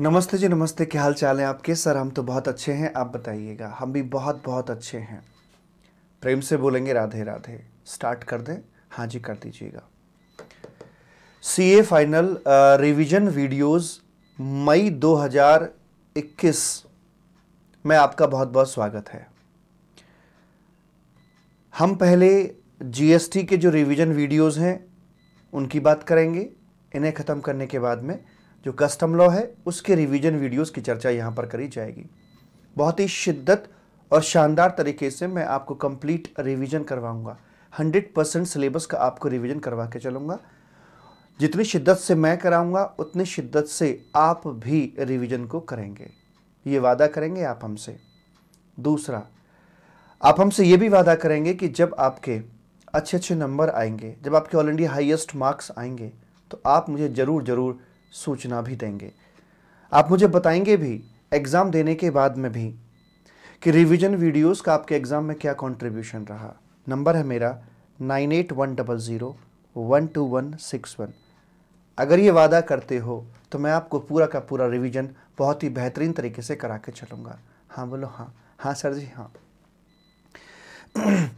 नमस्ते जी, नमस्ते। क्या हाल चाल है आपके? सर, हम तो बहुत अच्छे हैं। आप बताइएगा। हम भी बहुत बहुत अच्छे हैं। प्रेम से बोलेंगे, राधे राधे। स्टार्ट कर दें? हाँ जी, कर दीजिएगा। C A final revision videos मई 2021 में आपका बहुत बहुत स्वागत है। हम पहले जीएसटी के जो रिवीजन वीडियोस हैं, उनकी बात करेंगे। इन्हें ख़त्म करने के बाद में जो कस्टम लॉ है, उसके रिवीजन वीडियोस की चर्चा यहाँ पर करी जाएगी। बहुत ही शिद्दत और शानदार तरीके से मैं आपको कंप्लीट रिवीजन करवाऊँगा। 100 परसेंट सिलेबस का आपको रिवीजन करवा के चलूँगा। जितनी शिद्दत से मैं कराऊँगा, उतनी शिद्दत से आप भी रिवीजन को करेंगे। ये वादा करेंगे आप हमसे। दूसरा, आप हमसे ये भी वादा करेंगे कि जब आपके अच्छे अच्छे नंबर आएँगे, जब आपके ऑल इंडिया हाइएस्ट मार्क्स आएँगे तो आप मुझे ज़रूर ज़रूर सूचना भी देंगे। आप मुझे बताएँगे भी एग्ज़ाम देने के बाद में भी, कि रिवीजन वीडियोस का आपके एग्ज़ाम में क्या कंट्रीब्यूशन रहा। नंबर है मेरा nine eight one double zero one two one six one अगर ये वादा करते हो तो मैं आपको पूरा का पूरा रिवीजन बहुत ही बेहतरीन तरीके से करा के चलूँगा। हाँ बोलो हाँ। हाँ सर जी हाँ।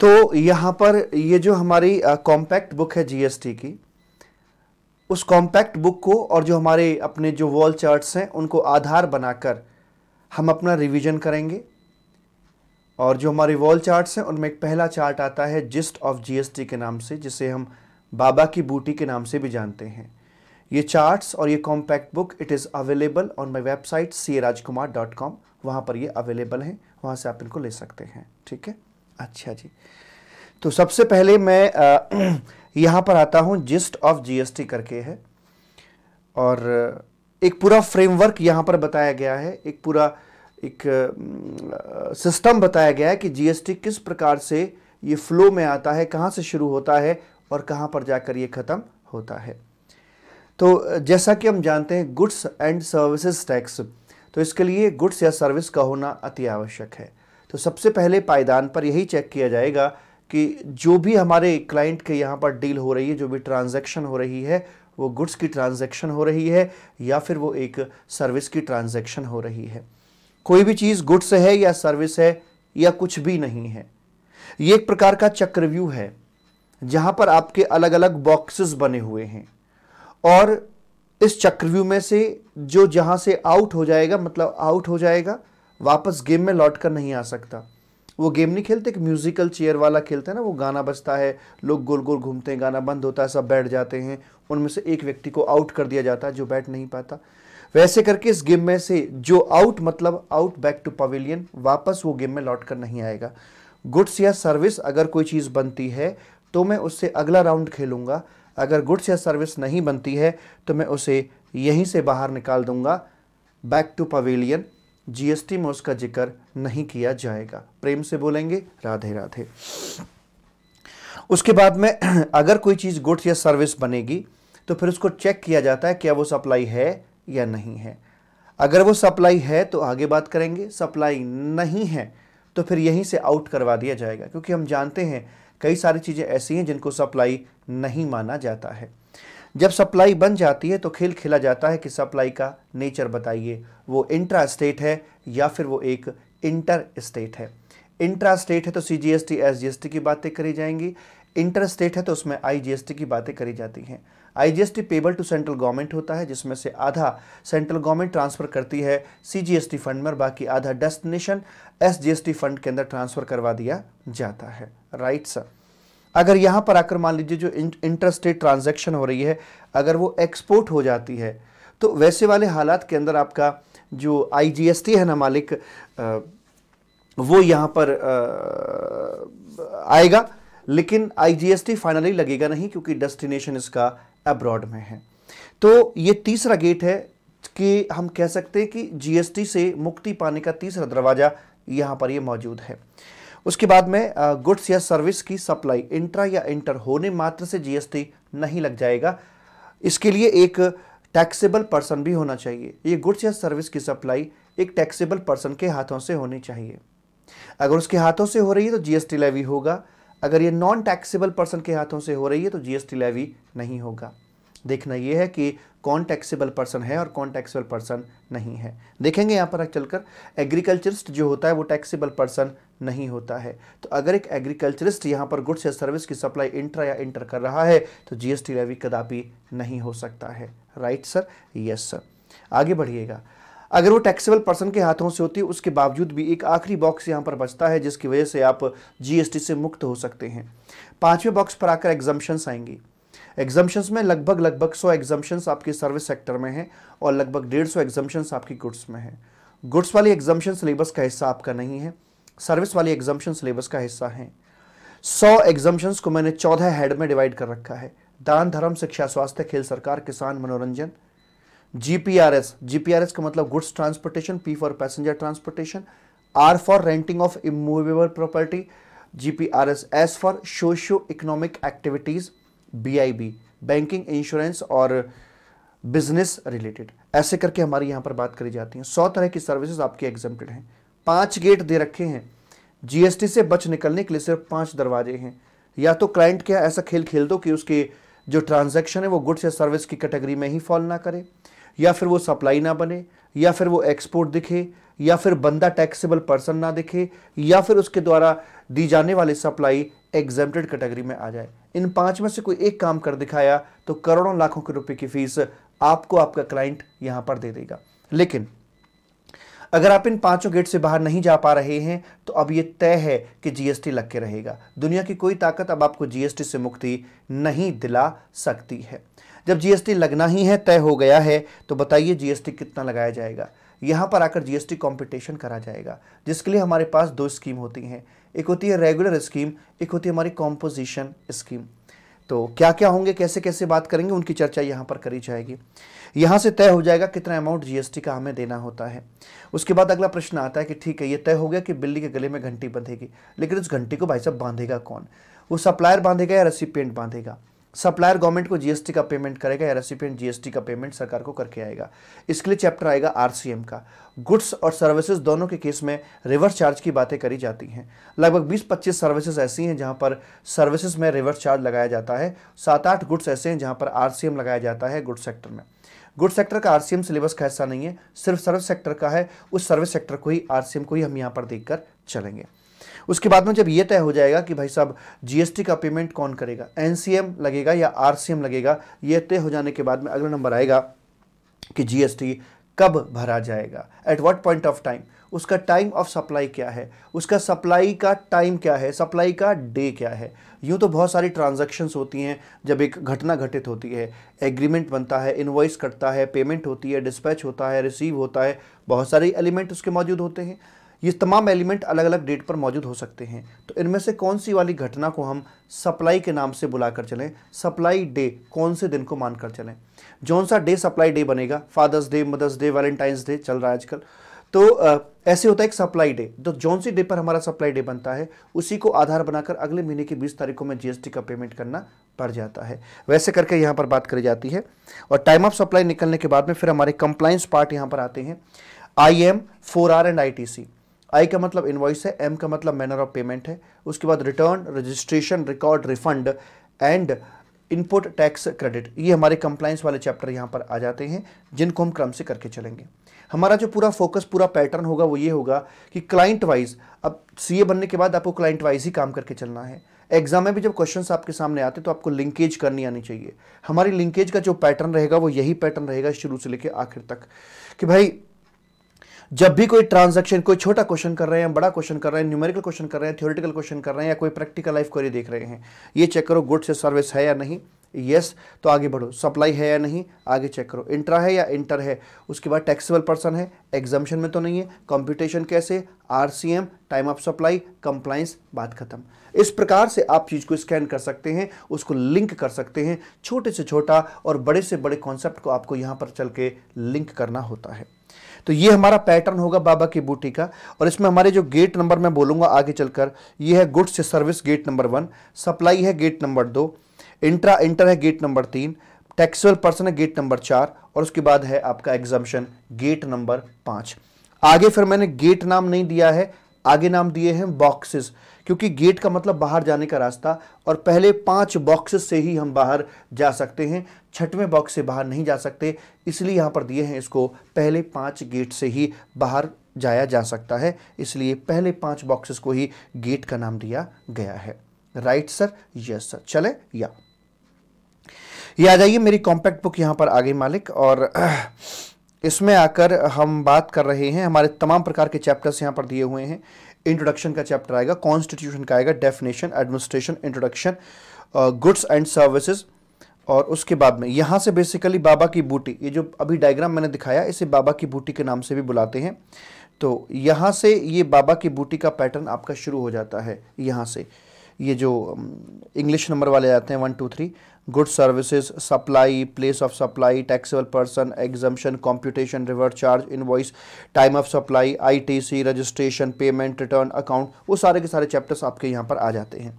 तो यहाँ पर ये जो हमारी कॉम्पैक्ट बुक है जीएसटी की उस कॉम्पैक्ट बुक को और जो हमारे अपने जो वॉल चार्ट्स हैं, उनको आधार बनाकर हम अपना रिवीजन करेंगे। और जो हमारे वॉल चार्ट्स हैं, उनमें एक पहला चार्ट आता है जिस्ट ऑफ़ जीएसटी के नाम से, जिसे हम बाबा की बूटी के नाम से भी जानते हैं। ये चार्ट्स और ये compact book it is available on my website C Rajkumar dot com वहाँ पर ये अवेलेबल हैं, वहाँ से आप इनको ले सकते हैं। ठीक है? अच्छा जी। तो सबसे पहले मैं यहाँ पर आता हूँ जिस्ट ऑफ़ जीएसटी करके है। और एक पूरा फ्रेमवर्क यहाँ पर बताया गया है। एक पूरा, एक सिस्टम बताया गया है कि जीएसटी किस प्रकार से ये फ्लो में आता है, कहाँ से शुरू होता है और कहाँ पर जाकर ये ख़त्म होता है। तो जैसा कि हम जानते हैं गुड्स एंड सर्विसेज़ टैक्स तो इसके लिए गुड्स या सर्विस का होना अति आवश्यक है। तो सबसे पहले पायदान पर यही चेक किया जाएगा कि जो भी हमारे क्लाइंट के यहाँ पर डील हो रही है, जो भी ट्रांजैक्शन हो रही है, वो गुड्स की ट्रांजैक्शन हो रही है या फिर वो एक सर्विस की ट्रांजैक्शन हो रही है। कोई भी चीज़ गुड्स है या सर्विस है या कुछ भी नहीं है, ये एक प्रकार का चक्रव्यू है, जहाँ पर आपके अलग अलग बॉक्सेस बने हुए हैं। और इस चक्रव्यू में से जो जहाँ से आउट हो जाएगा मतलब आउट हो जाएगा, वापस गेम में लौट कर नहीं आ सकता। वो गेम नहीं खेलते कि म्यूजिकल चेयर वाला खेलते हैं ना, वो गाना बजता है, लोग गोल गोल घूमते हैं, गाना बंद होता है, सब बैठ जाते हैं, उनमें से एक व्यक्ति को आउट कर दिया जाता है जो बैठ नहीं पाता। वैसे करके इस गेम में से जो आउट मतलब आउट बैक टू पवेलियन वापस वो गेम में लौट कर नहीं आएगा। गुड्स या सर्विस अगर कोई चीज़ बनती है तो मैं उससे अगला राउंड खेलूँगा। अगर गुड्स या सर्विस नहीं बनती है तो मैं उसे यहीं से बाहर निकाल दूँगा बैक टू पवेलियन जीएसटी में उसका ज़िक्र नहीं किया जाएगा। प्रेम से बोलेंगे, राधे राधे। उसके बाद में अगर कोई चीज़ गुड्स या सर्विस बनेगी तो फिर उसको चेक किया जाता है क्या वो सप्लाई है या नहीं है। अगर वो सप्लाई है तो आगे बात करेंगे, सप्लाई नहीं है तो फिर यहीं से आउट करवा दिया जाएगा। क्योंकि हम जानते हैं, कई सारी चीज़ें ऐसी हैं जिनको सप्लाई नहीं माना जाता है। जब सप्लाई बन जाती है तो खेल खेला जाता है कि सप्लाई का नेचर बताइए। वो इंट्रा स्टेट है या फिर वो एक इंटर स्टेट है। इंट्रा स्टेट है तो C G S T S G S T की बातें करी जाएँगी। इंटर स्टेट है तो उसमें आई जी एस टी की बातें करी जाती हैं। I G S T payable to central government होता है, जिसमें से आधा सेंट्रल गवर्नमेंट ट्रांसफ़र करती है C G S T fund में, बाकी आधा destination S G S T fund के अंदर ट्रांसफ़र करवा दिया जाता है। राइट सर अगर यहाँ पर आकर मान लीजिए जो इंटरस्टेट ट्रांजैक्शन हो रही है, अगर वो एक्सपोर्ट हो जाती है तो वैसे वाले हालात के अंदर आपका जो आईजीएसटी है ना मालिक वो यहाँ पर आएगा, लेकिन आईजीएसटी फाइनली लगेगा नहीं क्योंकि डेस्टिनेशन इसका अब्रॉड में है। तो ये तीसरा गेट है कि हम कह सकते हैं कि जीएसटी से मुक्ति पाने का तीसरा दरवाज़ा यहाँ पर ये मौजूद है। उसके बाद में गुड्स या सर्विस की सप्लाई इंट्रा या इंटर होने मात्र से जीएसटी नहीं लग जाएगा। इसके लिए एक टैक्सेबल पर्सन भी होना चाहिए। ये गुड्स या सर्विस की सप्लाई एक टैक्सेबल पर्सन के हाथों से होनी चाहिए। अगर उसके हाथों से हो रही है तो जीएसटी लेवी होगा। अगर ये नॉन टैक्सेबल पर्सन के हाथों से हो रही है तो जीएसटी लेवी नहीं होगा। देखना यह है कि कौन टैक्सेबल पर्सन है और कौन टैक्सेबल पर्सन नहीं है। देखेंगे यहाँ पर चलकर एग्रीकल्चरिस्ट जो होता है वो टैक्सेबल पर्सन नहीं होता है। तो अगर एक एग्रीकल्चरिस्ट यहाँ पर गुड्स या सर्विस की सप्लाई इंटर या इंटर कर रहा है तो जीएसटी लेवी कदापि नहीं हो सकता है। राइट सर यस सर आगे बढ़िएगा। अगर वो टैक्सेबल पर्सन के हाथों से होती है उसके बावजूद भी एक आखिरी बॉक्स यहाँ पर बचता है, जिसकी वजह से आप जीएसटी से मुक्त हो सकते हैं। पाँचवें बॉक्स पर आकर एग्जाम्शंस आएँगी। एग्जाम्शंस में लगभग लगभग सौ एग्जाम्शंस आपके सर्विस सेक्टर में हैं और लगभग डेढ़ सौ एग्जाम्शंस आपकी गुड्स में हैं। गुड्स वाली एग्जाम्शन सिलेबस का हिस्सा आपका नहीं है सर्विस वाली एग्जाम्शन सिलेबस का हिस्सा है। सौ एग्जाम्शंस को मैंने चौदह हेड में डिवाइड कर रखा है। दान, धर्म, शिक्षा, स्वास्थ्य, खेल, सरकार, किसान, मनोरंजन। जीपीआरएस जीपीआरएस का मतलब goods transportation P for passenger transportation R for renting of immovable property GPRS S for socio economic activities BIB banking insurance और बिज़नेस रिलेटेड ऐसे करके हमारी यहाँ पर बात करी जाती है। सौ तरह की सर्विसेज़ आपके एग्जाम्प्टेड हैं। पाँच गेट दे रखे हैं। जीएसटी से बच निकलने के लिए सिर्फ़ पाँच दरवाजे हैं। या तो क्लाइंट क्या ऐसा खेल खेल दो कि उसके जो ट्रांजैक्शन है वो गुड्स या सर्विस की कैटेगरी में ही फॉल ना करे। या फिर वो सप्लाई ना बने। या फिर वो एक्सपोर्ट दिखे। या फिर बंदा टैक्सेबल पर्सन ना दिखे। या फिर उसके द्वारा दी जाने वाली सप्लाई एग्जेम्प्टेड कैटेगरी में आ जाए। इन पाँच में से कोई एक काम कर दिखाया तो करोड़ों लाखों के रुपए की फ़ीस आपको आपका क्लाइंट यहाँ पर दे देगा। लेकिन, अगर आप इन पाँचों गेट से बाहर नहीं जा पा रहे हैं तो अब यह तय है कि जीएसटी लग के रहेगा। दुनिया की कोई ताकत अब आपको जीएसटी से मुक्ति नहीं दिला सकती है। जब जीएसटी लगना ही है, तय हो गया है तो बताइए जीएसटी कितना लगाया जाएगा। यहाँ पर आकर जीएसटी कंपटीशन करा जाएगा, जिसके लिए हमारे पास दो स्कीम होती हैं। एक होती है रेगुलर स्कीम एक होती है हमारी कॉम्पोजिशन स्कीम तो क्या क्या होंगे कैसे कैसे बात करेंगे, उनकी चर्चा यहाँ पर करी जाएगी। यहाँ से तय हो जाएगा कितना अमाउंट जीएसटी का हमें देना होता है। उसके बाद अगला प्रश्न आता है कि ठीक है, ये तय हो गया कि बिल्ली के गले में घंटी बंधेगी। लेकिन उस घंटी को भाई साहब बांधेगा कौन? वो सप्लायर बांधेगा या रेसिपियंट बांधेगा? सप्लायर गवर्नमेंट को जीएसटी का पेमेंट करेगा या रेसिपियंट जीएसटी का पेमेंट सरकार को करके आएगा। इसके लिए चैप्टर आएगा आरसीएम का। गुड्स और सर्विसेज़ दोनों के केस में रिवर्स चार्ज की बातें करी जाती हैं। लगभग 20-25 सर्विसेज़ ऐसी हैं जहाँ पर सर्विसेज़ में रिवर्स चार्ज लगाया जाता है। सात आठ गुड्स ऐसे हैं जहाँ पर आरसीएम लगाया जाता है गुड्स सेक्टर में। गुड सेक्टर का आरसीएम सिलेबस का हिस्सा नहीं है, सिर्फ़ सर्विस सेक्टर का है। उस सर्विस सेक्टर को ही आरसीएम को ही हम यहाँ पर देखकर चलेंगे। उसके बाद में जब ये तय हो जाएगा कि भाई साहब जीएसटी का पेमेंट कौन करेगा? एनसीएम लगेगा या आरसीएम लगेगा? ये तय हो जाने के बाद में अगला नंबर आएगा कि जीएसटी कब भरा जाएगा? At what point of time उसका टाइम ऑफ़ सप्लाई क्या है? उसका सप्लाई का टाइम क्या है? सप्लाई का डे क्या है? यूँ तो बहुत सारी ट्रांजैक्शंस होती हैं जब एक घटना घटित होती है। एग्रीमेंट बनता है इनवॉइस कटता है पेमेंट होती है डिस्पैच होता है रिसीव होता है, बहुत सारे एलिमेंट उसके मौजूद होते हैं। ये तमाम एलिमेंट अलग अलग डेट पर मौजूद हो सकते हैं। तो इनमें से कौन सी वाली घटना को हम सप्लाई के नाम से बुलाकर चलें? सप्लाई डे कौन से दिन को मानकर चलें? जौन सा डे सप्लाई डे बनेगा father's day mother's day valentine's day चल रहा है आजकल। तो आ, ऐसे होता है एक सप्लाई डे। तो जौन सी डे पर हमारा सप्लाई डे बनता है उसी को आधार बनाकर अगले महीने की बीस तारीख को मैं जीएसटी का पेमेंट करना पड़ जाता है। वैसे करके यहाँ पर बात करी जाती है। और टाइम ऑफ़ सप्लाई निकलने के बाद में फिर हमारे कंप्लाइंस पार्ट यहाँ पर आते हैं। I M four R and I T C. आई का मतलब इन्वॉइस है एम का मतलब मैनर ऑफ़ पेमेंट है। उसके बाद return registration record refund and input tax credit ये हमारे कंप्लाइंस वाले चैप्टर यहाँ पर आ जाते हैं, जिनको हम क्रम से करके चलेंगे। हमारा जो पूरा फोकस पूरा पैटर्न होगा, वो ये होगा कि क्लाइंट वाइज अब सीए बनने के बाद आपको क्लाइंट वाइज ही काम करके चलना है। एग्ज़ाम में भी जब क्वेश्चंस आपके सामने आते तो आपको लिंकेज करनी आनी चाहिए। हमारी लिंकेज का जो पैटर्न रहेगा, वो यही पैटर्न रहेगा शुरू से लेकर आखिर तक कि भाई जब भी कोई ट्रांजेक्शन कोई छोटा क्वेश्चन कर रहे हैं बड़ा क्वेश्चन कर रहे हैं न्यूमेरिकल क्वेश्चन कर रहे हैं थ्योरेटिकल क्वेश्चन कर रहे हैं, या कोई प्रैक्टिकल लाइफ क्वेरी देख रहे हैं, ये चेक करो गुड से सर्विस है या नहीं? यस तो आगे बढ़ो। सप्लाई है या नहीं, आगे चेक करो। इंट्रा है या इंटर है, उसके बाद टैक्सेबल पर्सन है एग्जामेशन में तो नहीं है कंप्यूटेशन कैसे? RCM time of supply compliance बात खत्म। इस प्रकार से आप चीज़ को स्कैन कर सकते हैं, उसको लिंक कर सकते हैं, छोटे से छोटा और बड़े से बड़े कॉन्सेप्ट को आपको यहाँ पर चल के लिंक करना होता है। तो ये हमारा पैटर्न होगा बाबा की बूटी का। और इसमें हमारे जो गेट नंबर मैं बोलूँगा आगे चलकर, ये है गुड्स से service gate number one supply है गेट नंबर दो इंट्रा इंटर है गेट नंबर तीन टैक्सुअल पर्सन है गेट नंबर चार, और उसके बाद है आपका एग्जामेशन गेट नंबर पाँच। आगे फिर मैंने गेट नाम नहीं दिया है, आगे नाम दिए हैं बॉक्सेस क्योंकि गेट का मतलब बाहर जाने का रास्ता, और पहले पाँच बॉक्सेस से ही हम बाहर जा सकते हैं। छठवें बॉक्स से बाहर नहीं जा सकते, इसलिए यहाँ पर दिए हैं इसको पहले पाँच गेट से ही बाहर जाया जा सकता है, इसलिए पहले पाँच बॉक्सेस को ही गेट का नाम दिया गया है। राइट सर यस सर चले? या ये आ जाइए मेरी कॉम्पैक्ट बुक यहाँ पर आगे मालिक, और इसमें आकर हम बात कर रहे हैं। हमारे तमाम प्रकार के चैप्टर्स यहाँ पर दिए हुए हैं। इंट्रोडक्शन का चैप्टर आएगा कॉन्स्टिट्यूशन का आएगा definition administration introduction goods and services और उसके बाद में, यहाँ से बेसिकली बाबा की बूटी, ये जो अभी डायग्राम मैंने दिखाया, इसे बाबा की बूटी के नाम से भी बुलाते हैं। तो यहाँ से ये बाबा की बूटी का पैटर्न आपका शुरू हो जाता है, यहाँ से। ये जो इंग्लिश नंबर वाले आते हैं one two three good services supply place of supply taxable person exemption competition reverse charge invoice time of supply ITC registration payment return account वो सारे के सारे चैप्टर्स आपके यहाँ पर आ जाते हैं।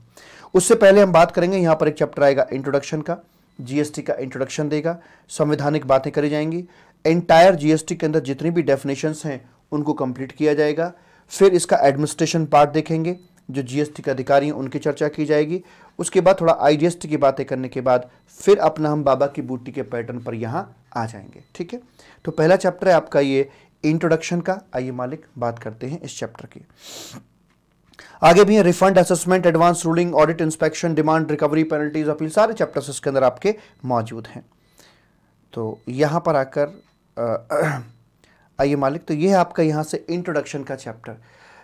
उससे पहले हम बात करेंगे, यहाँ पर एक चैप्टर आएगा इंट्रोडक्शन का। जीएसटी का इंट्रोडक्शन देगा, संवैधानिक बातें करी जाएँगी। एंटायर जीएसटी के अंदर जितनी भी डेफिनेशंस हैं, उनको कंप्लीट किया जाएगा। फिर इसका एडमिनिस्ट्रेशन पार्ट देखेंगे, जो जीएसटी के अधिकारी हैं, उनकी चर्चा की जाएगी। उसके बाद थोड़ा आईजीएसटी की बातें करने के बाद, फिर अपना हम बाबा की बूटी के पैटर्न पर यहाँ आ जाएँगे, ठीक है? तो पहला चैप्टर है आपका ये इंट्रोडक्शन का। आइए मालिक, बात करते हैं इस चैप्टर की। आगे भी है refund assessment advance ruling audit inspection demand recovery penalties appeal सारे चैप्टर्स इसके अंदर आपके मौजूद हैं। तो यहाँ पर आकर आइए मालिक तो ये है आपका यहाँ से इंट्रोडक्शन का चैप्टर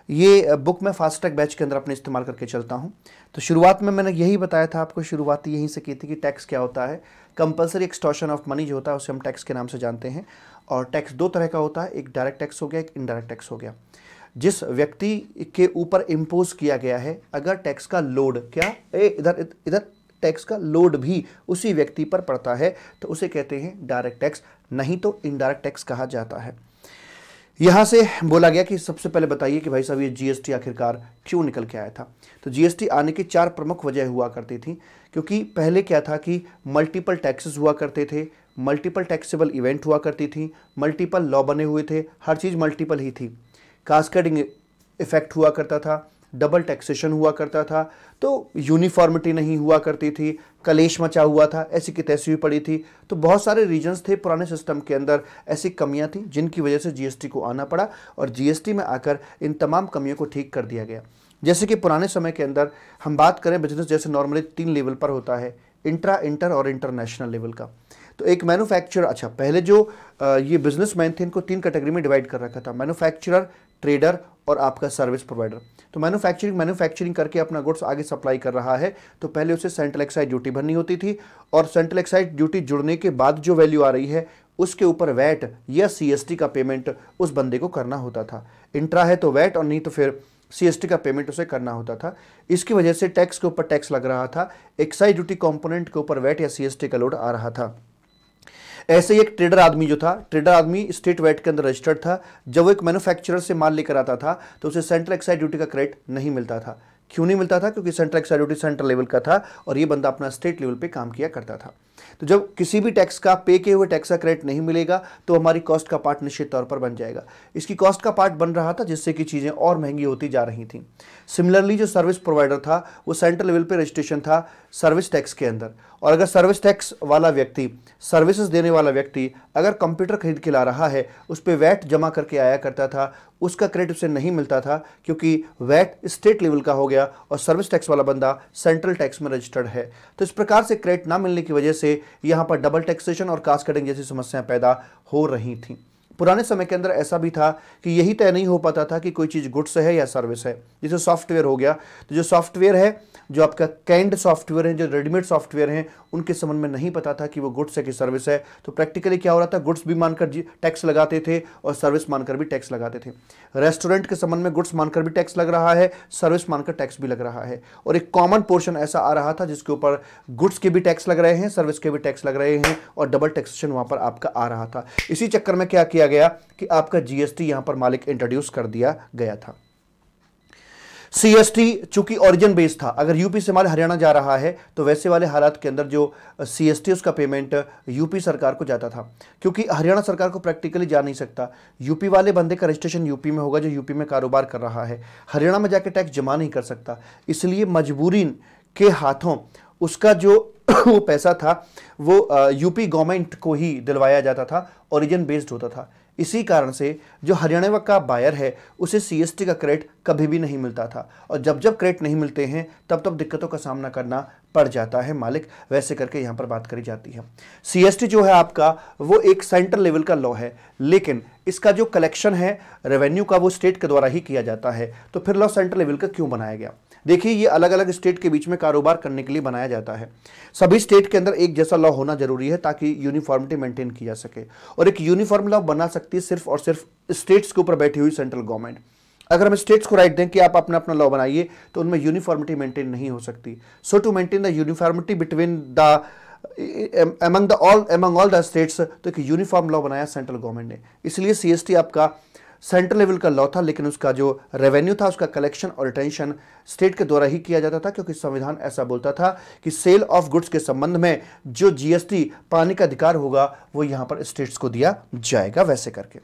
ये बुक मैं फास्ट ट्रैक बैच के अंदर अपने इस्तेमाल करके चलता हूँ। तो शुरुआत में मैंने यही बताया था आपको, शुरुआत यहीं से की थी कि टैक्स क्या होता है। कंपलसरी एक्सटॉशन ऑफ़ मनी जो होता है, उसे हम टैक्स के नाम से जानते हैं। और टैक्स दो तरह का होता है, एक डायरेक्ट टैक्स हो गया, एक इनडायरेक्ट टैक्स हो गया। जिस व्यक्ति के ऊपर इम्पोज किया गया है, अगर टैक्स का लोड क्या? ए, इधर इधर टैक्स का लोड भी उसी व्यक्ति पर पड़ता है तो उसे कहते हैं डायरेक्ट टैक्स नहीं तो इनडायरेक्ट टैक्स कहा जाता है। यहाँ से बोला गया कि सबसे पहले बताइए कि भाई साहब, ये जीएसटी आखिरकार क्यों निकल के आया था? तो जीएसटी आने की चार प्रमुख वजह हुआ करती थी, क्योंकि पहले क्या था कि मल्टीपल टैक्सेस हुआ करते थे मल्टीपल टैक्सेबल इवेंट हुआ करती थी मल्टीपल लॉ बने हुए थे, हर चीज़ मल्टीपल ही थी। कास्केडिंग इफ़ेक्ट हुआ करता था डबल टैक्सेशन हुआ करता था तो यूनिफॉर्मिटी नहीं हुआ करती थी, कलेश मचा हुआ था, ऐसी की तैसी हुई पड़ी थी। तो बहुत सारे रीजन्स थे पुराने सिस्टम के अंदर, ऐसी कमियाँ थी जिनकी वजह से जीएसटी को आना पड़ा और जीएसटी में आकर इन तमाम कमियों को ठीक कर दिया गया। जैसे कि पुराने समय के अंदर हम बात करें बिज़नेस जैसे नॉर्मली तीन लेवल पर होता है इंट्रा इंटर और इंटरनेशनल लेवल का। तो एक मैन्युफैक्चरर अच्छा पहले जो ये बिजनेसमैन थे, इनको तीन कैटेगरी में डिवाइड कर रखा था। मैन्युफैक्चरर ट्रेडर और आपका सर्विस प्रोवाइडर तो मैन्युफैक्चरिंग मैन्युफैक्चरिंग करके अपना गुड्स आगे सप्लाई कर रहा है तो पहले उसे सेंट्रल एक्साइज ड्यूटी भरनी होती थी और सेंट्रल एक्साइज ड्यूटी जुड़ने के बाद जो वैल्यू आ रही है, उसके ऊपर वैट या सीएसटी का पेमेंट उस बंदे को करना होता था। इंट्रा है तो वैट और नहीं तो फिर सीएसटी का पेमेंट उसे करना होता था। इसकी वजह से टैक्स के ऊपर टैक्स लग रहा था एक्साइज ड्यूटी कंपोनेंट के ऊपर वैट या सीएसटी का लोड आ रहा था। ऐसे ही एक ट्रेडर आदमी जो था ट्रेडर आदमी स्टेट वेट के अंदर रजिस्टर्ड था, जब वो एक मैन्युफैक्चरर से माल लेकर आता था तो उसे सेंट्रल एक्साइज ड्यूटी का क्रेडिट नहीं मिलता था। क्यों नहीं मिलता था? क्योंकि central excise duty central level का था और ये बंदा अपना स्टेट लेवल पे काम किया करता था। तो जब किसी भी टैक्स का पे किए हुए टैक्स का क्रेडिट नहीं मिलेगा तो हमारी कॉस्ट का पार्ट निश्चित तौर पर बन जाएगा। इसकी कॉस्ट का पार्ट बन रहा था, जिससे कि चीज़ें और महँगी होती जा रही थी। सिमिलरली जो सर्विस प्रोवाइडर था, वो सेंट्रल लेवल पे रजिस्ट्रेशन था। सर्विस टैक्स के अंदर। और अगर सर्विस टैक्स वाला व्यक्ति, सर्विसेज़ देने वाला व्यक्ति अगर कंप्यूटर खरीद के ला रहा है, उस पर वैट जमा करके आया करता था, उसका क्रेडिट उसे नहीं मिलता था, क्योंकि वैट स्टेट लेवल का हो गया और सर्विस टैक्स वाला बंदा सेंट्रल टैक्स में रजिस्टर्ड है। तो इस प्रकार से क्रेडिट ना मिलने की वजह से यहाँ पर डबल टैक्सेशन और कास्ट कटिंग जैसी समस्याएँ पैदा हो रही थी। पुराने समय के अंदर ऐसा भी था कि यही तय नहीं हो पाता था कि कोई चीज़ गुड्स है या सर्विस है। जैसे सॉफ्टवेयर हो गया तो जो सॉफ्टवेयर है, जो आपका कैंड सॉफ्टवेयर है, जो रेडीमेड सॉफ्टवेयर हैं, उनके संबंध में नहीं पता था कि वो गुड्स है कि सर्विस है। तो प्रैक्टिकली क्या हो रहा था, गुड्स भी मानकर टैक्स लगाते थे और सर्विस मानकर भी टैक्स लगाते थे। रेस्टोरेंट के संबंध में गुड्स मानकर भी टैक्स लग रहा है, सर्विस मानकर टैक्स भी लग रहा है। और एक कॉमन पोर्शन ऐसा आ रहा था जिसके ऊपर गुड्स के भी टैक्स लग रहे हैं, सर्विस के भी टैक्स लग रहे हैं और डबल टैक्सेशन वहाँ पर आपका आ रहा था। इसी चक्कर में क्या किया गया कि आपका जीएसटी यहाँ पर मालिक इंट्रोड्यूस कर दिया गया था। सीएसटी चूँकि ओरिजिन बेस था, अगर यूपी से माल हरियाणा जा रहा है तो वैसे वाले हालात के अंदर जो सीएसटी उसका पेमेंट यूपी सरकार को जाता था। क्योंकि हरियाणा सरकार को प्रैक्टिकली जा नहीं सकता। यूपी वाले बंदे का रजिस्ट्रेशन यूपी में होगा, जो यूपी में कारोबार कर रहा है। हरियाणा में जाकर टैक्स जमा नहीं कर सकता। इसलिए मजबूरी के हाथों उसका जो वो पैसा था, वो यूपी गवर्नमेंट को ही दिलवाया जाता था ओरिजिन बेस्ड होता था। इसी कारण से जो हरियाणा का बायर है, उसे सीएसटी का क्रेडिट कभी भी नहीं मिलता था। और जब जब क्रेडिट नहीं मिलते हैं, तब तब दिक्कतों का सामना करना पड़ जाता है मालिक। वैसे करके यहाँ पर बात करी जाती है। सीएसटी जो है आपका, वो एक सेंट्रल लेवल का लॉ है, लेकिन इसका जो कलेक्शन है रेवेन्यू का वो स्टेट के द्वारा ही किया जाता है। तो फिर लॉ सेंट्रल लेवल का क्यों बनाया गया? देखिए, ये अलग अलग स्टेट के बीच में कारोबार करने के लिए बनाया जाता है। सभी स्टेट के अंदर एक जैसा लॉ होना ज़रूरी है ताकि यूनिफॉर्मिटी मेंटेन की जा सके। और एक यूनिफॉर्म लॉ बना सकती है सिर्फ़ और सिर्फ़ स्टेट्स के ऊपर बैठी हुई सेंट्रल गवर्नमेंट अगर हम स्टेट्स को राइट दें कि आप अपना अपना लॉ बनाइए तो उनमें यूनिफॉर्मिटी मेंटेन नहीं हो सकती। So to maintain the uniformity between the among the all among all the states तो एक यूनिफॉर्म लॉ बनाया सेंट्रल गवर्नमेंट ने। इसलिए सीएसटी आपका सेंट्रल लेवल का लॉ था, लेकिन उसका जो रेवेन्यू था, उसका कलेक्शन और रिटेंशन स्टेट के द्वारा ही किया जाता था, क्योंकि संविधान ऐसा बोलता था कि सेल ऑफ़ गुड्स के संबंध में जो जीएसटी पाने का अधिकार होगा, वो यहाँ पर स्टेट्स को दिया जाएगा, वैसे करके।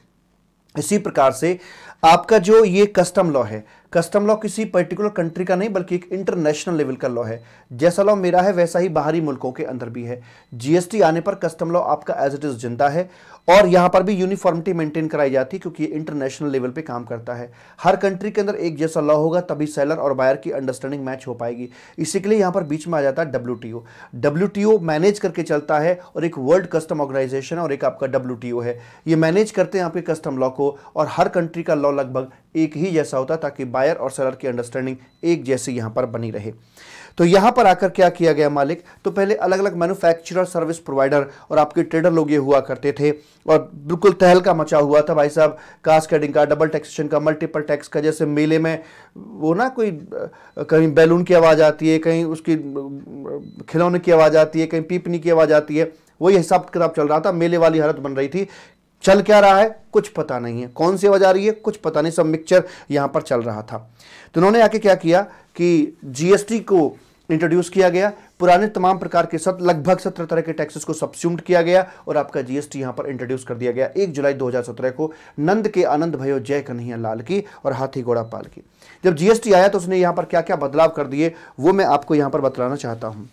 इसी प्रकार से आपका जो ये कस्टम लॉ है कस्टम लॉ किसी पर्टिकुलर कंट्री का नहीं, बल्कि एक इंटरनेशनल लेवल का लॉ है। जैसा लॉ मेरा है, वैसा ही बाहरी मुल्कों के अंदर भी है। जीएसटी आने पर कस्टम लॉ आपका एज इट इज़ ज़िंदा है। और यहाँ पर भी यूनिफॉर्मिटी मेंटेन कराई जाती है क्योंकि ये इंटरनेशनल लेवल पे काम करता है। हर कंट्री के अंदर एक जैसा लॉ होगा, तभी सेलर और बायर की अंडरस्टैंडिंग मैच हो पाएगी। इसी के लिए यहाँ पर बीच में आ जाता है डब्ल्यू डब्ल्यू मैनेज करके चलता है और एक वर्ल्ड कस्टम ऑर्गेनाइजेशन और एक आपका डब्ल्यूटीओ है। ये मैनेज करते हैं आपके कस्टम लॉ को और हर कंट्री का लॉ लगभग एक ही जैसा होता है ताकि बायर और सेलर की अंडरस्टैंडिंग एक जैसी यहाँ पर बनी रहे। तो यहाँ पर आकर क्या किया गया मालिक? तो पहले अलग अलग मैन्युफैक्चरर सर्विस प्रोवाइडर और आपके ट्रेडर लोग ये हुआ करते थे और बिल्कुल तहलका मचा हुआ था भाई साहब। कास्ट कटिंग का डबल टैक्सेशन का मल्टीपल टैक्स का, जैसे मेले में वो ना कोई कहीं बैलून की आवाज़ आती है, कहीं उसकी खिलौने की आवाज़ आती है, कहीं पीपनी की आवाज़ आती है, वही हिसाब किताब चल रहा था, मेले वाली हालत बन रही थी। चल क्या रहा है? कुछ पता नहीं है। कौन सी आवाज़ आ रही है? कुछ पता नहीं, सब मिक्सचर यहाँ पर चल रहा था। तो उन्होंने आके क्या किया कि जीएसटी को इंट्रोड्यूस किया गया। पुराने तमाम प्रकार के सत लगभग सत्रह तरह के टैक्सेस को सब्स्यूम्ड किया गया और आपका जीएसटी यहाँ पर इंट्रोड्यूस कर दिया गया। एक जुलाई 2017 को नंद के आनंद भयो जय कन्हैया लाल की और हाथी घोड़ा पाल की। जब जीएसटी आया तो उसने यहाँ पर क्या क्या बदलाव कर दिए, वो मैं आपको यहाँ पर बतलाना चाहता हूँ।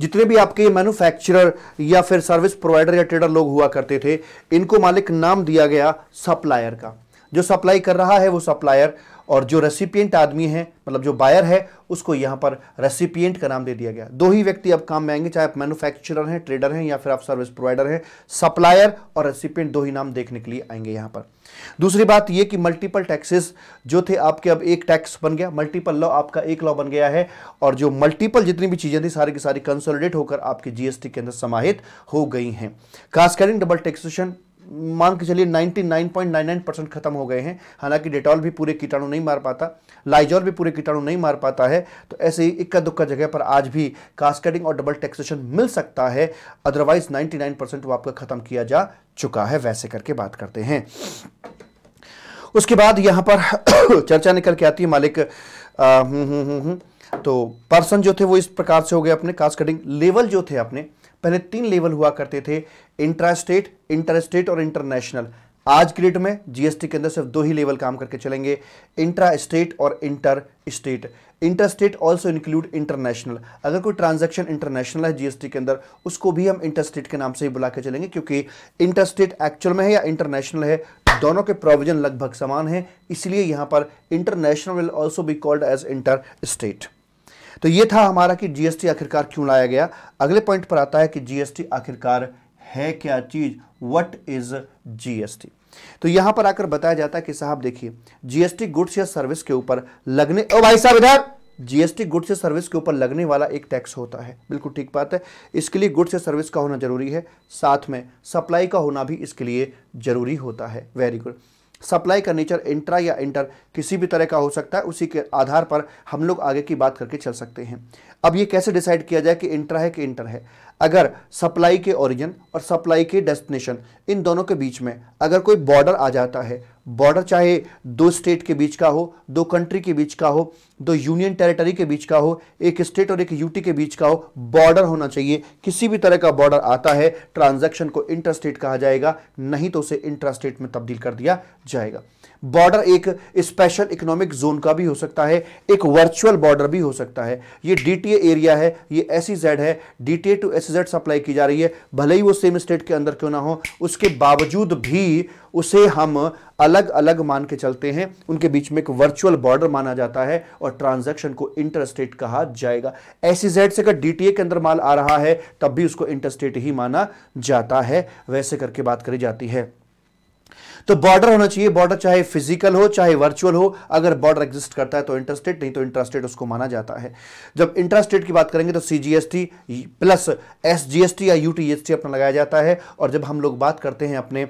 जितने भी आपके मैन्युफैक्चरर या फिर सर्विस प्रोवाइडर या ट्रेडर लोग हुआ करते थे, इनको मालिक नाम दिया गया सप्लायर का। जो सप्लाई कर रहा है वो सप्लायर और जो रेसिपियंट आदमी है मतलब जो बायर है, उसको यहाँ पर रेसिपियंट का नाम दे दिया गया। दो ही व्यक्ति अब काम में आएँगे, चाहे आप मैन्युफैक्चरर हैं ट्रेडर हैं या फिर आप सर्विस प्रोवाइडर हैं सप्लायर और रेसिपियंट दो ही नाम देखने के लिए आएँगे यहाँ पर। दूसरी बात ये कि मल्टीपल टैक्सेस जो थे, आपके अब एक टैक्स बन गया मल्टीपल लॉ आपका एक लॉ बन गया है और जो मल्टीपल जितनी भी चीज़ें थी, सारी की सारी कंसोलिडेट होकर आपके जीएसटी के अंदर समाहित हो गई हैं। खास करें डबल टैक्सेशन मान के चलिए 99.99 परसेंट खत्म हो गए हैं। हालाँकि डेटॉल भी पूरे कीटाणु नहीं मार पाता लाइजॉल भी पूरे कीटाणु नहीं मार पाता है तो ऐसे ही इक्का दुक्का जगह पर आज भी कास्केडिंग और डबल टैक्सेशन मिल सकता है। अदरवाइज़ 99 परसेंट वो आपका खत्म किया जा चुका है वैसे करके बात करते हैं। उसके बाद यहाँ पर चर्चा निकल के आती है मालिक हम्म, हम्म, हम्म, तो पर्सन जो थे वो इस प्रकार से हो गए अपने कास्ट कटिंग लेवल जो थे अपने। पहले तीन लेवल हुआ करते थे इंट्रा स्टेट इंटर स्टेट और इंटरनेशनल आज की डेट में जीएसटी के अंदर सिर्फ़ दो ही लेवल काम करके चलेंगे इंट्रा स्टेट और inter state inter state also include international अगर कोई ट्रांजैक्शन इंटरनेशनल है जीएसटी के अंदर, उसको भी हम इंटर स्टेट के नाम से ही बुला के चलेंगे, क्योंकि इंटर स्टेट एक्चुअल में है या इंटरनेशनल है, दोनों के प्रोविज़न लगभग समान है, इसलिए यहाँ पर international will also be called as inter state तो ये था हमारा कि जीएसटी आखिरकार क्यों लाया गया। अगले पॉइंट पर आता है कि जीएसटी आखिरकार है क्या चीज़? व्हाट इज़ जीएसटी तो यहाँ पर आकर बताया जाता है कि साहब देखिए जीएसटी गुड्स या सर्विस के ऊपर लगने ओ भाई साहब इधर! जीएसटी गुड्स या सर्विस के ऊपर लगने वाला एक टैक्स होता है। बिल्कुल ठीक बात है। इसके लिए गुड्स या सर्विस का होना ज़रूरी है। साथ में सप्लाई का होना भी इसके लिए ज़रूरी होता है। वेरी गुड सप्लाई का नेचर इंट्रा या इंटर किसी भी तरह का हो सकता है, उसी के आधार पर हम लोग आगे की बात करके चल सकते हैं। अब ये कैसे डिसाइड किया जाए कि इंट्रा है कि इंटर है? अगर सप्लाई के ओरिजिन और सप्लाई के डेस्टिनेशन इन दोनों के बीच में अगर कोई बॉर्डर आ जाता है बॉर्डर चाहे दो स्टेट के बीच का हो, दो कंट्री के बीच का हो, दो यूनियन टेरिटरी के बीच का हो, एक स्टेट और एक यूटी के बीच का हो, बॉर्डर होना चाहिए। किसी भी तरह का बॉर्डर आता है, ट्रांजैक्शन को इंटरस्टेट कहा जाएगा, नहीं तो उसे इंटरस्टेट में तब्दील कर दिया जाएगा। बॉर्डर एक स्पेशल इकोनॉमिक जोन का भी हो सकता है, एक वर्चुअल बॉर्डर भी हो सकता है। ये डीटीए एरिया है, ये एस है डीटीए टू एस सप्लाई की जा रही है, भले ही वो सेम स्टेट के अंदर क्यों ना हो, उसके बावजूद भी उसे हम अलग अलग मान के चलते हैं। उनके बीच में एक वर्चुअल बॉर्डर माना जाता है और ट्रांजैक्शन को इंटरस्टेट कहा जाएगा। एस से अगर डीटीए के अंदर माल आ रहा है, तब भी उसको इंटरस्टेट ही माना जाता है। वैसे करके बात करी जाती है। तो बॉर्डर होना चाहिए बॉर्डर चाहे फ़िज़िकल हो, चाहे वर्चुअल हो, अगर बॉर्डर एग्जिस्ट करता है तो इंटरस्टेट नहीं तो इंटरस्टेट उसको माना जाता है। जब इंटरस्टेट की बात करेंगे तो सीजीएसटी प्लस एसजीएसटी या यूटीएसटी अपना लगाया जाता है, और जब हम लोग बात करते हैं अपने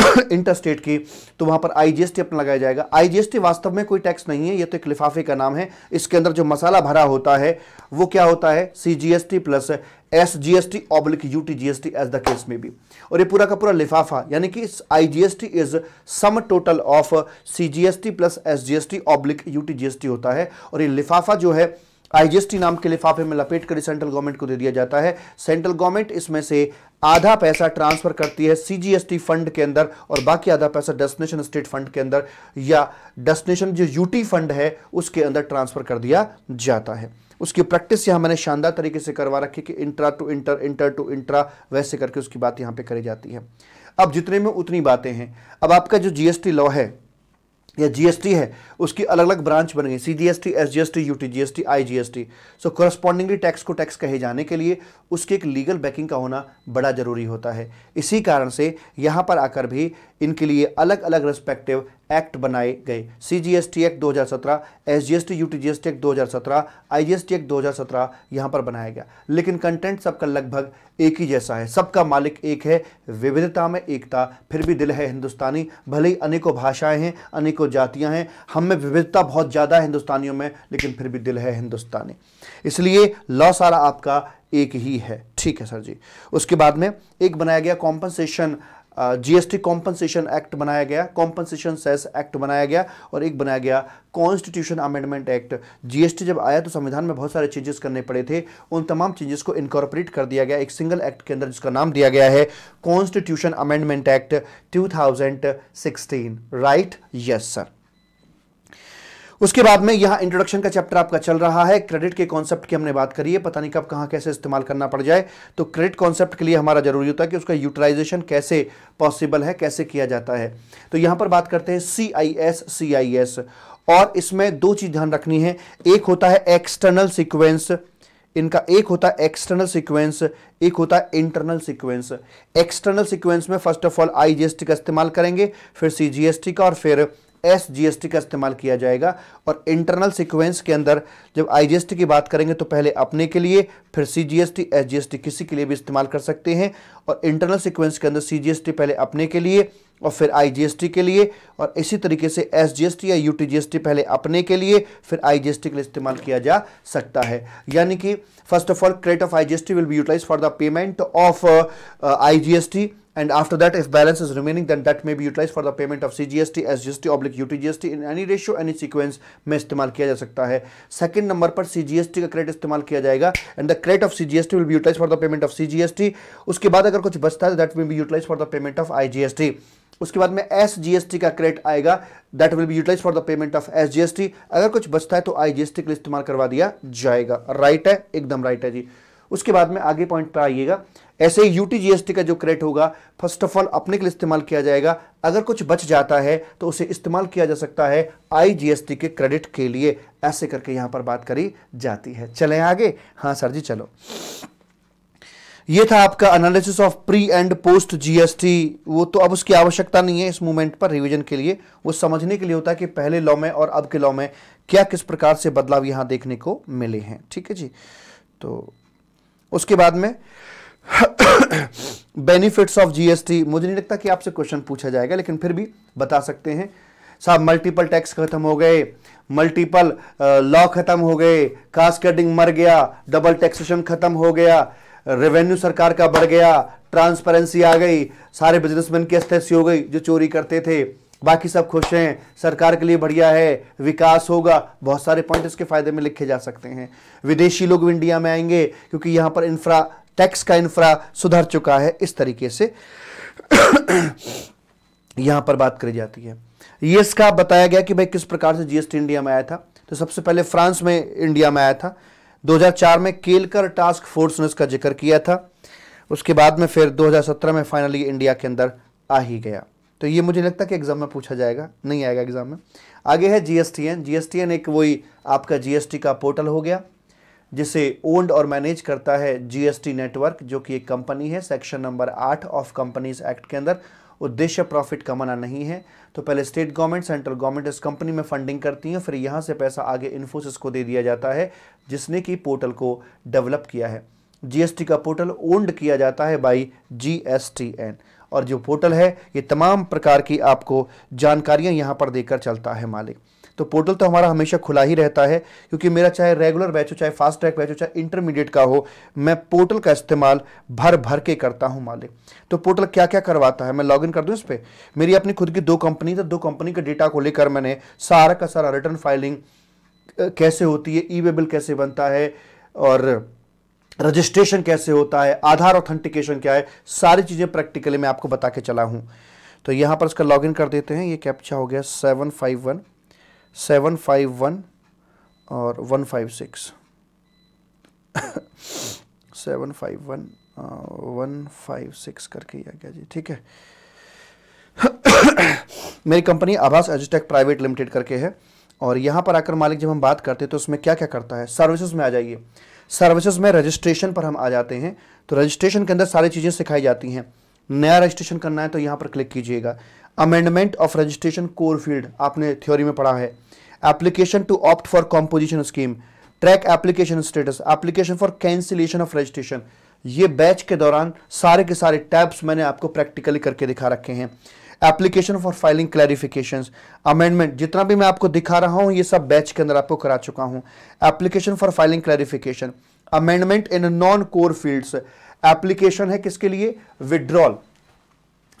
इंटरस्टेट की तो वहाँ पर आईजीएसटी अपना लगाया जाएगा। आईजीएसटी वास्तव में कोई टैक्स नहीं है, ये तो एक लिफाफे का नाम है। इसके अंदर जो मसाला भरा होता है, वो क्या होता है? CGST plus S G S T oblique U T G S T as the case में भी और ये पूरा का पूरा लिफाफा, यानी कि I G S T is sum total of C G S T plus S G S T oblique U T G S T होता है। और ये लिफाफा जो है आईजीएसटी नाम के लिफाफे में लपेट कर सेंट्रल गवर्नमेंट को दे दिया जाता है। सेंट्रल गवर्नमेंट इसमें से आधा पैसा ट्रांसफ़र करती है सीजीएसटी फंड के अंदर और बाकी आधा पैसा डेस्टिनेशन स्टेट फंड के अंदर या डेस्टिनेशन जो यूटी फंड है, उसके अंदर ट्रांसफ़र कर दिया जाता है। उसकी प्रैक्टिस यहाँ मैंने शानदार तरीके से करवा रखी कि intra to inter inter to intra, वैसे करके उसकी बात यहाँ पे करी जाती है। अब जितने में उतनी बातें हैं। अब आपका जो जीएसटी लॉ है या जीएसटी है, उसकी अलग अलग ब्रांच बन गई। C G S T S G S T U T G S T I G S T so correspondingly tax को टैक्स कहे जाने के लिए उसके एक लीगल बैकिंग का होना बड़ा ज़रूरी होता है। इसी कारण से यहाँ पर आकर भी इनके लिए अलग अलग रेस्पेक्टिव एक्ट बनाए गए। C G S T act 2017 S G S T U T G S T act 2017 I G S T act 2017 यहाँ पर बनाया गया। लेकिन कंटेंट सबका लगभग एक ही जैसा है। सबका मालिक एक है, विविधता में एकता, फिर भी दिल है हिंदुस्तानी। भले ही अनेकों भाषाएँ हैं, अनेकों जातियाँ हैं, हम में विविधता बहुत ज़्यादा है हिंदुस्तानियों में, लेकिन फिर भी दिल है हिंदुस्तानी। इसलिए लॉ सारा आपका एक ही है। ठीक है सर जी। उसके बाद में एक बनाया गया कॉम्पनसेशन जीएसटी कॉम्पनसेशन एक्ट बनाया गया कॉम्पनसेशन सेस एक्ट बनाया गया और एक बनाया गया कॉन्स्टिट्यूशन अमेंडमेंट एक्ट जीएसटी जब आया तो संविधान में बहुत सारे चेंजेस करने पड़े थे। उन तमाम चेंजेस को इनकॉर्पोरेट कर दिया गया, एक सिंगल एक्ट के अंदर जिसका नाम दिया गया है constitution amendment act 2016 right yes sir उसके बाद में यहाँ इंट्रोडक्शन का चैप्टर आपका चल रहा है। क्रेडिट के कॉन्सेप्ट की हमने बात करी है। पता नहीं कब कहाँ कैसे इस्तेमाल करना पड़ जाए। तो क्रेडिट कॉन्सेप्ट के लिए हमारा ज़रूरी होता है कि उसका यूटिलाइजेशन कैसे पॉसिबल है, कैसे किया जाता है। तो यहाँ पर बात करते हैं सी I S C I S और इसमें दो चीज़ ध्यान रखनी है। एक होता है एक्सटर्नल सिक्वेंस इनका एक होता है एक्सटर्नल सीक्वेंस एक होता है इंटरनल सीक्वेंस एक्सटर्नल सीक्वेंस में फ़र्स्ट ऑफ़ ऑल आईजीएसटी का इस्तेमाल करेंगे, फिर सीजीएसटी का और फिर एस जीएसटी का इस्तेमाल किया जाएगा और इंटरनल सीक्वेंस के अंदर जब आईजीएसटी की बात करेंगे तो पहले अपने के लिए फिर सी सीजीएसटी एसजीएसटी किसी के लिए भी इस्तेमाल कर सकते हैं और इंटरनल सीक्वेंस के अंदर सीजीएसटी पहले अपने के लिए और फिर आईजीएसटी के लिए और इसी तरीके से एसजीएसटी या यूटीजीएसटी पहले अपने के लिए फिर आईजीएसटी के लिए इस्तेमाल किया जा सकता है यानी कि first of all credit of IGST will be utilise for the payment of IGST and after that if balance is remaining then that may be utilized for the payment of CGST, SGST oblique UTGST in any ratio any sequence में इस्तेमाल किया जा सकता है second number पर CGST का credit इस्तेमाल किया जाएगा and the credit of CGST will be utilized for the payment of CGST उसके बाद अगर कुछ बचता है that will be utilized for the payment of IGST उसके बाद में एस जीएसटी का क्रेडिट आएगा that will be utilise for the payment of S GST अगर कुछ बचता है तो आईजीएसटी के लिए इस्तेमाल करवा दिया जाएगा राइट right है एकदम राइट है जी उसके बाद में आगे पॉइंट पर आइएगा। ऐसे ही यूटी जीएसटी का जो क्रेडिट होगा फ़र्स्ट ऑफ़ ऑल अपने के लिए इस्तेमाल किया जाएगा। अगर कुछ बच जाता है तो उसे इस्तेमाल किया जा सकता है आई आईजीएसटी के क्रेडिट के लिए। ऐसे करके यहाँ पर बात करी जाती है। चले आगे? हाँ सर जी, चलो। ये था आपका analysis of pre and post GST वो तो अब उसकी आवश्यकता नहीं है इस मूवमेंट पर रिवीजन के लिए। वो समझने के लिए होता है कि पहले लॉ में और अब के लॉ में क्या किस प्रकार से बदलाव यहाँ देखने को मिले हैं। ठीक है जी? तो उसके बाद में बेनिफिट्स ऑफ़ जीएसटी मुझे नहीं लगता कि आपसे क्वेश्चन पूछा जाएगा, लेकिन फिर भी बता सकते हैं। साहब मल्टीपल टैक्स खत्म हो गए मल्टीपल लॉ खत्म हो गए कास्केडिंग मर गया डबल टैक्सेशन खत्म हो गया रेवेन्यू सरकार का बढ़ गया ट्रांसपेरेंसी आ गई, सारे बिजनेसमैन की अस्थिति हो गई, जो चोरी करते थे। बाकी सब खुश हैं। सरकार के लिए बढ़िया है, विकास होगा। बहुत सारे पॉइंट इसके फ़ायदे में लिखे जा सकते हैं। विदेशी लोग इंडिया में आएँगे, क्योंकि यहाँ पर इंफ्रा टैक्स का इंफ्रा सुधर चुका है। इस तरीके से यहाँ पर बात करी जाती है। ये इसका बताया गया कि भाई किस प्रकार से जीएसटी इंडिया में आया था। तो सबसे पहले फ्रांस में इंडिया में आया था। 2004 में केलकर टास्क फोर्स ने इसका ज़िक्र किया था। उसके बाद में फिर 2017 में फाइनली इंडिया के अंदर आ ही गया। तो ये मुझे लगता है कि एग्ज़ाम में पूछा जाएगा, नहीं आएगा एग्ज़ाम में। आगे है जीएसटीएन जीएसटीएन एक वही आपका जीएसटी का पोर्टल हो गया, जिसे ओन्ड और मैनेज करता है जीएसटी नेटवर्क जो कि एक कंपनी है सेक्शन नंबर आठ ऑफ़ कंपनीज़ एक्ट के अंदर। उद्देश्य प्रॉफिट कमाना नहीं है। तो पहले स्टेट गवर्नमेंट सेंट्रल गवर्नमेंट इस कंपनी में फंडिंग करती है, फिर यहाँ से पैसा आगे इन्फोसिस को दे दिया जाता है, जिसने कि पोर्टल को डेवलप किया है। जीएसटी का पोर्टल ओन्ड किया जाता है बाई जीएसटीएन और जो पोर्टल है, ये तमाम प्रकार की आपको जानकारियाँ यहाँ पर देकर चलता है मालिक। तो पोर्टल तो हमारा हमेशा खुला ही रहता है, क्योंकि मेरा चाहे रेगुलर बैच हो, चाहे फास्ट ट्रैक बैच हो, चाहे इंटरमीडिएट का हो, मैं पोर्टल का इस्तेमाल भर भर के करता हूँ मालिक। तो पोर्टल क्या क्या करवाता है? मैं लॉगिन कर दूँ इस पर मेरी अपनी खुद की दो कंपनी तो दो कंपनी के डेटा को लेकर मैंने सारा का सारा रिटर्न फाइलिंग कैसे होती है ई वे बिल कैसे बनता है, और रजिस्ट्रेशन कैसे होता है, आधार ऑथेंटिकेशन क्या है, सारी चीज़ें प्रैक्टिकली मैं आपको बता के चला हूँ। तो यहाँ पर इसका लॉगिन कर देते हैं, ये कैप्चा हो गया seven five one seven five one और one five six seven five one one five six करके आ गया जी, ठीक है। मेरी कंपनी आभास एजुटेक प्राइवेट लिमिटेड करके है, और यहाँ पर आकर मालिक जब हम बात करते हैं तो उसमें क्या क्या करता है? सर्विसेज़ में आ जाइए। सर्विसेज़ में रजिस्ट्रेशन पर हम आ जाते हैं। तो रजिस्ट्रेशन के अंदर सारी चीज़ें सिखाई जाती हैं। नया रजिस्ट्रेशन करना है तो यहाँ पर क्लिक कीजिएगा। Amendment of registration core field आपने थ्योरी में पढ़ा है। Application to opt for composition scheme track application status application for cancellation of registration ये बैच के दौरान सारे के सारे टैब्स मैंने आपको प्रैक्टिकली करके दिखा रखे हैं। Application for filing clarification amendment जितना भी मैं आपको दिखा रहा हूँ, ये सब बैच के अंदर आपको करा चुका हूँ। Application for filing clarification amendment in non core fields application है किसके लिए? विड्रॉल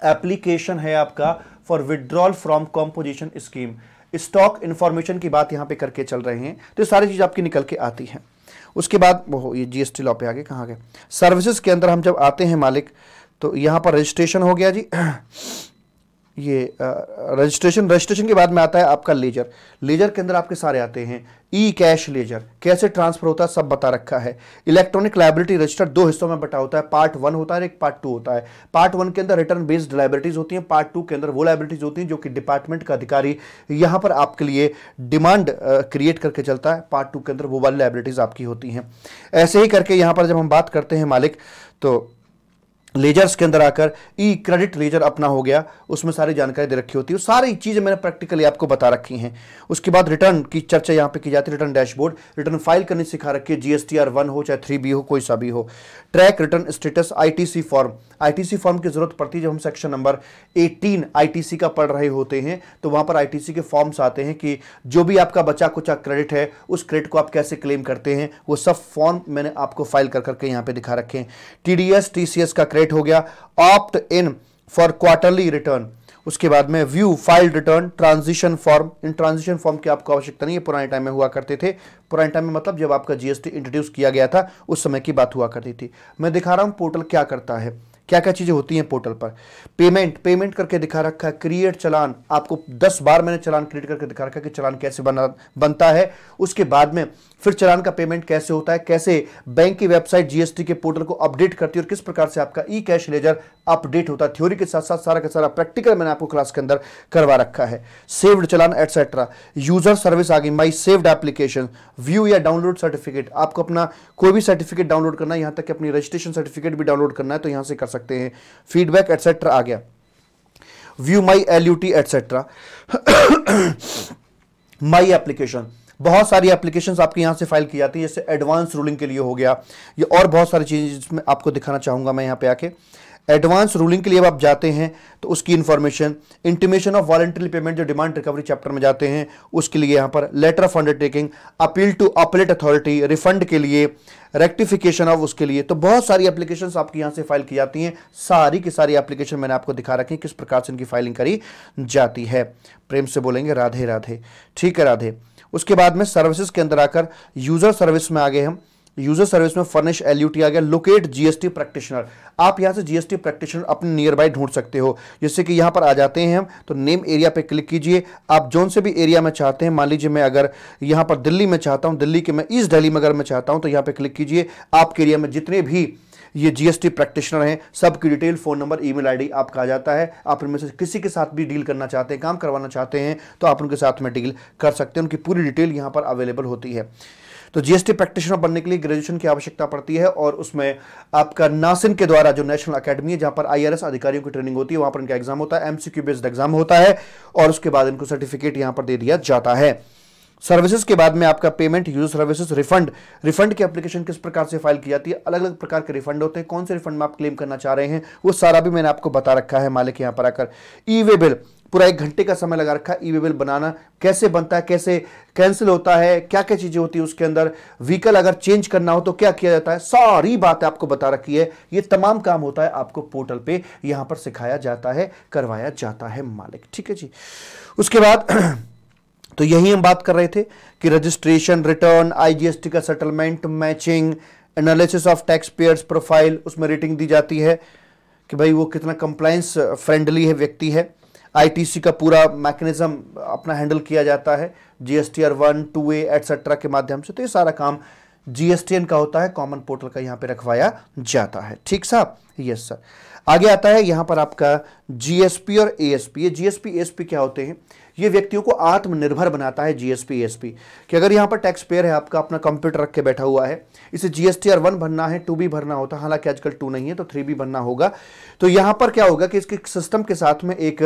एप्लीकेशन है आपका for withdrawal from composition scheme stock information की बात यहाँ पे करके चल रहे हैं तो सारी चीज़ आपकी निकल के आती है। उसके बाद वो ये जीएसटी लॉ पे आगे कहाँ गए? सर्विसेज़ के अंदर हम जब आते हैं मालिक तो यहाँ पर रजिस्ट्रेशन हो गया जी। ये रजिस्ट्रेशन रजिस्ट्रेशन के बाद में आता है आपका लेजर लेजर के अंदर आपके सारे आते हैं. ई कैश लेजर कैसे ट्रांसफ़र होता है सब बता रखा है. इलेक्ट्रॉनिक लाइबिलिटी रजिस्टर दो हिस्सों में बटा होता है. पार्ट वन होता है एक पार्ट टू होता है. पार्ट वन के अंदर रिटर्न बेस्ड लाइबिलिटीज होती हैं. पार्ट टू के अंदर वो लाइबिलिटीज होती हैं जो कि डिपार्टमेंट का अधिकारी यहाँ पर आपके लिए डिमांड क्रिएट करके चलता है. पार्ट टू के अंदर वो वाली लाइबिलिटीज आपकी होती हैं. ऐसे ही करके यहाँ पर जब हम बात करते हैं मालिक तो लेजर्स के अंदर आकर ई क्रेडिट लेजर अपना हो गया। उसमें सारी जानकारी दे रखी होती है। सारी चीज़ें मैंने प्रैक्टिकली आपको बता रखी हैं। उसके बाद रिटर्न की चर्चा यहाँ पे की जाती है। रिटर्न डैशबोर्ड रिटर्न फ़ाइल करनी सिखा रखी है। जीएसटी आर वन हो, चाहे थ्री बी हो, कोई सा भी हो। Track return status ITC form ITC form की ज़रूरत पड़ती है जब हम सेक्शन नंबर 18 आईटीसी का पढ़ रहे होते हैं। तो वहाँ पर आईटीसी के फॉर्म्स आते हैं कि जो भी आपका बचा कुचा क्रेडिट है, उस क्रेडिट को आप कैसे क्लेम करते हैं, वो सब फॉर्म मैंने आपको फ़ाइल कर करके यहाँ पे दिखा रखे हैं। टीडीएस टीसीएस का क्रेडिट हो गया opt in for quarterly return उसके बाद में view file return transition form in transition form की आपको आवश्यकता नहीं है, पुराने टाइम में हुआ करते थे। पुराने टाइम में मतलब जब आपका जीएसटी इंट्रोड्यूस किया गया था, उस समय की बात हुआ करती थी। मैं दिखा रहा हूँ पोर्टल क्या करता है। क्या क्या चीज़ें होती हैं पोर्टल पर? पेमेंट पेमेंट करके दिखा रखा है क्रिएट चलान। आपको दस बार मैंने चलान क्रिएट करके दिखा रखा है कि चलान कैसे बना, बनता है। उसके बाद में फिर चलान का पेमेंट कैसे होता है, कैसे बैंक की वेबसाइट जीएसटी के पोर्टल को अपडेट करती है और किस प्रकार से आपका ई कैश लेजर अपडेट होता है, थ्योरी के साथ साथ सारा का सारा प्रैक्टिकल मैंने आपको क्लास के अंदर करवा रखा है। Saved challan etcetera user service आ गई माई सेव्ड एप्लीकेशन व्यू या डाउनलोड सर्टिफिकेट आपको अपना कोई भी सर्टिफिकेट डाउनलोड करना है, यहाँ तक कि अपनी रजिस्ट्रेशन सर्टिफिकेट भी डाउनलोड करना है तो यहाँ से कर सकते हैं। फीडबैक एटसेट्रा आ गया। View my L U T etcetera my application बहुत सारी एप्लीकेशन आपके यहाँ से फ़ाइल की जाती है। जैसे एडवांस रूलिंग के लिए हो गया। ये और बहुत सारी चीज़ें आपको दिखाना चाहूँगा मैं यहाँ पे आके। एडवांस रूलिंग के लिए आप जाते हैं तो उसकी information intimation of voluntary payment जो डिमांड रिकवरी चैप्टर में जाते हैं, उसके लिए यहाँ पर letter of undertaking appeal to appellate authority refund के लिए रेक्टिफिकेशन ऑफ़ उसके लिए। तो बहुत सारी एप्लीकेशन आपकी यहाँ से फ़ाइल की जाती हैं। सारी की सारी एप्लीकेशन मैंने आपको दिखा रखी है, किस प्रकार से इनकी फाइलिंग करी जाती है। प्रेम से बोलेंगे, राधे राधे। ठीक है, राधे। उसके बाद में सर्विसेज़ के अंदर आकर यूज़र सर्विस में आ गए हम यूज़र सर्विस में फर्निश एलयूटी आ गया लोकेट जीएसटी प्रैक्टिशनर आप यहाँ से जीएसटी प्रैक्टिशनर अपने नियर बाय ढूंढ सकते हो जैसे कि यहाँ पर आ जाते हैं हम तो नेम एरिया पे क्लिक कीजिए। आप जोन से भी एरिया में चाहते हैं, मान लीजिए मैं अगर यहाँ पर दिल्ली में चाहता हूँ, दिल्ली के मैं ईस्ट दिल्ली में अगर मैं चाहता हूँ तो यहाँ पर क्लिक कीजिए। आपके एरिया में जितने भी ये जीएसटी प्रैक्टिशनर हैं, सबकी detail phone number email ID आपका आ जाता है। आप इनमें से किसी के साथ भी डील करना चाहते हैं, काम करवाना चाहते हैं तो आप उनके साथ में डील कर सकते हैं। उनकी पूरी डिटेल यहाँ पर अवेलेबल होती है। तो जीएसटी प्रैक्टिशनर बनने के लिए ग्रेजुएशन की आवश्यकता पड़ती है और उसमें आपका नासिन के द्वारा जो नेशनल अकेडमी है, जहाँ पर आईआरएस अधिकारियों की ट्रेनिंग होती है, वहाँ पर इनका एग्ज़ाम होता है एमसीक्यू बेस्ड एग्ज़ाम होता है और उसके बाद इनको सर्टिफिकेट यहाँ पर दे दिया जाता है। सर्विसेज़ के बाद में आपका payment use services refund refund की एप्लीकेशन किस प्रकार से फ़ाइल की जाती है? अलग अलग प्रकार के रिफंड होते हैं। कौन से रिफंड में आप क्लेम करना चाह रहे हैं? वो सारा भी मैंने आपको बता रखा है मालिक यहाँ पर आकर। ई वे बिल पूरा एक घंटे का समय लगा रखा है ई वे बिल बनाना। कैसे बनता है? कैसे कैंसिल होता है? क्या क्या चीज़ें होती है उसके अंदर? व्हीकल अगर चेंज करना हो तो क्या किया जाता है? सारी बातें आपको बता रखी है। ये तमाम काम होता है आपको पोर्टल पे यहाँ पर सिखाया जाता है, करवाया जाता है मालिक। ठीक है जी। उसके बाद तो यही हम बात कर रहे थे कि रजिस्ट्रेशन रिटर्न आईजीएसटी का settlement matching analysis of tax payers profile उसमें रेटिंग दी जाती है कि भाई वो कितना कंप्लायंस फ्रेंडली है, व्यक्ति है। आईटीसी का पूरा मैकेनिज्म अपना हैंडल किया जाता है GSTR one two A etcetera के माध्यम से। तो ये सारा काम जीएसटीएन का होता है कॉमन पोर्टल का यहाँ पे रखवाया जाता है। ठीक साहब? यस सर आगे आता है यहाँ पर आपका जीएसपी और एएसपी ये जीएसपी एएसपी क्या होते हैं? ये व्यक्तियों को आत्मनिर्भर बनाता है जीएसपी एएसपी कि अगर यहाँ पर टैक्स पेयर है, आपका अपना कंप्यूटर रख के बैठा हुआ है, इसे जीएसटी आर वन भरना है टू भी भरना होता है, हालाँकि आजकल टू नहीं है तो थ्री भी भरना होगा। तो यहाँ पर क्या होगा कि इसके सिस्टम के साथ में एक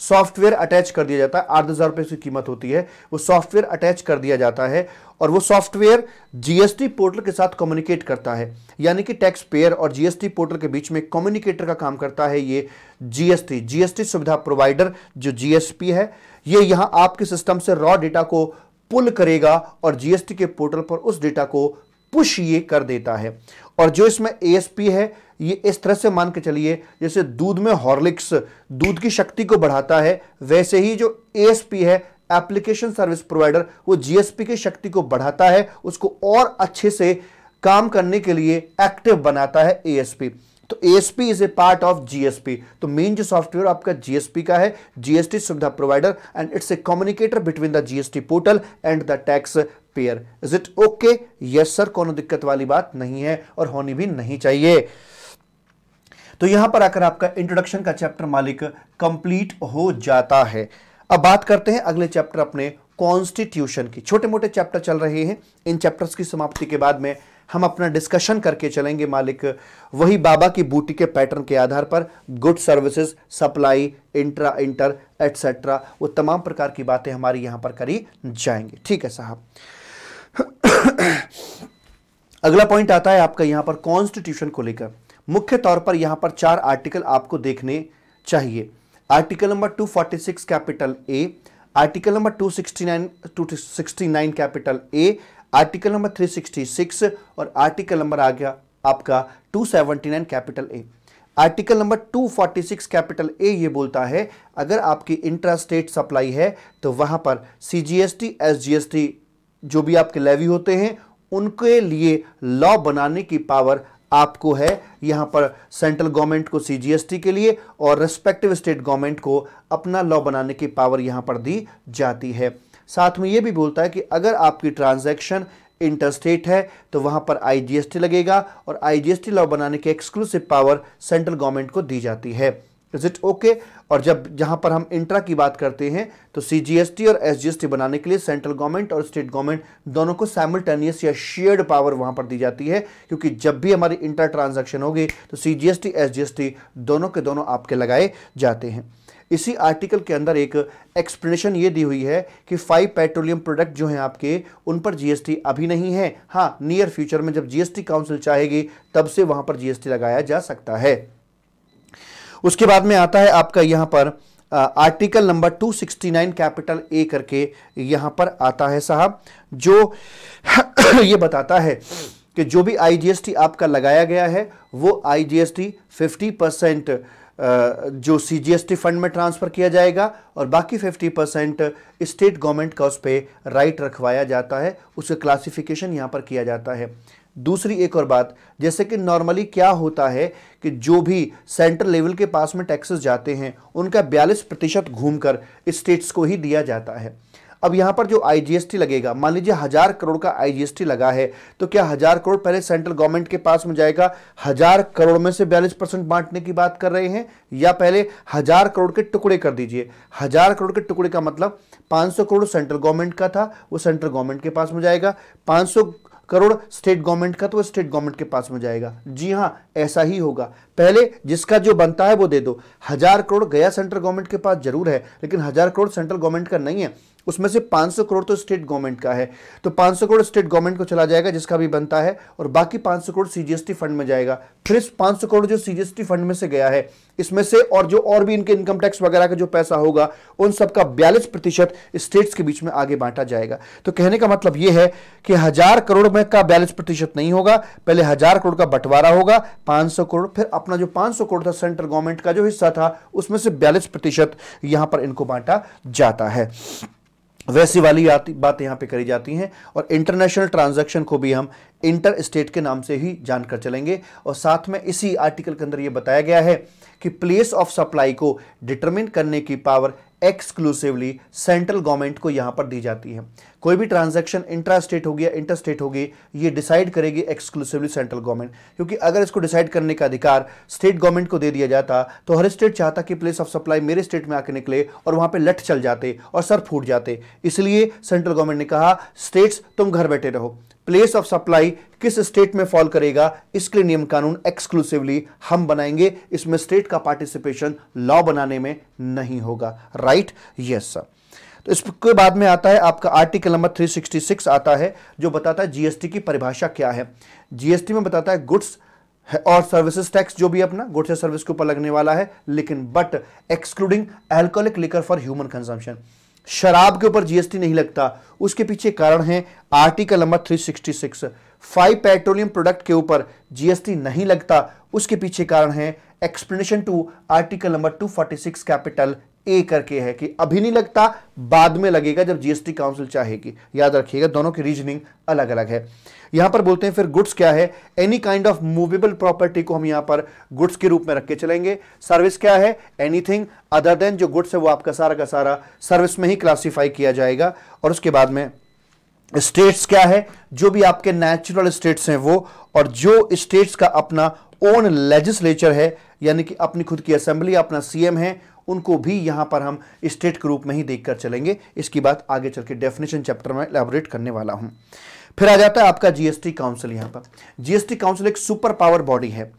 सॉफ्टवेयर अटैच कर दिया जाता है, आठ हज़ार रुपए की कीमत होती है, वो सॉफ्टवेयर अटैच कर दिया जाता है और वो सॉफ्टवेयर जीएसटी पोर्टल के साथ कम्युनिकेट करता है। यानी कि टैक्स पेयर और जीएसटी पोर्टल के बीच में कम्युनिकेटर का काम करता है ये जीएसटी जीएसटी सुविधा प्रोवाइडर जो जीएसपी है ये यहाँ आपके सिस्टम से रॉ डेटा को पुल करेगा और जीएसटी के पोर्टल पर उस डेटा को पुश ये कर देता है। और जो इसमें एएसपी है, ये इस तरह से मान के चलिए, जैसे दूध में हॉर्लिक्स दूध की शक्ति को बढ़ाता है, वैसे ही जो एएसपी है एप्लीकेशन सर्विस प्रोवाइडर वो जीएसपी की शक्ति को बढ़ाता है, उसको और अच्छे से काम करने के लिए एक्टिव बनाता है एएसपी तो ASP is a part of GSP तो मेन जो सॉफ्टवेयर आपका जीएसपी का है GST Suvidha provider and it's a communicator between the GST portal and the tax payer is it okay yes sir कोनो दिक्कत वाली बात नहीं है और होनी भी नहीं चाहिए। तो यहाँ पर आकर आपका इंट्रोडक्शन का चैप्टर मालिक कंप्लीट हो जाता है। अब बात करते हैं अगले चैप्टर अपने कॉन्स्टिट्यूशन की। छोटे मोटे चैप्टर चल रहे हैं। इन चैप्टर्स की समाप्ति के बाद में हम अपना डिस्कशन करके चलेंगे, मालिक। वही बाबा की बूटी के पैटर्न के आधार पर good services supply intra inter etcetera वो तमाम प्रकार की बातें हमारी यहाँ पर करी जाएँगी। ठीक है साहब। अगला पॉइंट आता है आपका यहाँ पर कॉन्स्टिट्यूशन को लेकर। मुख्य तौर पर यहाँ पर चार आर्टिकल आपको देखने चाहिए। Article number 246 capital A article number 269 269 capital A article number 366 और आर्टिकल नंबर आ गया आपका 279 capital A article number 246 capital A ये बोलता है, अगर आपकी इंट्रा स्टेट सप्लाई है तो वहाँ पर सीजीएसटी एसजीएसटी जो भी आपके लेवी होते हैं, उनके लिए लॉ बनाने की पावर आपको है। यहाँ पर सेंट्रल गवर्नमेंट को सीजीएसटी के लिए और रेस्पेक्टिव स्टेट गवर्नमेंट को अपना लॉ बनाने की पावर यहाँ पर दी जाती है। साथ में यह भी बोलता है कि अगर आपकी ट्रांजैक्शन इंटरस्टेट है तो वहाँ पर आईजीएसटी लगेगा और आईजीएसटी लॉ बनाने की एक्सक्लूसिव पावर सेंट्रल गवर्नमेंट को दी जाती है। इज़ इट ओके और जब जहाँ पर हम इंट्रा की बात करते हैं तो सीजीएसटी और एसजीएसटी बनाने के लिए सेंट्रल गवर्नमेंट और स्टेट गवर्नमेंट दोनों को साइमल्टेनियस या शेयर्ड पावर वहाँ पर दी जाती है, क्योंकि जब भी हमारी इंटर ट्रांजैक्शन होगी तो सीजीएसटी एसजीएसटी दोनों के दोनों आपके लगाए जाते हैं। इसी आर्टिकल के अंदर एक एक्सप्लेनेशन ये दी हुई है कि फाइव पेट्रोलियम प्रोडक्ट जो हैं आपके, उन पर जीएसटी अभी नहीं है। हाँ नियर फ्यूचर में जब जीएसटी काउंसिल चाहेगी, तब से वहाँ पर जीएसटी लगाया जा सकता है। उसके बाद में आता है आपका यहाँ पर आर्टिकल नंबर 269 कैपिटल ए करके यहाँ पर आता है साहब, जो ये बताता है कि जो भी आईजीएसटी आपका लगाया गया है, वो आईजीएसटी 50 परसेंट जो C G S T fund में ट्रांसफ़र किया जाएगा और बाकी 50 परसेंट स्टेट गवर्नमेंट का उस पर राइट रखवाया जाता है, उसे क्लासिफिकेशन यहाँ पर किया जाता है। दूसरी एक और बात, जैसे कि नॉर्मली क्या होता है कि जो भी सेंट्रल लेवल के पास में टैक्सेस जाते हैं, उनका बयालीस प्रतिशत घूम स्टेट्स को ही दिया जाता है। अब यहाँ पर जो आईजीएसटी लगेगा, मान लीजिए हज़ार करोड़ का आईजीएसटी लगा है तो क्या हज़ार करोड़ पहले सेंट्रल गवर्नमेंट के पास में जाएगा? हज़ार करोड़ में से बयालीस परसेंट बांटने की बात कर रहे हैं, या पहले हज़ार करोड़ के टुकड़े कर दीजिए। हज़ार करोड़ के टुकड़े का मतलब 500 करोड़ सेंट्रल गवर्नमेंट का था, वो सेंट्रल गवर्नमेंट के पास में जाएगा। 500 करोड़ स्टेट गवर्नमेंट का तो स्टेट गवर्नमेंट के पास में जाएगा। जी हाँ ऐसा ही होगा। पहले जिसका जो बनता है वो दे दो। हज़ार करोड़ गया सेंट्रल गवर्नमेंट के पास ज़रूर है, लेकिन हज़ार करोड़ सेंट्रल गवर्नमेंट का नहीं है। उसमें से 500 करोड़ तो स्टेट गवर्नमेंट का है। तो 500 करोड़ स्टेट गवर्नमेंट को चला जाएगा, जिसका भी बनता है, और बाकी 500 करोड़ सीजीएसटी फंड में जाएगा। फिर इस 500 करोड़ जो सीजीएसटी फंड में से गया है, इसमें से और जो और भी इनके इनकम टैक्स वगैरह का जो पैसा होगा, उन सबका बयालीस प्रतिशत स्टेट्स के बीच में आगे बांटा जाएगा। तो कहने का मतलब यह है कि हज़ार करोड़ में का बयालीस प्रतिशत नहीं होगा, पहले हज़ार करोड़ का बंटवारा होगा, पाँच करोड़, फिर अपना जो पाँच करोड़ था सेंट्रल गवर्नमेंट का जो हिस्सा था, उसमें से बयालीस प्रतिशत यहाँ पर इनको बांटा जाता है। वैसी वाली बात यहाँ पे करी जाती हैं और इंटरनेशनल ट्रांजैक्शन को भी हम इंटर स्टेट के नाम से ही जानकर चलेंगे। और साथ में इसी आर्टिकल के अंदर यह बताया गया है कि प्लेस ऑफ़ सप्लाई को डिटरमिन करने की पावर एक्सक्लूसिवली सेंट्रल गवर्नमेंट को यहाँ पर दी जाती है। कोई भी ट्रांजैक्शन इंट्रा स्टेट होगी या इंटर स्टेट होगी, ये डिसाइड करेगी एक्सक्लूसिवली सेंट्रल गवर्नमेंट क्योंकि अगर इसको डिसाइड करने का अधिकार स्टेट गवर्नमेंट को दे दिया जाता तो हर स्टेट चाहता कि प्लेस ऑफ़ सप्लाई मेरे स्टेट में आके निकले और वहाँ पर लट चल जाते और सर फूट जाते। इसलिए सेंट्रल गवर्नमेंट ने कहा स्टेट्स तुम घर बैठे रहो। प्लेस ऑफ़ सप्लाई किस स्टेट में फॉल करेगा, इसके लिए नियम कानून एक्सक्लूसिवली हम बनाएँगे। इसमें स्टेट का पार्टिसिपेशन लॉ बनाने में नहीं होगा। राइट यस सर तो इसके बाद में आता है, आपका आर्टिकल नंबर 366 आता है, जो बताता है जीएसटी की परिभाषा क्या है। जीएसटी में बताता है गुड्स और सर्विसेज़ टैक्स जो भी अपना गुड्स या सर्विस के ऊपर लगने वाला है, लेकिन but excluding alcoholic liquor for human consumption शराब के ऊपर जीएसटी नहीं लगता। उसके पीछे कारण है article number 366 five petroleum product के ऊपर जीएसटी नहीं लगता। उसके पीछे कारण है explanation to article number 246 capital A करके है कि अभी नहीं लगता, बाद में लगेगा जब जीएसटी काउंसिल चाहेगी। याद रखिएगा, दोनों की रीजनिंग अलग अलग है। यहाँ पर बोलते हैं, फिर गुड्स क्या है? Any kind of movable property को हम यहाँ पर गुड्स के रूप में रख के चलेंगे। सर्विस क्या है? एनीथिंग अदर देन जो गुड्स है वो आपका सारा का सारा सर्विस में ही क्लासीफाई किया जाएगा। और उसके बाद में स्टेट्स क्या है? जो भी आपके नेचुरल स्टेट्स हैं वो, और जो स्टेट्स का अपना ओन लेजिस्लेचर है, यानी कि अपनी खुद की असेंबली अपना सीएम है उनको भी यहाँ पर हम स्टेट के रूप में ही देखकर चलेंगे। इसकी बात आगे चल के डेफिनेशन चैप्टर में एलेबोरेट करने वाला हूँ। फिर आ जाता है आपका जीएसटी काउंसिल यहाँ पर। जीएसटी काउंसिल एक सुपर पावर बॉडी है।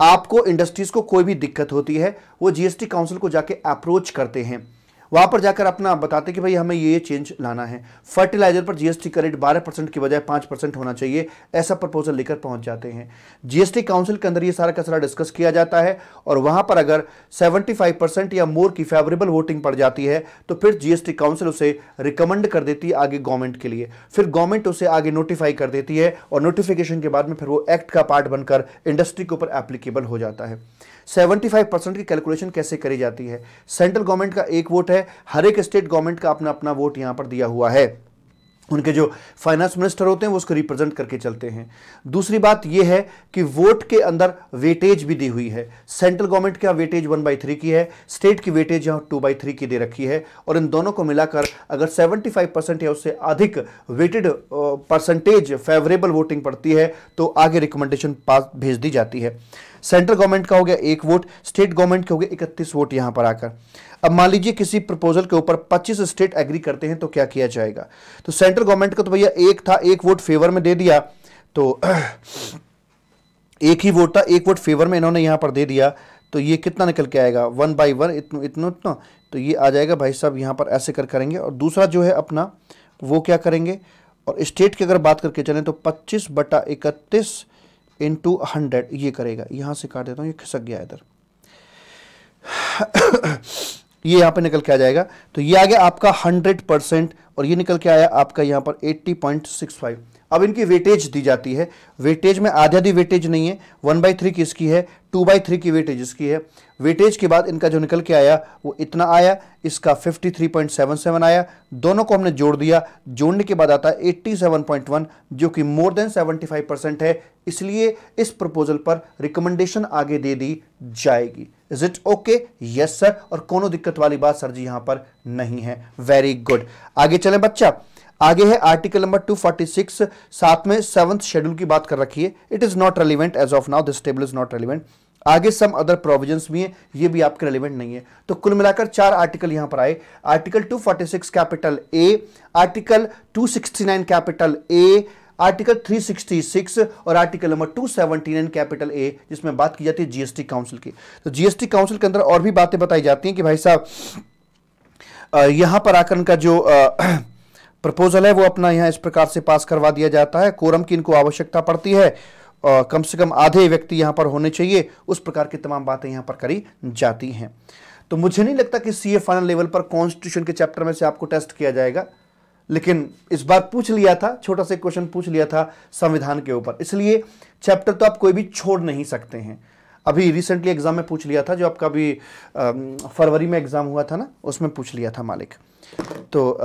आपको इंडस्ट्रीज़ को कोई भी दिक्कत होती है, वो जीएसटी काउंसिल को जाके अप्रोच करते हैं। वहाँ पर जाकर अपना बताते कि भाई हमें ये चेंज लाना है। फर्टिलाइज़र पर जीएसटी का रेट बारह परसेंट की बजाय पाँच परसेंट होना चाहिए, ऐसा प्रपोजल लेकर पहुँच जाते हैं। जीएसटी काउंसिल के अंदर ये सारा का सारा डिस्कस किया जाता है और वहाँ पर अगर 75 परसेंट या मोर की फेवरेबल वोटिंग पड़ जाती है तो फिर जीएसटी काउंसिल उसे रिकमेंड कर देती है आगे गवर्नमेंट के लिए। फिर गवर्नमेंट उसे आगे नोटिफाई कर देती है और नोटिफिकेशन के बाद में फिर वो एक्ट का पार्ट बनकर इंडस्ट्री के ऊपर एप्लीकेबल हो जाता है। 75 परसेंट की कैलकुलेशन कैसे करी जाती है? सेंट्रल गवर्नमेंट का एक वोट है, हर एक स्टेट गवर्नमेंट का अपना अपना वोट यहाँ पर दिया हुआ है। उनके जो फाइनेंस मिनिस्टर होते हैं, वो उसको रिप्रेजेंट करके चलते हैं। दूसरी बात यह है कि वोट के अंदर वेटेज भी दी हुई है। सेंट्रल गवर्नमेंट का वेटेज वन बाई थ्री की है? स्टेट की वेटेज यहाँ टू बाई थ्री की दे रखी है। और इन दोनों को मिलाकर अगर सेवेंटी फाइव परसेंट या उससे अधिक वेटेड परसेंटेज फेवरेबल वोटिंग पड़ती है तो आगे रिकमेंडेशन पास भेज दी जाती है। सेंट्रल गवर्नमेंट का हो गया एक वोट, स्टेट गवर्नमेंट के हो गया इकतीस वोट यहाँ पर आकर। अब मान लीजिए किसी प्रपोजल के ऊपर 25 स्टेट एग्री करते हैं तो क्या किया जाएगा? तो सेंट्रल गवर्नमेंट का तो भैया एक था, एक वोट फेवर में दे दिया तो एक ही वोट था, एक वोट फेवर में इन्होंने यहाँ पर दे दिया तो ये कितना निकल के आएगा? वन बाई वन, इतना इतना इतना तो ये आ जाएगा भाई साहब यहाँ पर ऐसे कर करेंगे, और दूसरा जो है अपना, वो क्या करेंगे? और स्टेट की अगर बात करके चलें तो 25 बटा इकतीस इंटू हंड्रेड ये करेगा। यहाँ से काट देता हूँ, ये खिसक गया इधर। ये यहाँ पे निकल के आ जाएगा। तो ये आ गया आपका 100 परसेंट और ये निकल के आया आपका यहाँ पर 80.65 अब इनकी वेटेज दी जाती है। वेटेज में आधी आधी वेटेज नहीं है। वन बाई थ्री किसकी है, टू बाई थ्री की वेटेज इसकी है। वेटेज के बाद इनका जो निकल के आया, वो इतना आया, इसका 53.77 आया। दोनों को हमने जोड़ दिया। जोड़ने के बाद आता है 87.1 जो कि मोर देन 75 परसेंट है। इसलिए इस प्रपोजल पर रिकमेंडेशन आगे दे दी जाएगी। Is it okay yes sir और कोनो दिक्कत वाली बात सर जी, यहाँ पर नहीं है। वेरी गुड आगे चले बच्चा। आगे है आर्टिकल नंबर 246 साथ में सेवंथ शेड्यूल की बात कर रखी है। It is not relevant as of now this table is not relevant आगे सम अदर प्रोविजंस भी हैं, ये भी आपके रेलिवेंट नहीं है। तो कुल मिलाकर चार आर्टिकल यहाँ पर आए। Article 246 capital A article 269 capital A article 366 और आर्टिकल नंबर 279 कैपिटल ए जिसमें बात की जाती है जीएसटी काउंसिल की। तो जीएसटी काउंसिल के अंदर और भी बातें बताई जाती हैं कि भाई साहब यहाँ पर आकर का जो प्रपोजल है, वो अपना यहाँ इस प्रकार से पास करवा दिया जाता है। कोरम की इनको आवश्यकता पड़ती है। और कम से कम आधे व्यक्ति यहाँ पर होने चाहिए। उस प्रकार की तमाम बातें यहाँ पर करी जाती हैं। तो मुझे नहीं लगता कि सीए फाइनल लेवल पर कॉन्स्टिट्यूशन के चैप्टर में से आपको टेस्ट किया जाएगा। लेकिन इस बार पूछ लिया था, छोटा सा क्वेश्चन पूछ लिया था संविधान के ऊपर। इसलिए चैप्टर तो आप कोई भी छोड़ नहीं सकते हैं। अभी रिसेंटली एग्ज़ाम में पूछ लिया था, जो आपका अभी फरवरी में एग्ज़ाम हुआ था ना, उसमें पूछ लिया था मालिक। तो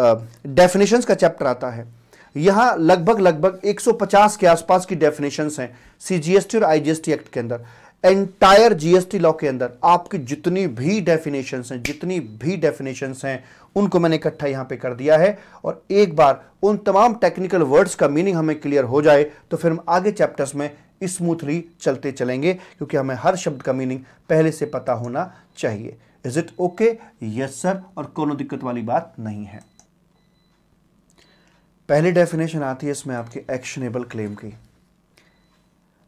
डेफिनेशंस का चैप्टर आता है। यहाँ लगभग लगभग 150 के आसपास की डेफिनेशंस हैं सीजीएसटी और आईजीएसटी एक्ट के अंदर। एंटायर जीएसटी लॉ के अंदर आपकी जितनी भी डेफिनेशंस हैं, जितनी भी डेफिनेशंस हैं, उनको मैंने इकट्ठा यहाँ पे कर दिया है। और एक बार उन तमाम टेक्निकल वर्ड्स का मीनिंग हमें क्लियर हो जाए तो फिर हम आगे चैप्टर्स में स्मूथली चलते चलेंगे, क्योंकि हमें हर शब्द का मीनिंग पहले से पता होना चाहिए। Is it okay yes sir और कोनो दिक्कत वाली बात नहीं है। पहली डेफिनेशन आती है इसमें आपकी एक्शनेबल क्लेम की।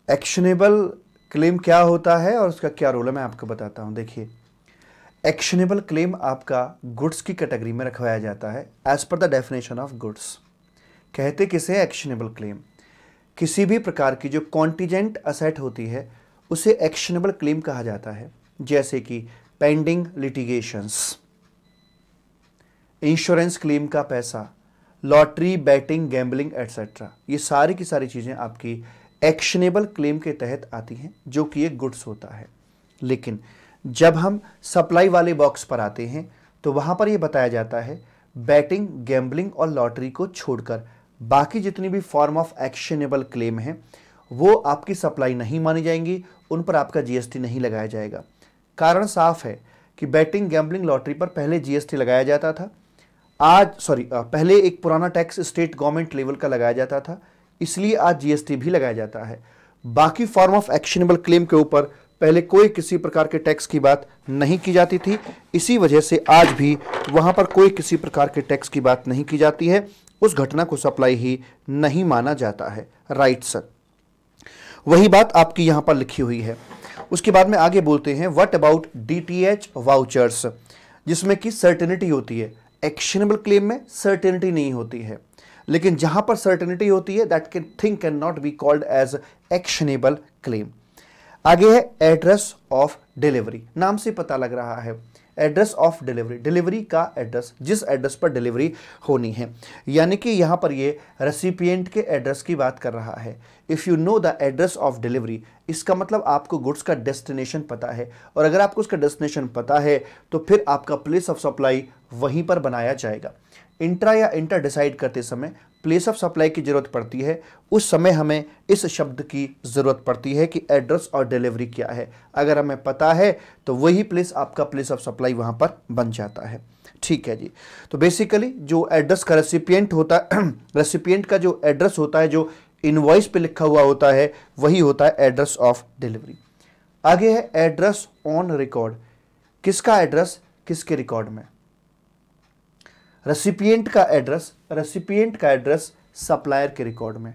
एक्शनेबल क्लेम क्या होता है और उसका क्या रोल है, मैं आपको बताता हूँ। देखिए एक्शनेबल क्लेम आपका गुड्स की कैटेगरी में रखवाया जाता है as per the definition of goods कहते किसे? एक्शनेबल क्लेम किसी भी प्रकार की जो कॉन्टीजेंट असेट होती है, उसे एक्शनेबल क्लेम कहा जाता है, जैसे कि पेंडिंग लिटिगेशंस इंश्योरेंस क्लेम का पैसा लॉटरी बैटिंग गैम्बलिंग एट्सेट्रा ये सारी की सारी चीज़ें आपकी एक्शनेबल क्लेम के तहत आती हैं, जो कि एक गुड्स होता है। लेकिन जब हम सप्लाई वाले बॉक्स पर आते हैं तो वहाँ पर यह बताया जाता है बैटिंग गैम्बलिंग और लॉटरी को छोड़कर बाकी जितनी भी फॉर्म ऑफ़ एक्शनेबल क्लेम है, वो आपकी सप्लाई नहीं मानी जाएँगी, उन पर आपका जीएसटी नहीं लगाया जाएगा। कारण साफ़ है कि बैटिंग गैम्बलिंग लॉटरी पर पहले जीएसटी लगाया जाता था। आज सॉरी पहले एक पुराना टैक्स स्टेट गवर्नमेंट लेवल का लगाया जाता था, इसलिए आज जीएसटी भी लगाया जाता है। बाकी फॉर्म ऑफ़ एक्शनेबल क्लेम के ऊपर पहले कोई किसी प्रकार के टैक्स की बात नहीं की जाती थी। इसी वजह से आज भी वहाँ पर कोई किसी प्रकार के टैक्स की बात नहीं की जाती है। उस घटना को सप्लाई ही नहीं माना जाता है। Right sir. वही बात आपकी यहाँ पर लिखी हुई है। उसके बाद में आगे बोलते हैं व्हाट अबाउट डीटीएच वाउचर्स जिसमें कि सर्टेनिटी होती है। एक्शनेबल क्लेम में सर्टेनिटी नहीं होती है। लेकिन जहाँ पर सर्टेनिटी होती है that can thing can not be called as actionable claim आगे है एड्रेस ऑफ़ डिलीवरी नाम से पता लग रहा है। एड्रेस ऑफ़ डिलीवरी डिलीवरी का एड्रेस, जिस एड्रेस पर डिलीवरी होनी है। यानी कि यहाँ पर ये रेसिपियंट के एड्रेस की बात कर रहा है। If you know the address of delivery इसका मतलब आपको गुड्स का डेस्टिनेशन पता है। और अगर आपको उसका डेस्टिनेशन पता है तो फिर आपका प्लेस ऑफ़ सप्लाई वहीं पर बनाया जाएगा। इंट्रा या इंटर डिसाइड करते समय प्लेस ऑफ़ सप्लाई की ज़रूरत पड़ती है। उस समय हमें इस शब्द की ज़रूरत पड़ती है कि एड्रेस और डिलीवरी क्या है। अगर हमें पता है तो वही प्लेस आपका प्लेस ऑफ़ सप्लाई वहाँ पर बन जाता है। ठीक है जी। तो बेसिकली जो एड्रेस का रेसिपियंट होता है रेसिपियंट का जो एड्रेस होता है, जो इनवॉइस पे लिखा हुआ होता है, वही होता है एड्रेस ऑफ़ डिलीवरी आगे है एड्रेस ऑन रिकॉर्ड किसका एड्रेस किसके रिकॉर्ड में? रेसिपिएंट का एड्रेस रेसिपिएंट का एड्रेस सप्लायर के रिकॉर्ड में।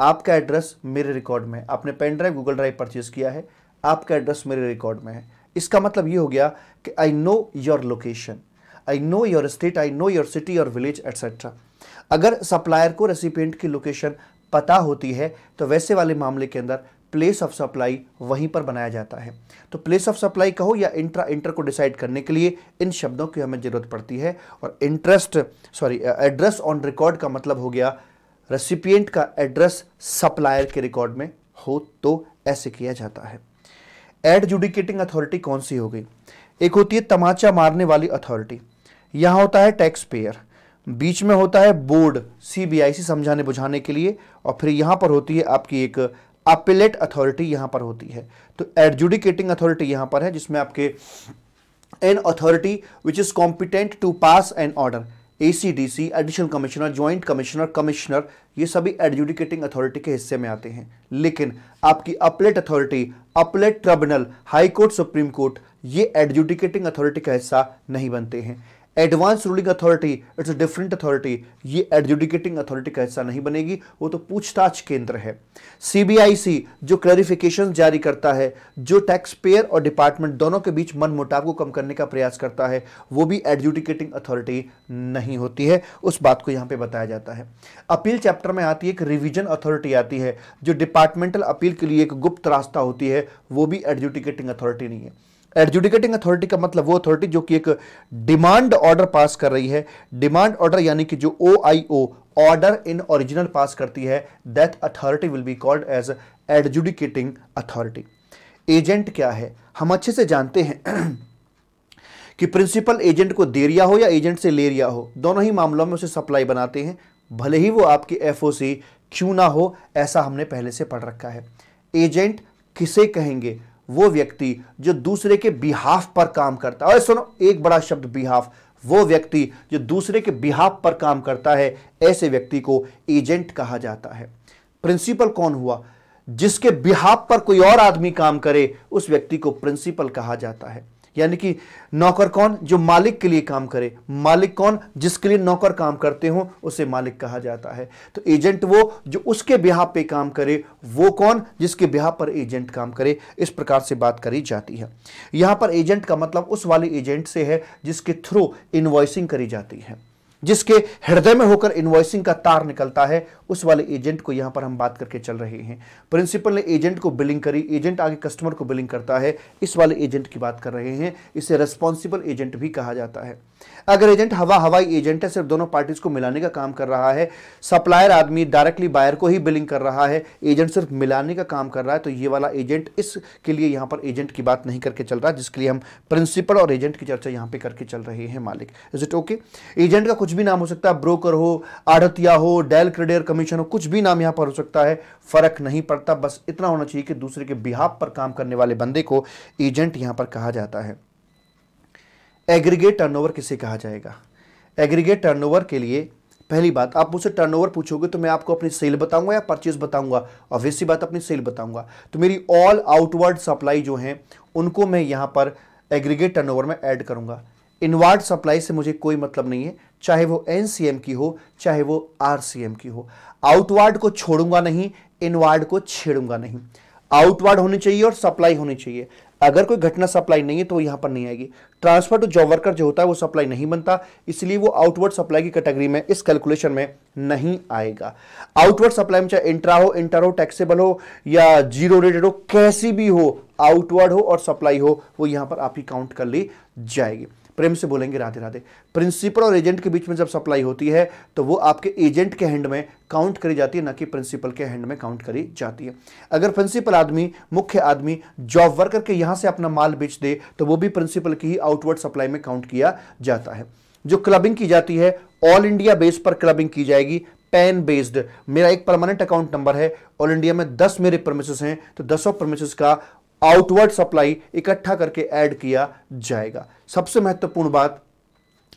आपका एड्रेस मेरे रिकॉर्ड में आपने pen drive Google drive purchase किया है। आपका एड्रेस मेरे रिकॉर्ड में है। इसका मतलब ये हो गया कि I know your location I know your state I know your city और विलेज एट्सेट्रा अगर सप्लायर को रेसिपिएंट की लोकेशन पता होती है तो वैसे वाले मामले के अंदर प्लेस ऑफ़ सप्लाई वहीं पर बनाया जाता है। तो प्लेस ऑफ़ सप्लाई कहो या इंट्रा इंटर को डिसाइड करने के लिए इन शब्दों की हमें ज़रूरत पड़ती है और interest sorry address on record का मतलब हो गया रेसिपिएंट का एड्रेस सप्लायर के रिकॉर्ड में हो तो ऐसे किया जाता है। एडजुडिकेटिंग अथॉरिटी कौन सी हो गई? एक होती है तमाचा मारने वाली अथॉरिटी यहाँ होता है टैक्स पेयर बीच में होता है बोर्ड सीबीआईसी समझाने बुझाने के लिए और फिर यहाँ पर होती है आपकी एक अपिलेट अथॉरिटी यहाँ पर होती है। तो एडजुडिकेटिंग अथॉरिटी यहाँ पर है, जिसमें आपके an authority which is competent to pass an order ACDC additional commissioner joint commissioner commissioner ये सभी एडजुडिकेटिंग अथॉरिटी के हिस्से में आते हैं। लेकिन आपकी appellate authority appellate tribunal high court supreme court ये एडजुडिकेटिंग अथॉरिटी का हिस्सा नहीं बनते हैं। Advance ruling authority, it's a different authority, ये एडजुडिकेटिंग अथॉरिटी का हिस्सा नहीं बनेगी, वो तो पूछताछ केंद्र है। सीबीआईसी जो क्लैरिफिकेशन जारी करता है, जो टैक्स पेयर और डिपार्टमेंट दोनों के बीच मन मुटाव को कम करने का प्रयास करता है, वो भी एडजुडिकेटिंग अथॉरिटी नहीं होती है। उस बात को यहाँ पे बताया जाता है। अपील चैप्टर में आती है, एक रिविजन अथॉरिटी आती है, जो डिपार्टमेंटल अपील के लिए एक गुप्त रास्ता होती है, वो भी एडजुडिकेटिंग अथॉरिटी नहीं है। एडजुडिकेटिंग अथॉरिटी का मतलब वो अथॉरिटी जो कि एक डिमांड ऑर्डर पास कर रही है। डिमांड ऑर्डर यानी कि जो ओ आई ओ ऑर्डर इन ओरिजिनल पास करती है that authority will be called as adjudicating authority agent क्या है? हम अच्छे से जानते हैं कि प्रिंसिपल एजेंट को दे रिया हो या एजेंट से ले रिया हो, दोनों ही मामलों में उसे सप्लाई बनाते हैं। भले ही वो आपकी एफ़ क्यों ना हो, ऐसा हमने पहले से पढ़ रखा है। एजेंट किसे कहेंगे? वो व्यक्ति जो दूसरे के बिहाफ पर काम करता है। और सुनो, एक बड़ा शब्द बिहाफ वो व्यक्ति जो दूसरे के बिहाफ पर काम करता है, ऐसे व्यक्ति को एजेंट कहा जाता है। प्रिंसिपल कौन हुआ? जिसके बिहाफ पर कोई और आदमी काम करे, उस व्यक्ति को प्रिंसिपल कहा जाता है। यानी कि नौकर कौन? जो मालिक के लिए काम करे। मालिक कौन? जिसके लिए नौकर काम करते हो, उसे मालिक कहा जाता है। तो एजेंट वो, जो उसके ब्याह पे काम करे, वो कौन? जिसके ब्याह पर एजेंट काम करे। इस प्रकार से बात करी जाती है। यहाँ पर एजेंट का मतलब उस वाले एजेंट से है, जिसके थ्रू इनवॉइसिंग करी जाती है। जिसके हृदय में होकर इन्वॉइसिंग का तार निकलता है उस वाले एजेंट को यहाँ पर हम बात करके चल रहे हैं। प्रिंसिपल ने एजेंट को बिलिंग करी, एजेंट आगे कस्टमर को बिलिंग करता है, इस वाले एजेंट की बात कर रहे हैं, इसे रेस्पॉन्सिबल एजेंट भी कहा जाता है। अगर एजेंट हवा, हवाई एजेंट है, सिर्फ़ दोनों पार्टीज़ को मिलाने का काम कर रहा है सप्लायर आदमी डायरेक्टली बायर को ही बिलिंग कर रहा है, एजेंट सिर्फ़ मिलाने का काम कर रहा है तो ये वाला एजेंट इसके लिए यहाँ पर एजेंट की बात नहीं करके चल रहा, जिसके लिए हम प्रिंसिपल और एजेंट की चर्चा यहाँ पर करके चल रहे हैं, मालिक। इज़ इट ओके एजेंट का कुछ भी नाम हो सकता है ब्रोकर हो आड़तिया हो डेल क्रेडियर कमीशन हो, कुछ भी नाम यहाँ पर हो सकता है, फ़र्क नहीं पड़ता। बस इतना होना चाहिए कि दूसरे के बिहार पर काम करने वाले बंदे को एजेंट यहाँ पर कहा जाता है। एग्रीगेट टर्नओवर किसे कहा जाएगा? एग्रीगेट टर्नओवर के लिए, पहली बात, आप मुझसे टर्नओवर पूछोगे तो मैं आपको अपनी सेल बताऊँगा या परचेज बताऊँगा? ऑब्वियसली बात, अपनी सेल बताऊँगा। तो मेरी ऑल आउटवर्ड सप्लाई जो है, उनको मैं यहाँ पर एग्रीगेट टर्नओवर में ऐड करूँगा। इनवर्ड सप्लाई से मुझे कोई मतलब नहीं है। चाहे वो एनसीएम की हो, चाहे वो आरसीएम की हो। आउटवर्ड को छोड़ूँगा नहीं, इनवर्ड को छेड़ूँगा नहीं। आउटवर्ड होनी चाहिए और सप्लाई होनी चाहिए। अगर कोई घटना सप्लाई नहीं है तो यहाँ पर नहीं आएगी। ट्रांसफ़र टू जॉब वर्कर जो होता है वो सप्लाई नहीं बनता, इसलिए वो आउटवर्ड सप्लाई की कैटेगरी में, इस कैलकुलेशन में नहीं आएगा। आउटवर्ड सप्लाई में चाहे इंट्रा हो, इंटर हो, टैक्सेबल हो, या ज़ीरो रेटेड हो, कैसी भी हो, आउटवर्ड हो और सप्लाई हो, वो यहाँ पर आपकी काउंट कर ली जाएगी। प्रेम से बोलेंगे राधे राधे। प्रिंसिपल और एजेंट के बीच में जब सप्लाई होती है तो वो आपके एजेंट के हैंड में काउंट करी जाती है, ना कि प्रिंसिपल के हैंड में काउंट करी जाती है। अगर प्रिंसिपल आदमी, मुख्य आदमी जॉब वर्कर के यहाँ से अपना माल बेच दे तो वो भी प्रिंसिपल की ही आउटवर्ड सप्लाई में काउंट किया जाता है। जो क्लबिंग की जाती है ऑल इंडिया बेस पर क्लबिंग की जाएगी पेन बेस्ड मेरा एक परमानेंट अकाउंट नंबर है ऑल इंडिया में दस मेरे परमिसेस हैं तो दसों परमिसेस का आउटवर्ड सप्लाई इकट्ठा करके ऐड किया जाएगा। सबसे महत्वपूर्ण बात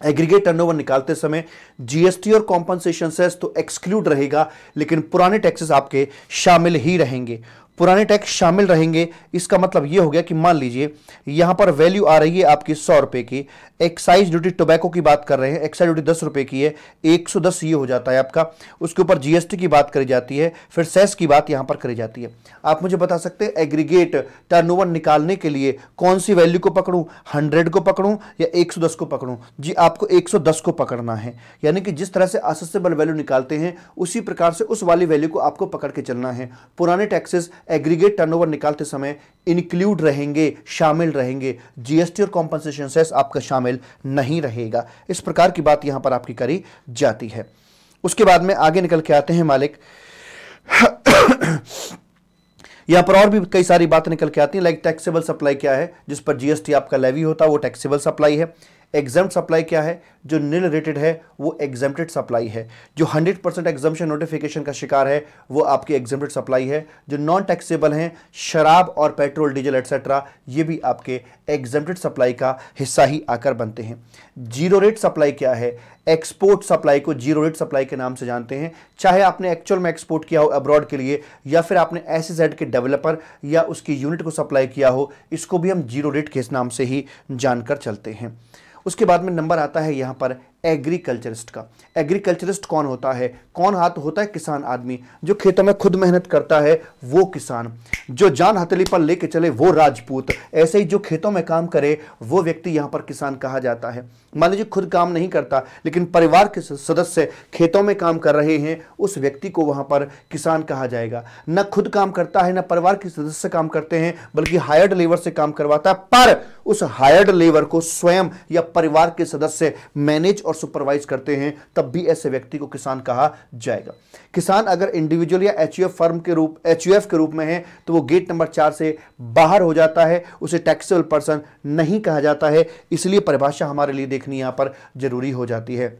एग्रीगेट टर्नओवर निकालते समय जीएसटी और कॉम्पनसेशन सेस तो एक्सक्लूड रहेगा, लेकिन पुराने टैक्सेस आपके शामिल ही रहेंगे। पुराने टैक्स शामिल रहेंगे। इसका मतलब यह हो गया कि मान लीजिए, यहाँ पर वैल्यू आ रही है आपकी सौ रुपए की। एक्साइज ड्यूटी टोबैको की बात कर रहे हैं, एक्साइज ड्यूटी दस रुपए की है, एक सौ दस ये हो जाता है आपका। उसके ऊपर जीएसटी की बात करी जाती है, फिर सेस की बात यहाँ पर करी जाती है। आप मुझे बता सकते हैं, एग्रीगेट टर्नओवर निकालने के लिए कौन सी वैल्यू को पकड़ूं? हंड्रेड को पकड़ूं या एक सौ दस को पकड़ूं? जी, आपको एक सौ दस को पकड़ना है। यानी कि जिस तरह से असेसेबल वैल्यू निकालते हैं, उसी प्रकार से उस वाली वैल्यू को आपको पकड़ के चलना है। पुराने टैक्सेस एग्रीगेट टर्नओवर निकालते समय इंक्लूड रहेंगे, शामिल रहेंगे। जीएसटी और कॉम्पनसेशन सेस आपका शामिल नहीं रहेगा। इस प्रकार की बात यहाँ पर आपकी करी जाती है। उसके बाद में आगे निकल के आते हैं मालिक। यहाँ पर और भी कई सारी बातें निकल के आती हैं लाइक टैक्सेबल सप्लाई क्या है, जिस पर जीएसटी आपका लेवी होता है, वो टैक्सेबल सप्लाई है। एग्ज़ाम सप्लाई क्या है जो नील रेटेड है, वो एग्जामेटेड सप्लाई है। जो 100 परसेंट एग्जामेशन नोटिफिकेशन का शिकार है, वो आपकी एग्जामेटेड सप्लाई है। जो नॉन टैक्सेबल हैं, शराब और पेट्रोल डीजल एटसेट्रा ये भी आपके एग्जामेटेड सप्लाई का हिस्सा ही आकर बनते हैं। ज़ीरो रेट सप्लाई क्या है? एक्सपोर्ट सप्लाई को ज़ीरो रेट सप्लाई के नाम से जानते हैं। चाहे आपने एक्चुअल में एक्सपोर्ट किया हो अब्रॉड के लिए, या फिर आपने एसजेड के डेवलपर या उसकी यूनिट को सप्लाई किया हो, इसको भी हम ज़ीरो रेट के नाम से ही जानकर चलते हैं। उसके बाद में नंबर आता है यहाँ पर एग्रीकल्चरिस्ट का। एग्रीकल्चरिस्ट कौन होता है? कौन हाथ होता है? किसान आदमी। जो खेतों में खुद मेहनत करता है, वो किसान। जो जान हथेली पर लेके चले, वो राजपूत। ऐसे ही जो खेतों में काम करे, वो व्यक्ति यहाँ पर किसान कहा जाता है। मान लीजिए, खुद काम नहीं करता, लेकिन परिवार के सदस्य खेतों में काम कर रहे हैं, उस व्यक्ति को वहाँ पर किसान कहा जाएगा। न खुद काम करता है, न परिवार के सदस्य काम करते हैं, बल्कि हायर्ड लेबर से काम करवाता है। पर उस हायर्ड लेबर को स्वयं या परिवार के सदस्य मैनेज और सुपरवाइज करते हैं, तब भी ऐसे व्यक्ति को किसान कहा जाएगा। किसान अगर इंडिविजुअल या एचयूएफ फर्म के रूप एचयूएफ के रूप में है तो वो गेट नंबर चार से बाहर हो जाता है, उसे टैक्सेबल पर्सन नहीं कहा जाता है, इसलिए परिभाषा हमारे लिए देखनी यहाँ पर ज़रूरी हो जाती है।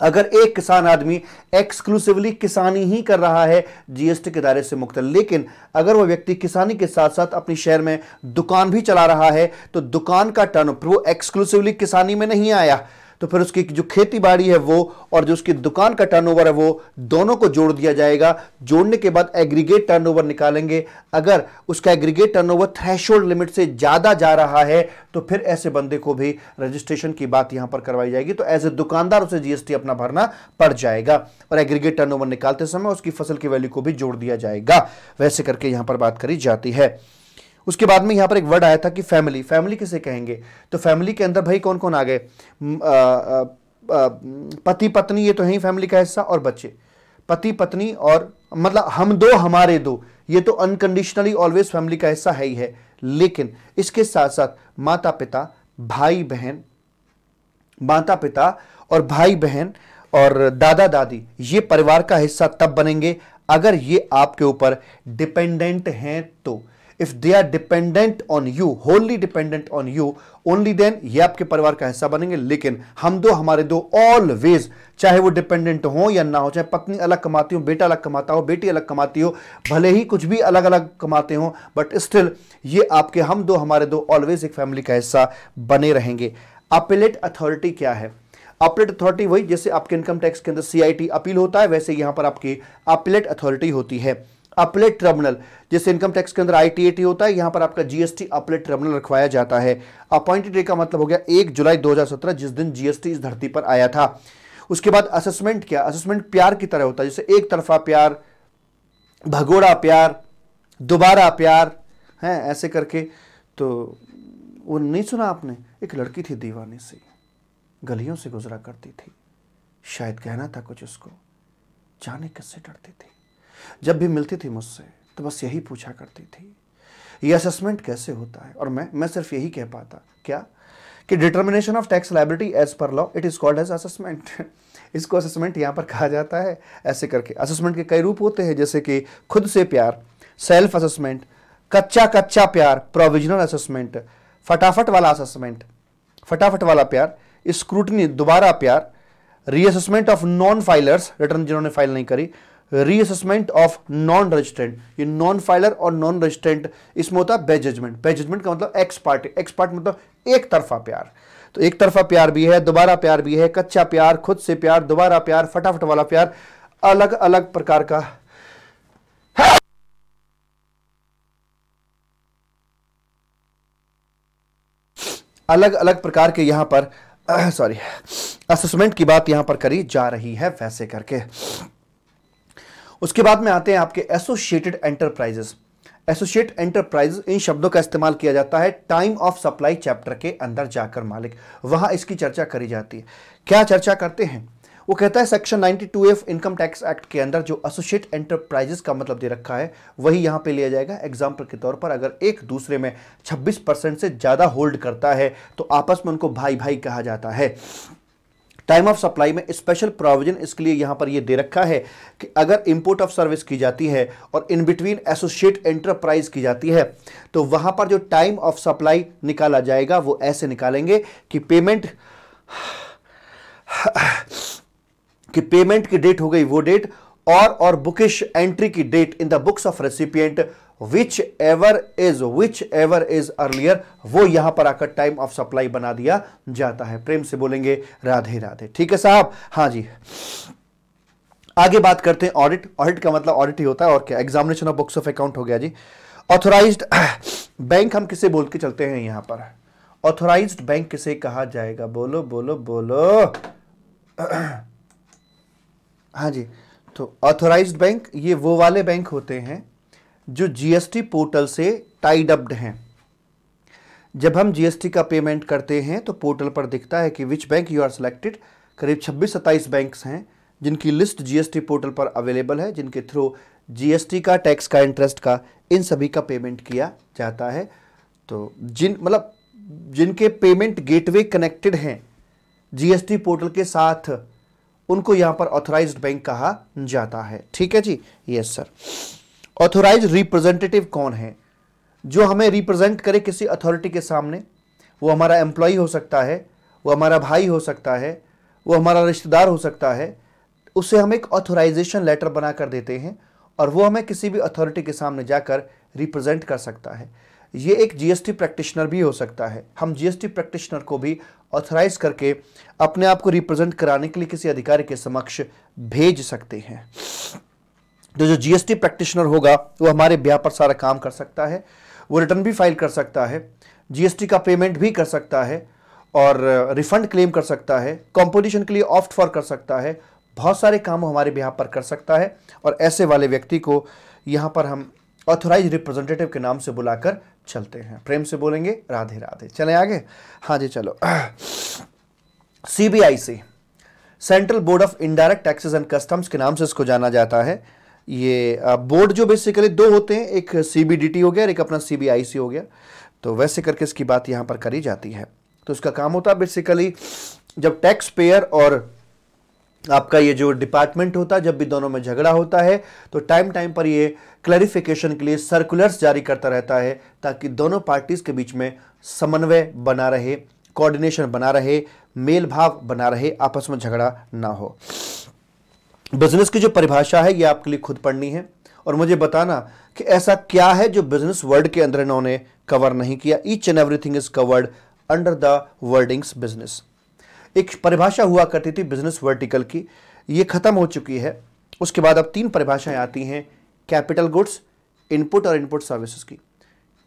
अगर एक किसान आदमी एक्सक्लूसिवली किसानी ही कर रहा है जीएसटी के दायरे से मुक्त, लेकिन अगर वह व्यक्ति किसानी के साथ साथ अपने शहर में दुकान भी चला रहा है तो दुकान का टर्न वो एक्सक्लूसिवली किसानी में नहीं आया। तो फिर उसकी जो खेती बाड़ी है वो और जो उसकी दुकान का टर्नओवर है वो दोनों को जोड़ दिया जाएगा। जोड़ने के बाद एग्रीगेट टर्नओवर निकालेंगे। अगर उसका एग्रीगेट टर्नओवर थ्रेशोल्ड लिमिट से ज़्यादा जा रहा है तो फिर ऐसे बंदे को भी रजिस्ट्रेशन की बात यहाँ पर करवाई जाएगी। तो एज ए दुकानदार उसे जीएसटी अपना भरना पड़ जाएगा और एग्रीगेट टर्नओवर निकालते समय उसकी फ़सल की वैल्यू को भी जोड़ दिया जाएगा। वैसे करके यहाँ पर बात करी जाती है। उसके बाद में यहाँ पर एक वर्ड आया था कि फैमिली फैमिली किसे कहेंगे? तो फैमिली के अंदर भाई कौन कौन आ गए? पति, पत्नी, ये तो है ही फैमिली का हिस्सा और बच्चे। पति, पत्नी और मतलब हम दो, हमारे दो। ये तो अनकंडीशनली ऑलवेज फैमिली का हिस्सा है ही है। लेकिन इसके साथ साथ माता पिता भाई बहन माता पिता और भाई बहन और दादा दादी ये परिवार का हिस्सा तब बनेंगे अगर ये आपके ऊपर डिपेंडेंट हैं तो। If they are dependent on you only dependent on you only then ये आपके परिवार का हिस्सा बनेंगे। लेकिन हम दो, हमारे दो ऑलवेज चाहे वो डिपेंडेंट हो या ना हो, चाहे पत्नी अलग कमाती हो, बेटा अलग कमाता हो, बेटी अलग कमाती हो, भले ही कुछ भी अलग अलग कमाते हो बट स्टिल ये आपके, हम दो, हमारे दो ऑलवेज एक फैमिली का हिस्सा बने रहेंगे। अपिलेट अथॉरिटी क्या है? अपलेट अथॉरिटी वही, जैसे आपके इनकम टैक्स के अंदर सीआईटी अपील होता है, वैसे यहाँ पर आपकी अपलेट अथॉरिटी होती है। अपलेट ट्रिब्यूनल जैसे इनकम टैक्स के अंदर आईटीएटी होता है, यहाँ पर आपका जीएसटी अपलेट ट्रिब्यूनल रखवाया जाता है। अपॉइंटेड डे का मतलब हो गया एक जुलाई 2017 जिस दिन जीएसटी इस धरती पर आया था। उसके बाद असेसमेंट क्या? असेसमेंट प्यार की तरह होता है, जैसे एक तरफा प्यार, भगोड़ा प्यार, दोबारा प्यार, है, ऐसे करके। तो वो नहीं सुना आपने? एक लड़की थी दीवाने से, गलियों से गुजरा करती थी। शायद कहना था कुछ उसको, जाने किससे डरती थी? जब भी मिलती थी मुझसे तो बस यही पूछा करती थी। ये असेसमेंट कैसे होता है? और मैं मैं सिर्फ़ यही कह पाता। क्या? कि determination of tax liability as per law it is called as assessment इसको असेसमेंट यहाँ पर कहा जाता है, ऐसे करके। असेसमेंट के कई रूप होते हैं, जैसे कि खुद से प्यार सेल्फ असेसमेंट कच्चा कच्चा प्यार प्रोविजनल असेसमेंट फटाफट वाला असेसमेंट फटाफट वाला प्यार स्क्रूटनी दोबारा प्यार reassessment of non filers return जिन्होंने फ़ाइल नहीं करी रीअसेसमेंट ऑफ़ नॉन रजिस्टेंट ये नॉन फाइलर और नॉन रजिस्टेंट इसमें होता है बे जजमेंट बे जजमेंट का मतलब एक्स पार्टी एक्स पार्ट मतलब एक तरफा प्यार। तो एक तरफा प्यार भी है, दोबारा प्यार भी है, कच्चा प्यार, खुद से प्यार, दोबारा प्यार, फटाफट वाला प्यार अलग अलग प्रकार का। अलग अलग प्रकार के यहाँ पर सॉरी असेसमेंट की बात यहाँ पर करी जा रही है, वैसे करके। उसके बाद में आते हैं आपके एसोसिएटेड एंटरप्राइजेस एसोसिएट एंटरप्राइज इन शब्दों का इस्तेमाल किया जाता है टाइम ऑफ़ सप्लाई चैप्टर के अंदर जाकर मालिक। वहाँ इसकी चर्चा करी जाती है। क्या चर्चा करते हैं? वो कहता है section 92 F income tax act के अंदर जो एसोसिएट एंटरप्राइजेस का मतलब दे रखा है, वही यहाँ पे लिया जाएगा। एग्ज़ाम्पल के तौर पर अगर एक दूसरे में 26 परसेंट से ज़्यादा होल्ड करता है तो आपस में उनको भाई भाई कहा जाता है। टाइम ऑफ़ सप्लाई में स्पेशल प्रोविज़न इसके लिए यहाँ पर यह दे रखा है कि अगर इंपोर्ट ऑफ़ सर्विस की जाती है और इन बिटवीन एसोसिएट एंटरप्राइज की जाती है तो वहाँ पर जो टाइम ऑफ़ सप्लाई निकाला जाएगा, वो ऐसे निकालेंगे कि पेमेंट कि पेमेंट की डेट हो गई वो डेट और और बुकिश एंट्री की date in the books of recipient whichever is whichever is earlier वो यहाँ पर आकर टाइम ऑफ़ सप्लाई बना दिया जाता है। प्रेम से बोलेंगे राधे राधे। ठीक है साहब? हाँ जी। आगे बात करते हैं ऑडिट ऑडिट का मतलब ऑडिट ही होता है और क्या? Examination of books of account हो गया जी। ऑथोराइज्ड बैंक हम किसे बोल के चलते हैं यहाँ पर? ऑथोराइज्ड बैंक किसे कहा जाएगा? बोलो बोलो बोलो। हाँ जी। तो ऑथोराइज्ड बैंक ये वो वाले बैंक होते हैं जो जीएसटी पोर्टल से टाइड अप्ड हैं। जब हम जीएसटी का पेमेंट करते हैं तो पोर्टल पर दिखता है कि which bank you are selected करीब 26-27 बैंक्स हैं, जिनकी लिस्ट जीएसटी पोर्टल पर अवेलेबल है, जिनके थ्रू जीएसटी का टैक्स का इंटरेस्ट का, इन सभी का पेमेंट किया जाता है। तो जिन मतलब जिनके पेमेंट गेटवे कनेक्टेड हैं जीएसटी पोर्टल के साथ, उनको यहाँ पर ऑथोराइज्ड बैंक कहा जाता है। ठीक है जी? यस सर ऑथोराइज रिप्रेजेंटेटिव कौन है? जो हमें रिप्रेजेंट करे किसी अथॉरिटी के सामने, वो हमारा एम्प्लॉय हो सकता है, वो हमारा भाई हो सकता है, वो हमारा रिश्तेदार हो सकता है, उसे हम एक ऑथोराइजेशन लेटर बना कर देते हैं और वो हमें किसी भी अथॉरिटी के सामने जाकर रिप्रेजेंट कर सकता है। ये एक जीएसटी प्रैक्टिशनर भी हो सकता है। हम जीएसटी प्रैक्टिशनर को भी ऑथराइज करके अपने आप को रिप्रेजेंट कराने के लिए किसी अधिकारी के समक्ष भेज सकते हैं। तो जो जीएसटी प्रैक्टिशनर होगा, वो हमारे ब्याह पर सारा काम कर सकता है, वो रिटर्न भी फ़ाइल कर सकता है जीएसटी का पेमेंट भी कर सकता है, और रिफंड क्लेम कर सकता है कंपटीशन के लिए ऑफ्ट फॉर कर सकता है, बहुत सारे काम हमारे ब्याह पर कर सकता है, और ऐसे वाले व्यक्ति को यहाँ पर हम ऑथोराइज रिप्रेजेंटेटिव के नाम से बुलाकर चलते हैं। प्रेम से बोलेंगे, राधे राधे। चले आगे? हाँ जी, चलो। CBIC central board of indirect taxes and customs के नाम से इसको जाना जाता है। ये बोर्ड जो बेसिकली दो होते हैं, एक सीबीडीटी हो गया और एक अपना सीबीआईसी हो गया। तो वैसे करके इसकी बात यहाँ पर करी जाती है। तो इसका काम होता है बेसिकली जब टैक्स पेयर और आपका ये जो डिपार्टमेंट होता है, जब भी दोनों में झगड़ा होता है तो टाइम टाइम पर ये क्लैरिफिकेशन के लिए सर्कुलर्स जारी करता रहता है, ताकि दोनों पार्टीज़ के बीच में समन्वय बना रहे कोऑर्डिनेशन बना रहे मेल भाव बना रहे, आपस में झगड़ा ना हो। बिज़नेस की जो परिभाषा है, ये आपके लिए खुद पढ़नी है। और मुझे बताना कि ऐसा क्या है जो बिज़नेस वर्ड के अंदर इन्होंने कवर नहीं किया। Each and everything is covered under the wordings business एक परिभाषा हुआ करती थी बिज़नेस वर्टिकल की। ये खत्म हो चुकी है। उसके बाद अब तीन परिभाषाएँ आती हैं कैपिटल गुड्स इनपुट और इनपुट सर्विसेज़ की।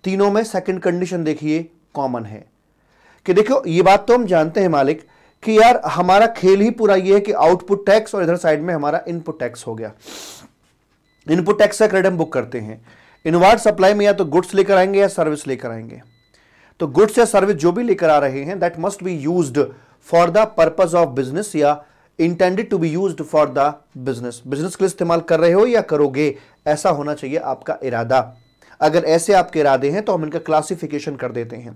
तीनों में सेकंड कंडीशन देखिए कॉमन है। कि देखो, ये बात तो हम जानते हैं मालिक कि यार, हमारा खेल ही पूरा ये है कि आउटपुट टैक्स और इधर साइड में हमारा इनपुट टैक्स हो गया। इनपुट टैक्स का क्रेडिट हम बुक करते हैं। इनवार्ड सप्लाई में या तो गुड्स लेकर आएँगे या सर्विस लेकर आएँगे। तो गुड्स या सर्विस जो भी लेकर आ रहे हैं that must be use for the purpose of business या intended to be use for the business business के लिए इस्तेमाल कर रहे हो या करोगे, ऐसा होना चाहिए आपका इरादा। अगर ऐसे आपके इरादे हैं तो हम इनका क्लासिफिकेशन कर देते हैं।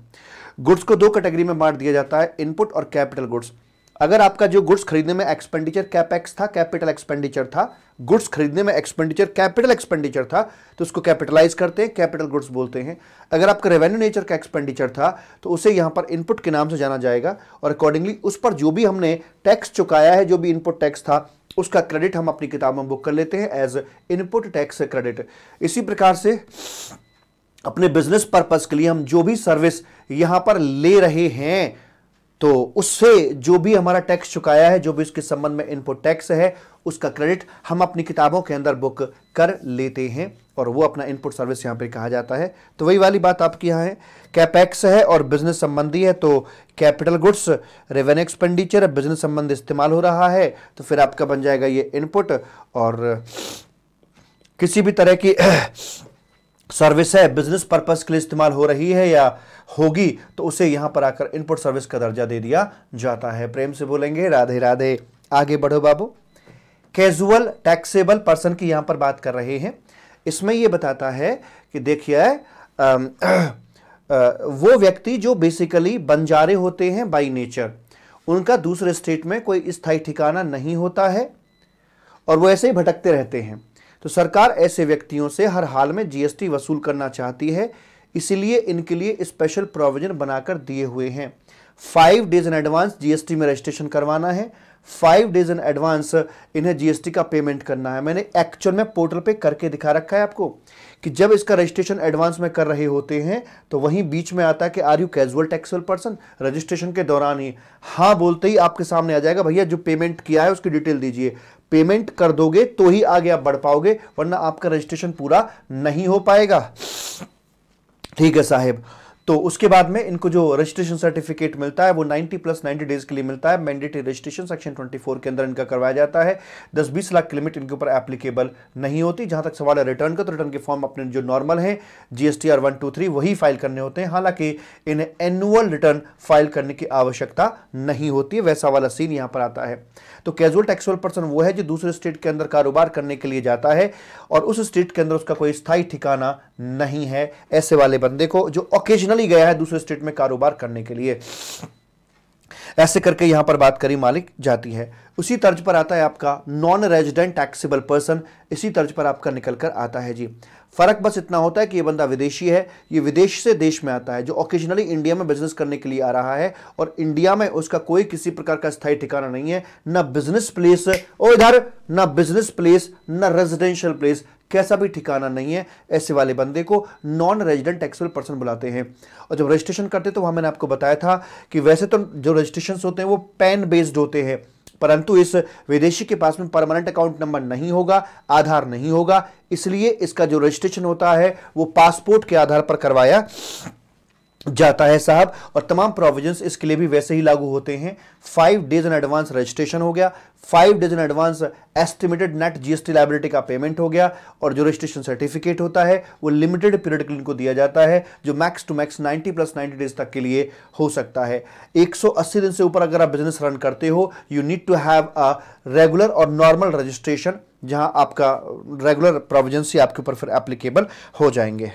गुड्स को दो कैटेगरी में बांट दिया जाता है, इनपुट और कैपिटल गुड्स। अगर आपका जो गुड्स खरीदने में एक्सपेंडिचर कैपेक्स था, कैपिटल एक्सपेंडिचर था, गुड्स खरीदने में एक्सपेंडिचर कैपिटल एक्सपेंडिचर था तो उसको कैपिटलाइज करते हैं, कैपिटल गुड्स बोलते हैं। अगर आपका रेवेन्यू नेचर का एक्सपेंडिचर था तो उसे यहाँ पर इनपुट के नाम से जाना जाएगा और अकॉर्डिंगली उस पर जो भी हमने टैक्स चुकाया है, जो भी इनपुट टैक्स था, उसका क्रेडिट हम अपनी किताब में बुक कर लेते हैं एज इनपुट टैक्स क्रेडिट इसी प्रकार से अपने बिज़नेस पर्पज के लिए हम जो भी सर्विस यहाँ पर ले रहे हैं तो उससे जो भी हमारा टैक्स चुकाया है, जो भी उसके संबंध में इनपुट टैक्स है, उसका क्रेडिट हम अपनी किताबों के अंदर बुक कर लेते हैं और वो अपना इनपुट सर्विस यहाँ पे कहा जाता है। तो वही वाली बात आपकी यहाँ है। कैपेक्स है और बिज़नेस संबंधी है तो capital goods revenue expenditure business संबंध इस्तेमाल हो रहा है तो फिर आपका बन जाएगा ये इनपुट और किसी भी तरह की सर्विस है बिज़नेस पर्पज के लिए इस्तेमाल हो रही है या होगी तो उसे यहाँ पर आकर इनपुट सर्विस का दर्जा दे दिया जाता है। प्रेम से बोलेंगे, राधे राधे। आगे बढ़ो बाबू। कैजुअल टैक्सेबल पर्सन की यहाँ पर बात कर रहे हैं। इसमें यह बताता है कि देखिए वो व्यक्ति जो बेसिकली बंजारे होते हैं बाई नेचर उनका दूसरे स्टेट में कोई स्थायी ठिकाना नहीं होता है और वो ऐसे ही भटकते रहते हैं। तो सरकार ऐसे व्यक्तियों से हर हाल में जीएसटी वसूल करना चाहती है, इसीलिए इनके लिए स्पेशल प्रोविज़न बनाकर दिए हुए हैं। Five days in advance GST में रजिस्ट्रेशन करवाना है। फाइव डेज़ इन एडवांस इन्हें जीएसटी का पेमेंट करना है। मैंने एक्चुअल में पोर्टल पे करके दिखा रखा है आपको कि जब इसका रजिस्ट्रेशन एडवांस में कर रहे होते हैं तो वहीं बीच में आता है कि are you casual taxable person registration के दौरान ही। हाँ बोलते ही आपके सामने आ जाएगा, भैया, जो पेमेंट किया है, उसकी डिटेल दीजिए। पेमेंट कर दोगे तो ही आगे आप बढ़ पाओगे, वरना आपका रजिस्ट्रेशन पूरा नहीं हो पाएगा। ठीक है साहेब। तो उसके बाद में इनको जो रजिस्ट्रेशन सर्टिफिकेट मिलता है, वो 90 प्लस 90 डेज़ के लिए मिलता है। मैंडेटरी रजिस्ट्रेशन सेक्शन 24 के अंदर इनका करवाया जाता है। 10-20 लाख की लिमिट इनके ऊपर एप्लीकेबल नहीं होती। जहाँ तक सवाल है, रिटर्न का तो रिटर्न के फॉर्म अपने जो नॉर्मल है GST R one two three, वही फ़ाइल करने होते हैं। हालाँकि इन्हें एनुअल रिटर्न फ़ाइल करने की आवश्यकता नहीं होती। वैसा वाला सीन यहाँ पर आता है। तो कैजुअल टैक्सुअल पर्सन वो है जो दूसरे स्टेट के अंदर कारोबार करने के लिए जाता है और उस स्टेट के अंदर उसका कोई स्थायी ठिकाना नहीं है ऐसे वाले बंदे को जो ओकेजनली गया है दूसरे स्टेट में कारोबार करने के लिए। ऐसे करके यहाँ पर बात करी मालिक जाती है। उसी तर्ज पर आता है आपका नॉन रेजिडेंट टैक्सेबल पर्सन इसी तर्ज पर आपका निकल कर आता है जी। फ़र्क बस इतना होता है कि ये बंदा विदेशी है, ये विदेश से देश में आता है, जो ओकेजनली इंडिया में बिज़नेस करने के लिए आ रहा है और इंडिया में उसका कोई किसी प्रकार का स्थायी ठिकाना नहीं है, ना बिज़नेस प्लेस और इधर, ना बिज़नेस प्लेस ना रेजिडेंशियल प्लेस कैसा भी ठिकाना नहीं है, ऐसे वाले बंदे को नॉन रेजिडेंट टैक्सेबल पर्सन बुलाते हैं। और जब रजिस्ट्रेशन करते तो वहाँ मैंने आपको बताया था कि वैसे तो जो रजिस्ट्रेशन होते हैं, वो पैन बेस्ड होते हैं। परंतु इस विदेशी के पास में परमानेंट अकाउंट नंबर नहीं होगा, आधार नहीं होगा, इसलिए इसका जो रजिस्ट्रेशन होता है, वो पासपोर्ट के आधार पर करवाया जाता है साहब। और तमाम प्रोविजंस इसके लिए भी वैसे ही लागू होते हैं। Five days in advance registration हो गया। Five days in advance estimated net GST liability का पेमेंट हो गया। और जो रजिस्ट्रेशन सर्टिफिकेट होता है, वो लिमिटेड पीरियड के लिए इनको दिया जाता है, जो max to max 90 plus 90 days तक के लिए हो सकता है। 180 दिन से ऊपर अगर आप बिज़नेस रन करते हो you need to have a regular or normal registration जहाँ आपका रेगुलर प्रोविज़न से आपके ऊपर फिर एप्लीकेबल हो जाएँगे।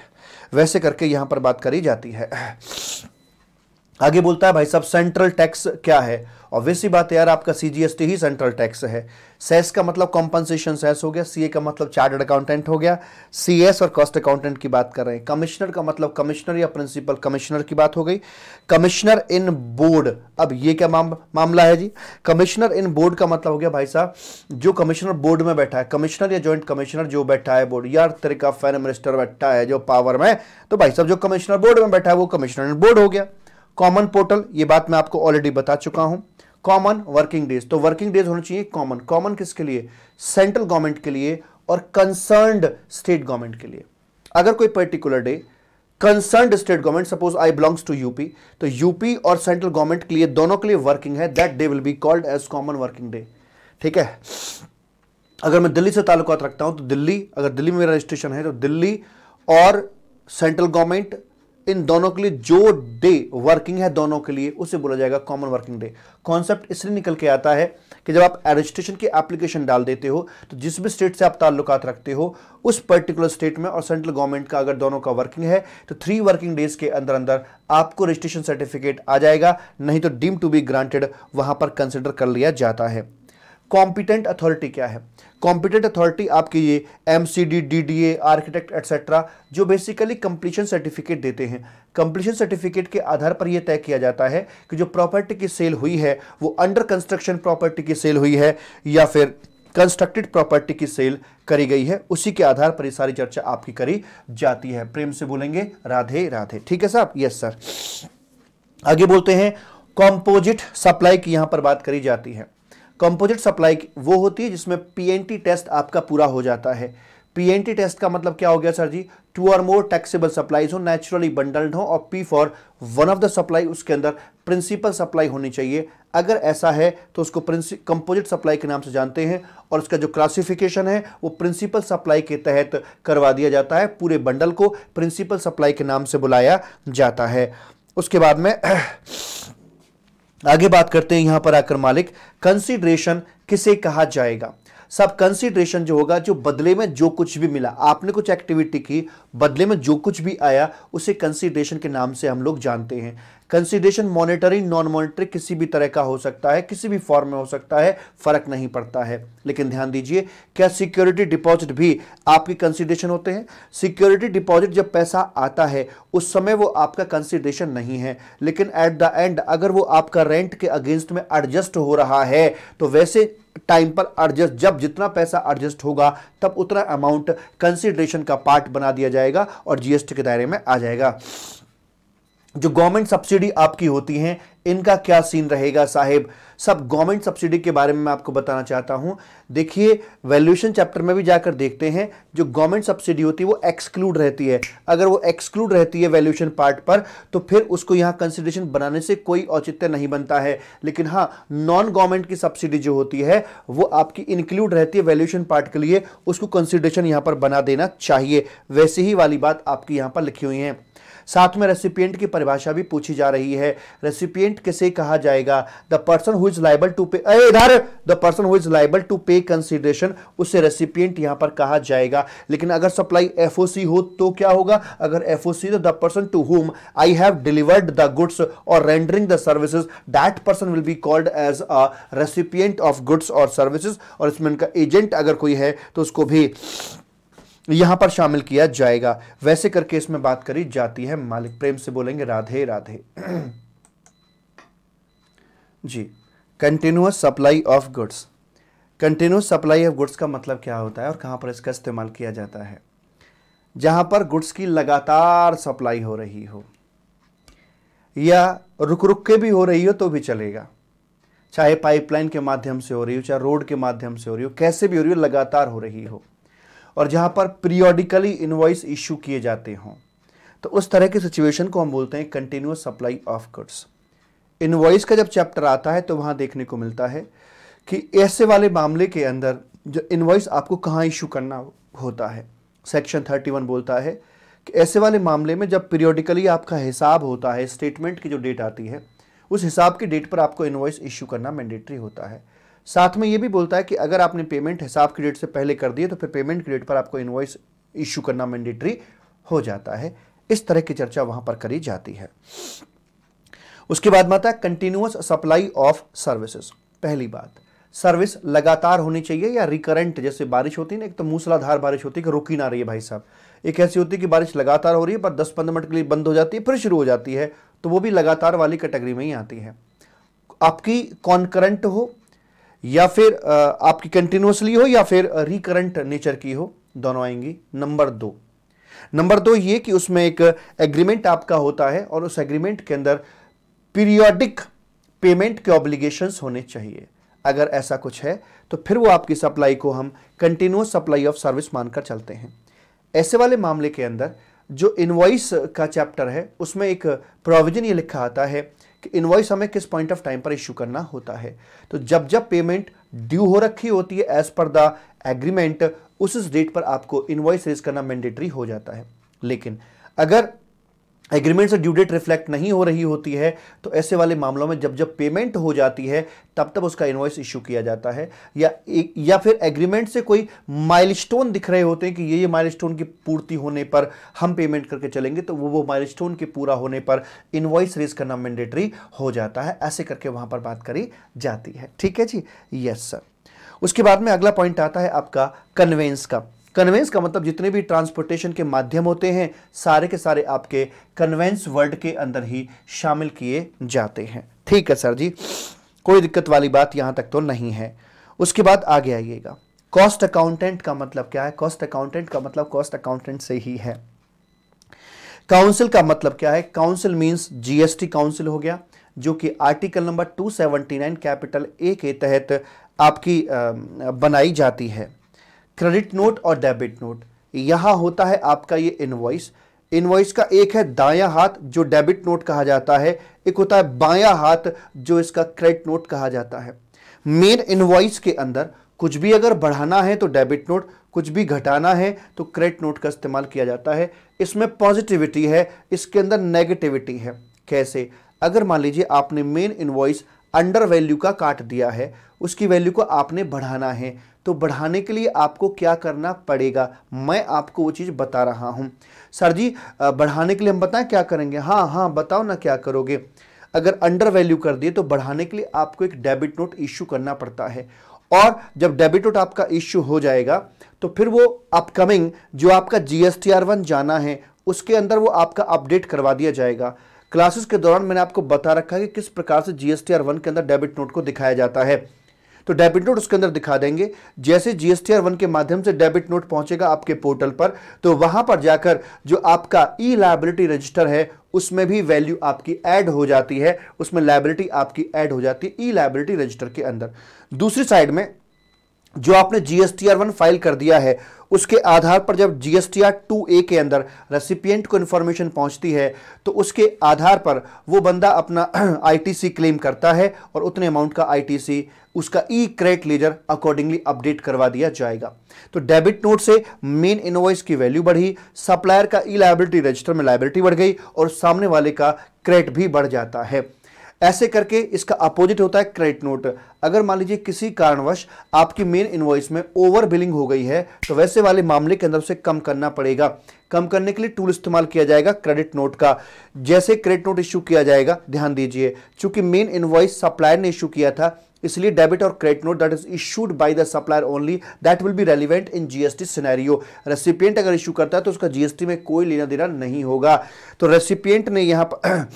वैसे करके यहाँ पर बात करी जाती है। आगे बोलता है, भाई साहब सेंट्रल टैक्स क्या है? ऑब्वियसली बात है यार आपका सीजीएसटी ही सेंट्रल टैक्स है। सेस का मतलब कॉम्पनसेशन सेस हो गया सीए का मतलब चार्टर्ड अकाउंटेंट हो गया। सीएस और कॉस्ट अकाउंटेंट की बात कर रहे हैं। कमिश्नर का मतलब कमिश्नर या प्रिंसिपल कमिश्नर की बात हो गई। कमिश्नर इन बोर्ड अब ये क्या माम, मामला है जी? कमिश्नर इन बोर्ड का मतलब हो गया भाई साहब जो कमिश्नर बोर्ड में बैठा है कमिश्नर या ज्वाइंट कमिश्नर जो बैठा है बोर्ड यार तरीका फाइन मिनिस्टर बैठा है जो पावर में तो भाई साहब जो कमिश्नर बोर्ड में बैठा है वो कमिश्नर इन बोर्ड हो गया। कॉमन पोर्टल ये बात मैं आपको ऑलरेडी बता चुका हूँ। कॉमन वर्किंग डेज़ तो वर्किंग डेज़ होना चाहिए कॉमन कॉमन किसके लिए? सेंट्रल गवर्नमेंट के लिए और कंसर्नड स्टेट गवर्नमेंट के लिए। अगर कोई particular day concerned state government suppose I belongs to UP तो यूपी और सेंट्रल गवर्नमेंट के लिए, दोनों के लिए वर्किंग है। That day will be called as common working day ठीक है? अगर मैं दिल्ली से ताल्लुकात रखता हूँ तो दिल्ली, अगर दिल्ली में मेरा रजिस्ट्रेशन है तो दिल्ली और सेंट्रल गवर्नमेंट इन दोनों के लिए जो डे वर्किंग है दोनों के लिए, उसे बोला जाएगा कॉमन वर्किंग डे कॉन्सेप्ट इसलिए निकल के आता है कि जब आप रजिस्ट्रेशन की एप्लीकेशन डाल देते हो तो जिस भी स्टेट से आप ताल्लुकात रखते हो, उस पर्टिकुलर स्टेट में और सेंट्रल गवर्नमेंट का अगर दोनों का वर्किंग है तो थ्री वर्किंग डेज़ के अंदर अंदर आपको रजिस्ट्रेशन सर्टिफिकेट आ जाएगा, नहीं तो डीम टू बी ग्रांटेड वहाँ पर कंसिडर कर लिया जाता है। कॉम्पिटेंट अथॉरिटी क्या है? कॉम्पिटेंट अथॉरिटी आपके ये M C D D D A architect etcetera जो बेसिकली कंप्लीशन सर्टिफिकेट देते हैं। कंप्लीशन सर्टिफिकेट के आधार पर यह तय किया जाता है कि जो प्रॉपर्टी की सेल हुई है, वो अंडर कंस्ट्रक्शन प्रॉपर्टी की सेल हुई है या फिर कंस्ट्रक्टेड प्रॉपर्टी की सेल करी गई है, उसी के आधार पर ये सारी चर्चा आपकी करी जाती है। प्रेम से बोलेंगे, राधे राधे। ठीक है साहब? यस सर आगे बोलते हैं कॉम्पोजिट सप्लाई की यहाँ पर बात करी जाती है। कंपोजिट सप्लाई वो होती है जिसमें पीएनटी टेस्ट आपका पूरा हो जाता है। पीएनटी टेस्ट का मतलब क्या हो गया sir ji? Two or more taxable supplies हो नेचुरली बंडल्ड हो, और P for one of the supply उसके अंदर प्रिंसिपल सप्लाई होनी चाहिए। अगर ऐसा है तो उसको कंपोजिट सप्लाई के नाम से जानते हैं, और उसका जो क्लासिफिकेशन है, वो प्रिंसिपल सप्लाई के तहत करवा दिया जाता है। पूरे बंडल को प्रिंसिपल सप्लाई के नाम से बुलाया जाता है। उसके बाद में आगे बात करते हैं यहाँ पर आकर मालिक कंसिडरेशन किसे कहा जाएगा? सब कंसिडरेशन जो होगा, जो बदले में जो कुछ भी मिला, आपने कुछ एक्टिविटी की, बदले में जो कुछ भी आया, उसे कंसिडरेशन के नाम से हम लोग जानते हैं। कंसिडरेशन मॉनिटरी नॉन मॉनिटरी किसी भी तरह का हो सकता है, किसी भी फॉर्म में हो सकता है, फ़र्क नहीं पड़ता है। लेकिन ध्यान दीजिए, क्या सिक्योरिटी डिपॉजिट भी आपकी कंसिडरेशन होते हैं? सिक्योरिटी डिपॉजिट जब पैसा आता है, उस समय वो आपका कंसिडरेशन नहीं है। लेकिन एट द एंड अगर वो आपका रेंट के अगेंस्ट में एडजस्ट हो रहा है तो वैसे टाइम पर एडजस्ट जब जितना पैसा एडजस्ट होगा, तब उतना अमाउंट कंसिडरेशन का पार्ट बना दिया जाएगा और जीएसटी के दायरे में आ जाएगा। जो गवर्नमेंट सब्सिडी आपकी होती हैं, इनका क्या सीन रहेगा साहेब? सब गवर्नमेंट सब्सिडी के बारे में मैं आपको बताना चाहता हूँ। देखिए वैल्यूएशन चैप्टर में भी जाकर देखते हैं, जो गवर्नमेंट सब्सिडी होती है, वो एक्सक्लूड रहती है। अगर वो एक्सक्लूड रहती है वैल्यूएशन पार्ट पर तो फिर उसको यहाँ कंसिडरेशन बनाने से कोई औचित्य नहीं बनता है। लेकिन हाँ नॉन गवर्नमेंट की सब्सिडी जो होती है, वो आपकी इंक्लूड रहती है वैल्यूएशन पार्ट के लिए, उसको कंसिडरेशन यहाँ पर बना देना चाहिए। वैसे ही वाली बात आपकी यहाँ पर लिखी हुई है। साथ में रेसिपिएंट की परिभाषा भी पूछी जा रही है। रेसिपिएंट किसे कहा जाएगा? The person who is liable to pay इधर! The person who is liable to pay consideration उसे रेसिपिएंट यहाँ पर कहा जाएगा। लेकिन अगर सप्लाई एफओसी हो तो क्या होगा? अगर एफओसी तो the person to whom I have delivered the goods or rendering the services that person will be called as a recipient of goods or services और इसमें उनका एजेंट अगर कोई है तो उसको भी यहाँ पर शामिल किया जाएगा। वैसे करके इसमें बात करी जाती है। मालिक प्रेम से बोलेंगे, राधे राधे। जी। Continuous supply of goods continuous supply of goods का मतलब क्या होता है और कहाँ पर इसका इस्तेमाल किया जाता है? जहाँ पर गुड्स की लगातार सप्लाई हो रही हो। या रुक रुक के भी हो रही हो तो भी चलेगा। चाहे पाइपलाइन के माध्यम से हो रही हो, चाहे रोड के माध्यम से हो रही हो, कैसे भी हो रही हो, लगातार हो रही हो। और जहाँ पर पीरियोडिकली इनवॉइस इशू किए जाते हों। तो उस तरह की सिचुएशन को हम बोलते हैं continuous supply of goods invoice का जब चैप्टर आता है तो वहाँ देखने को मिलता है कि ऐसे वाले मामले के अंदर जो इनवॉइस आपको कहाँ इशू करना होता है। सेक्शन थर्टी वन बोलता है कि ऐसे वाले मामले में जब पीरियोडिकली आपका हिसाब होता है स्टेटमेंट की जो डेट आती है, उस हिसाब की डेट पर आपको इनवॉइस इशू करना मैंडेटरी होता है। साथ में ये भी बोलता है कि अगर आपने पेमेंट हिसाब की डेट से पहले कर दिए तो फिर पेमेंट की डेट पर आपको इन्वॉइस इश्यू करना मैंडेटरी हो जाता है। इस तरह की चर्चा वहाँ पर करी जाती है। उसके बाद माता है कंटिन्यूस सप्लाई ऑफ़ सर्विसेज़ पहली बात सर्विस लगातार होनी चाहिए या रिकरेंट जैसे बारिश होती है ना, एक तो मूसलाधार बारिश होती है कि रुकी ना रही है भाई साहब। एक ऐसी होती है कि बारिश लगातार हो रही है, पर 10-15 मिनट के लिए बंद हो जाती है, फिर शुरू हो जाती है तो वो भी लगातार वाली कैटेगरी में ही आती है। आपकी कॉन्करेंट हो या फिर आपकी कंटिन्यूसली हो या फिर रिकरेंट नेचर की हो, दोनों आएँगी। नंबर दो। नंबर दो ये कि उसमें एक एग्रीमेंट आपका होता है और उस एग्रीमेंट के अंदर पीरियोडिक पेमेंट के ऑब्लिगेशंस होने चाहिए। अगर ऐसा कुछ है तो फिर वो आपकी सप्लाई को हम कंटिन्यूस सप्लाई ऑफ़ सर्विस मानकर चलते हैं। ऐसे वाले मामले के अंदर, जो इनवॉइस का चैप्टर है, उसमें एक प्रोविज़न ये लिखा आता है इनवॉइस हमें किस पॉइंट ऑफ़ टाइम पर इश्यू करना होता है? तो जब जब पेमेंट ड्यू हो रखी होती है एज पर द एग्रीमेंट उस डेट पर आपको इन्वॉइस रेज करना मैंडेटरी हो जाता है। लेकिन अगर एग्रीमेंट से ड्यू डेट रिफ्लेक्ट नहीं हो रही होती है तो ऐसे वाले मामलों में जब जब पेमेंट हो जाती है, तब तब उसका इन्वॉइस इशू किया जाता है। या या फिर एग्रीमेंट से कोई माइलस्टोन दिख रहे होते हैं कि ये ये माइलस्टोन की पूर्ति होने पर हम पेमेंट करके चलेंगे तो वो वो माइलस्टोन के पूरा होने पर इन्वॉइस रेज करना मैंडेटरी हो जाता है। ऐसे करके वहाँ पर बात करी जाती है। ठीक है जी? यस सर उसके बाद में अगला पॉइंट आता है आपका कन्वेंस का। कन्वेंस का मतलब जितने भी ट्रांसपोर्टेशन के माध्यम होते हैं, सारे के सारे आपके कन्वेंस वर्ड के अंदर ही शामिल किए जाते हैं। ठीक है, सर जी। कोई दिक्कत वाली बात यहाँ तक तो नहीं है। उसके बाद आगे आइएगा। कॉस्ट अकाउंटेंट का मतलब क्या है? कॉस्ट अकाउंटेंट का मतलब कॉस्ट अकाउंटेंट से ही है। काउंसिल का मतलब क्या है? काउंसिल मींस जीएसटी काउंसिल हो गया, जो कि आर्टिकल नंबर 279 कैपिटल ए के तहत आपकी बनाई जाती है। क्रेडिट नोट और डेबिट नोट। यहाँ होता है आपका ये इनवॉइस इनवॉइस का एक है दाया हाथ, जो डेबिट नोट कहा जाता है। एक होता है बाया हाथ, जो इसका क्रेडिट नोट कहा जाता है। मेन इनवॉइस के अंदर कुछ भी अगर बढ़ाना है तो डेबिट नोट, कुछ भी घटाना है तो क्रेडिट नोट का इस्तेमाल किया जाता है। इसमें पॉजिटिविटी है, इसके अंदर नेगेटिविटी है। कैसे? अगर मान लीजिए आपने मेन इनवॉइस अंडर वैल्यू का काट दिया है, उसकी वैल्यू को आपने बढ़ाना है। तो बढ़ाने के लिए आपको क्या करना पड़ेगा? मैं आपको वो चीज़ बता रहा हूँ। सर जी बढ़ाने के लिए हम बताएँ क्या करेंगे? हाँ हाँ बताओ ना क्या करोगे? अगर अंडर वैल्यू कर दिए तो बढ़ाने के लिए आपको एक डेबिट नोट इश्यू करना पड़ता है। और जब डेबिट नोट आपका इश्यू हो जाएगा तो फिर वो अपकमिंग जो आपका जीएसटीआर वन जाना है, उसके अंदर वो आपका अपडेट करवा दिया जाएगा। क्लासेस के दौरान मैंने आपको बता रखा है कि किस प्रकार से जीएसटीआर वन के अंदर डेबिट नोट को दिखाया जाता है। तो डेबिट नोट उसके अंदर दिखा देंगे। जैसे जीएसटी आर वन के माध्यम से डेबिट नोट पहुंचेगा आपके पोर्टल पर तो वहाँ पर जाकर जो आपका ई लाइबिलिटी रजिस्टर है, उसमें भी वैल्यू आपकी ऐड हो जाती है। उसमें लाइबिलिटी आपकी ऐड हो जाती है ई लाइबिलिटी रजिस्टर के अंदर। दूसरी साइड में जो आपने जीएसटी आर वन फ़ाइल कर दिया है उसके आधार पर जब जीएसटीआर टू ए के अंदर रेसिपियंट को इन्फॉर्मेशन पहुँचती है तो उसके आधार पर वो बंदा अपना आईटीसी क्लेम करता है और उतने अमाउंट का आईटीसी उसका e credit ledger accordingly update करवा दिया जाएगा। तो डेबिट नोट से मेन इनवॉइस की वैल्यू बढ़ी सप्लायर का ई लाइबिलिटी रजिस्टर में लाइबिलिटी बढ़ गई और सामने वाले का क्रेडिट भी बढ़ जाता है। ऐसे करके इसका अपोजिट होता है क्रेडिट नोट अगर मान लीजिए किसी कारणवश आपकी मेन इनवॉइस में ओवर बिलिंग हो गई है तो वैसे वाले मामले के अंदर उसे कम करना पड़ेगा। कम करने के लिए टूल इस्तेमाल किया जाएगा क्रेडिट नोट का। जैसे क्रेडिट नोट इश्यू किया जाएगा, ध्यान दीजिए, चूँकि मेन इन्वॉइस सप्लायर ने इश्यू किया था, इसलिए डेबिट और credit note that is issued by the supplier only that will be relevant in GST scenario recipient अगर इशू करता है तो उसका जीएसटी में कोई लेना देना नहीं होगा। तो रेसिपिएंट ने यहाँ पर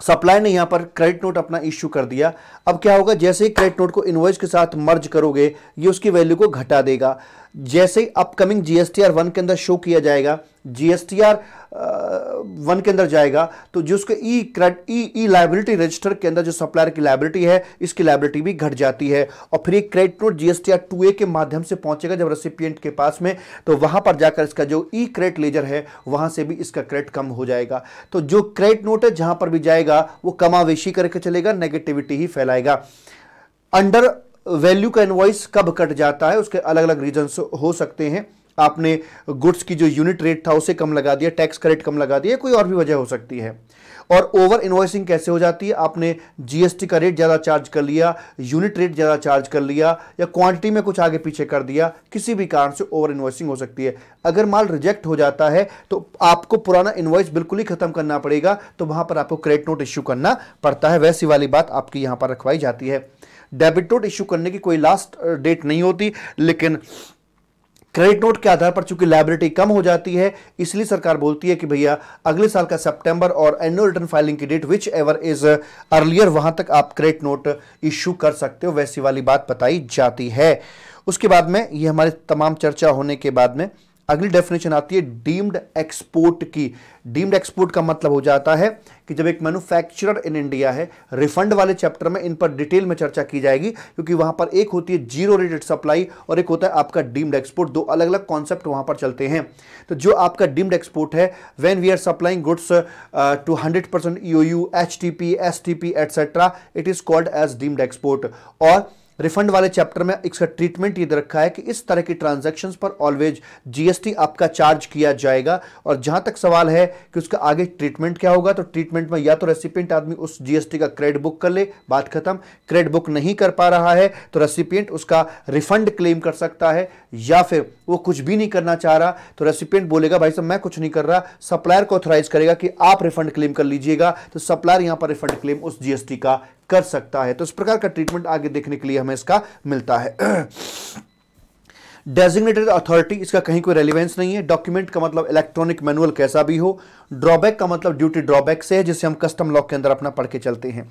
सप्लाई ने यहाँ पर क्रेडिट नोट अपना इश्यू कर दिया। अब क्या होगा? जैसे ही क्रेडिट नोट को इन्वॉइस के साथ मर्ज करोगे, ये उसकी वैल्यू को घटा देगा। जैसे अपकमिंग जीएसटीआर वन के अंदर शो किया जाएगा जीएसटीआर वन के अंदर जाएगा तो जो उसके e cred e e liability register के अंदर जो सप्लायर की लाइबिलिटी है, इसकी लाइबिलिटी भी घट जाती है। और फिर एक credit note GSTR two A के माध्यम से पहुंचेगा जब रेसिपियंट के पास में तो वहाँ पर जाकर इसका जो ई क्रेडिट लेजर है, वहाँ से भी इसका क्रेडिट कम हो जाएगा। तो जो क्रेडिट नोट है, जहाँ पर भी जाएगा, वो कमावेशी करके चलेगा नेगेटिविटी ही फैलाएगा। अंडर वैल्यू का इनवॉइस कब कट जाता है, उसके अलग अलग रीजन हो सकते हैं। आपने गुड्स की जो यूनिट रेट था, उसे कम लगा दिया टैक्स का रेट कम लगा दिया कोई और भी वजह हो सकती है। और ओवर इन्वॉइसिंग कैसे हो जाती है? आपने जीएसटी का रेट ज़्यादा चार्ज कर लिया यूनिट रेट ज़्यादा चार्ज कर लिया, या क्वांटिटी में कुछ आगे पीछे कर दिया, किसी भी कारण से ओवर इन्वॉइसिंग हो सकती है। अगर माल रिजेक्ट हो जाता है तो आपको पुराना इन्वॉइस बिल्कुल ही खत्म करना पड़ेगा तो वहाँ पर आपको क्रेडिट नोट इश्यू करना पड़ता है। वैसी वाली बात आपकी यहाँ पर रखवाई जाती है। डेबिट नोट इश्यू करने की कोई लास्ट डेट नहीं होती, लेकिन क्रेडिट नोट के आधार पर चूँकि लाइबिलिटी कम हो जाती है, इसलिए सरकार बोलती है कि भैया, अगले साल का सितंबर और एनुअल रिटर्न फाइलिंग की date whichever is earlier वहाँ तक आप क्रेडिट नोट इश्यू कर सकते हो, वैसी वाली बात बताई जाती है। उसके बाद में ये हमारी तमाम चर्चा होने के बाद में अगली डेफिनेशन आती है डीम्ड एक्सपोर्ट की। डीम्ड एक्सपोर्ट का मतलब हो जाता है कि जब एक मैन्युफैक्चरर इन इंडिया है रिफंड वाले चैप्टर में इन पर डिटेल में चर्चा की जाएगी, क्योंकि वहाँ पर एक होती है ज़ीरो रेटेड सप्लाई और एक होता है आपका डीम्ड एक्सपोर्ट दो अलग अलग कॉन्सेप्ट वहाँ पर चलते हैं। तो जो आपका डीम्ड एक्सपोर्ट है when we are supplying goods to hundred percent U U H T P S T P etcetera it is called as deemed export और रिफंड वाले चैप्टर में इसका ट्रीटमेंट ये रखा है कि इस तरह की ट्रांजैक्शंस पर ऑलवेज जीएसटी आपका चार्ज किया जाएगा। और जहाँ तक सवाल है कि उसका आगे ट्रीटमेंट क्या होगा तो ट्रीटमेंट में या तो रेसिपिएंट आदमी उस जीएसटी का क्रेडिट बुक कर ले, बात खत्म। क्रेडिट बुक नहीं कर पा रहा है तो रेसिपियंट उसका रिफंड क्लेम कर सकता है, या फिर वो कुछ भी नहीं करना चाह रहा तो रेसिपिएंट बोलेगा, भाई साहब, मैं कुछ नहीं कर रहा। सप्लायर को ऑथराइज करेगा कि आप रिफंड क्लेम कर लीजिएगा। तो सप्लायर यहाँ पर रिफंड क्लेम उस जीएसटी का कर सकता है। तो इस प्रकार का ट्रीटमेंट आगे देखने के लिए हमें इसका मिलता है। डेजिग्नेटेड अथॉरिटी इसका कहीं कोई रेलिवेंस नहीं है। डॉक्यूमेंट का मतलब इलेक्ट्रॉनिक मैनुअल कैसा भी हो। ड्रॉबैक का मतलब ड्यूटी ड्रॉबैक से है, जिसे हम कस्टम लॉ के अंदर अपना पढ़ के चलते हैं।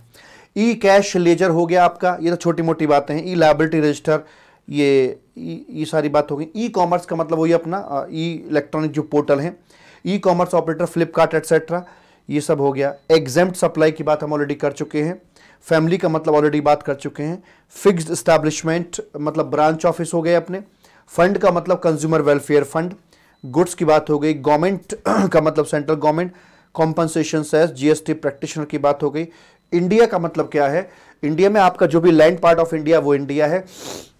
ई कैश लेजर हो गया आपका। ये तो छोटी मोटी बातें हैं। ई लाइबिलिटी रजिस्टर ये ये सारी बात हो गई। ई कॉमर्स का मतलब वही अपना ई इलेक्ट्रॉनिक जो पोर्टल है e commerce operator Flipkart etcetera ये सब हो गया। एग्ज़ाम सप्लाई की बात हम ऑलरेडी कर चुके हैं। फैमिली का मतलब ऑलरेडी बात कर चुके हैं। फिक्स्ड इस्टेब्लिशमेंट मतलब ब्रांच ऑफ़िस हो गए अपने। फंड का मतलब कंज्यूमर वेलफेयर फंड गुड्स की बात हो गई। गवर्नमेंट का मतलब central government compensation cess GST practitioner की बात हो गई। इंडिया का मतलब क्या है? इंडिया में आपका जो भी लैंड पार्ट ऑफ़ इंडिया, वो इंडिया है।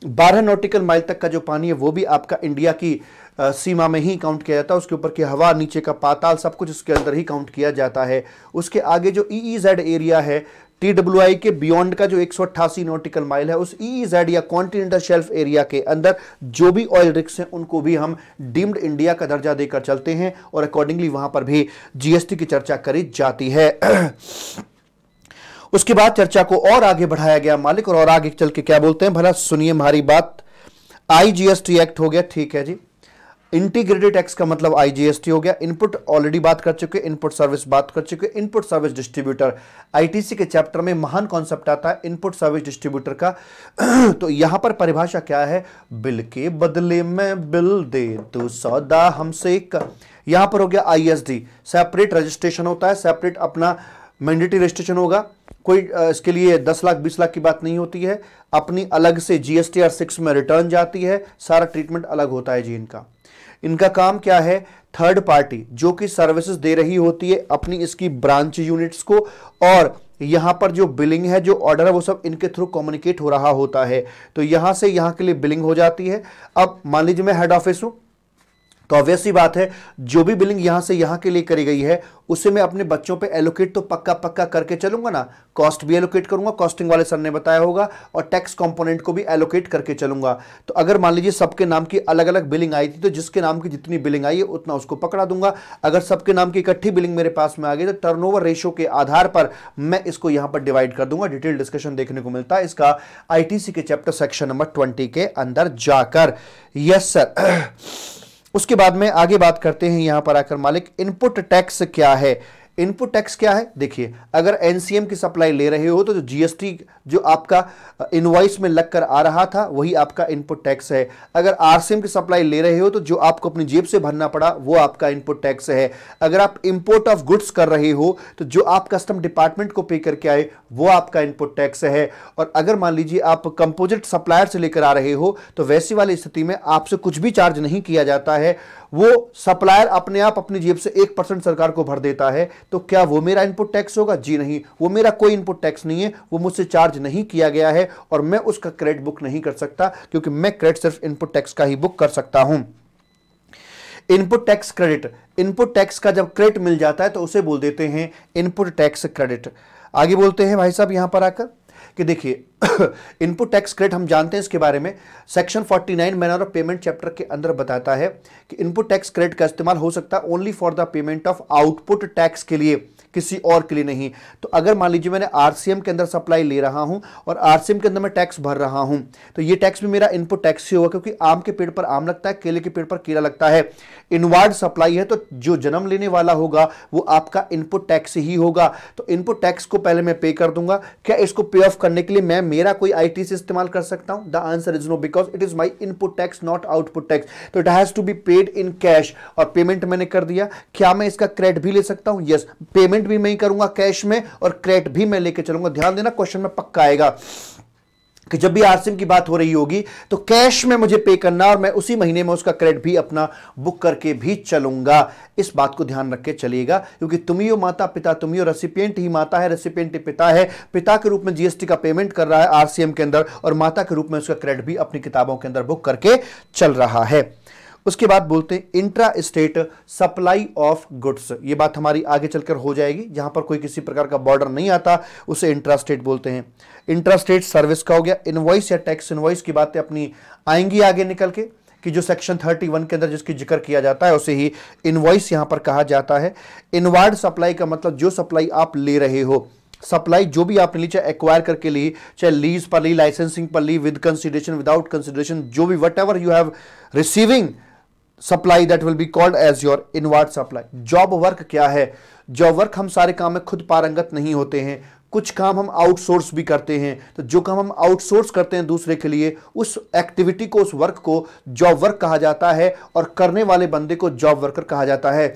बारह नॉटिकल माइल तक का जो पानी है, वो भी आपका इंडिया की सीमा में ही काउंट किया जाता है। उसके ऊपर की हवा, नीचे का पाताल, सब कुछ उसके अंदर ही काउंट किया जाता है। उसके आगे जो ई ई जेड एरिया है टी डब्ल्यू आई के बियॉन्ड का जो एक नॉटिकल माइल है, उस ई जेड या कॉन्टिनेंटल शेल्फ एरिया के अंदर जो भी ऑयल रिक्स हैं, उनको भी हम डीम्ड इंडिया का दर्जा देकर चलते हैं और अकॉर्डिंगली वहाँ पर भी जीएसटी की चर्चा करी जाती है। उसके बाद चर्चा को और आगे बढ़ाया गया मालिक और, और आगे चल के क्या बोलते हैं? भला सुनिए हमारी बात। आईजीएसटी एक्ट हो गया ठीक है जी। इंटीग्रेटेड टैक्स का मतलब आईजीएसटी हो गया। इनपुट ऑलरेडी बात कर चुके इनपुट सर्विस बात कर चुके। इनपुट सर्विस डिस्ट्रीब्यूटर आईटीसी के चैप्टर में महान कॉन्सेप्ट आता है इनपुट सर्विस डिस्ट्रीब्यूटर का। तो यहाँ पर परिभाषा क्या है? बिल के बदले में बिल दे तो सौदा हमसे यहाँ पर हो गया आईएसडी सेपरेट रजिस्ट्रेशन होता है। सेपरेट अपना मैंडेटरी रजिस्ट्रेशन होगा। कोई इसके लिए दस लाख, बीस लाख की बात नहीं होती है। अपनी अलग से जीएसटी आर सिक्स में रिटर्न जाती है। सारा ट्रीटमेंट अलग होता है जी इनका। इनका काम क्या है? थर्ड पार्टी जो कि सर्विसेज़ दे रही होती है अपनी इसकी ब्रांच यूनिट्स को और यहाँ पर जो बिलिंग है, जो ऑर्डर है, वो सब इनके थ्रू कम्युनिकेट हो रहा होता है। तो यहाँ से यहाँ के लिए बिलिंग हो जाती है। अब मान लीजिए मैं हेड ऑफ़िस हूँ। तो ऑब्वियस ही बात है, जो भी बिलिंग यहाँ से यहाँ के लिए करी गई है उसे मैं अपने बच्चों पे एलोकेट तो पक्का पक्का करके चलूँगा ना। कॉस्ट भी एलोकेट करूँगा कॉस्टिंग वाले सर ने बताया होगा, और टैक्स कंपोनेंट को भी एलोकेट करके चलूँगा। तो अगर मान लीजिए सबके नाम की अलग अलग बिलिंग आई थी तो जिसके नाम की जितनी बिलिंग आई है, उतना उसको पकड़ा दूँगा। अगर सबके नाम की इकट्ठी बिलिंग मेरे पास में आ गई तो टर्न रेशो के आधार पर मैं इसको यहाँ पर डिवाइड कर दूँगा। डिटेल डिस्कशन देखने को मिलता है इसका। आईटीसी के चैप्टर सेक्शन नंबर ट्वेंटी के अंदर जाकर। यस सर उसके बाद में आगे बात करते हैं यहाँ पर आकर, मालिक इनपुट टैक्स क्या है? इनपुट टैक्स क्या है? देखिए, अगर एनसीएम की सप्लाई ले रहे हो तो जो जीएसटी, जो आपका इनवॉइस में लगकर आ रहा था, वही आपका इनपुट टैक्स है। अगर आरसीएम की सप्लाई ले रहे हो तो जो आपको अपनी जेब से भरना पड़ा, वो आपका इनपुट टैक्स है। अगर आप इंपोर्ट ऑफ़ गुड्स कर रहे हो तो जो आप कस्टम डिपार्टमेंट को पे करके आए, वो आपका इनपुट टैक्स है। और अगर मान लीजिए आप कंपोजिट सप्लायर से लेकर आ रहे हो तो वैसी वाली स्थिति में आपसे कुछ भी चार्ज नहीं किया जाता है। वो सप्लायर अपने आप अपनी जेब से एक परसेंट सरकार को भर देता है। तो क्या वो मेरा इनपुट टैक्स होगा? जी नहीं। वो मेरा कोई इनपुट टैक्स नहीं है। वो मुझसे चार्ज नहीं किया गया है और मैं उसका क्रेडिट बुक नहीं कर सकता, क्योंकि मैं क्रेडिट सिर्फ़ इनपुट टैक्स का ही बुक कर सकता हूँ। Input tax credit input tax का जब क्रेडिट मिल जाता है तो उसे बोल देते हैं इनपुट टैक्स क्रेडिट आगे बोलते हैं भाई साहब यहाँ पर आकर। कि देखिए इनपुट टैक्स क्रेडिट हम जानते हैं इसके बारे में। Section 49 manner of payment chapter के अंदर बताता है कि इनपुट टैक्स क्रेडिट का इस्तेमाल हो सकता है only for the payment of output tax के लिए। किसी और के लिए नहीं। तो अगर मान लीजिए मैंने आरसीएम के अंदर सप्लाई ले रहा हूँ और आरसीएम के अंदर मैं टैक्स भर रहा हूँ तो ये टैक्स भी मेरा इनपुट टैक्स ही होगा क्योंकि आम के पेड़ पर आम लगता है, केले के पेड़ पर केला लगता है। इनवार्ड सप्लाई है तो जो जन्म लेने वाला होगा, वो आपका इनपुट टैक्स ही होगा। तो इनपुट टैक्स को पहले मैं पे कर दूँगा। क्या इसको पे ऑफ़ करने के लिए मैं, मेरा कोई आई से इस्तेमाल कर सकता हूँ? The answer is no because it is my input tax not output tax तो it has to be paid in cash और पेमेंट मैंने कर दिया। क्या मैं इसका क्रेडिट भी ले सकता हूँ? यस पेमेंट भी मैं ही करूँगा कैश में और क्रेडिट भी मैं लेके चलूँगा। ध्यान देना क्वेश्चन में पक्का आएगा कि जब भी आरसीएम की बात हो रही होगी तो कैश में मुझे पे करना और मैं उसी महीने में उसका क्रेडिट भी अपना बुक करके भी चलूँगा। इस बात को ध्यान रख के चलिएगा, क्योंकि तुम ही हो माता, पिता तुम ही हो रेसिपियंट ही माता है रेसिपियंट ही पिता है। पिता के रूप में जीएसटी का पेमेंट कर रहा है आरसीएम के अंदर और माता के रूप में उसका क्रेडिट भी अपनी किताबों के अंदर बुक करके चल रहा है। उसके बाद बोलते हैं intra state supply of goods ये बात हमारी आगे चलकर हो जाएगी। जहाँ पर कोई किसी प्रकार का बॉर्डर नहीं आता, उसे इंट्रा स्टेट बोलते हैं। इंट्रा स्टेट सर्विस का हो गया इनवॉइस या टैक्स इनवॉइस की बातें अपनी आएँगी आगे निकल के, कि जो सेक्शन 31 के अंदर जिसकी ज़िक्र किया जाता है, उसे ही इनवॉइस यहाँ पर कहा जाता है। इनवार्ड सप्लाई का मतलब जो सप्लाई आप ले रहे हो। सप्लाई जो भी आपने ली, चाहे एक्वायर करके ली, चाहे लीज पर ली लाइसेंसिंग पर ली विद कंसिडरेशन विदाउट कंसिडरेशन जो भी whatever you have receiving supply that will be called as your inward supply job work क्या है? जॉब वर्क हम सारे काम में खुद पारंगत नहीं होते हैं। कुछ काम हम आउटसोर्स भी करते हैं। तो जो काम हम आउटसोर्स करते हैं दूसरे के लिए, उस एक्टिविटी को, उस वर्क को जॉब वर्क कहा जाता है और करने वाले बंदे को जॉब वर्कर कहा जाता है।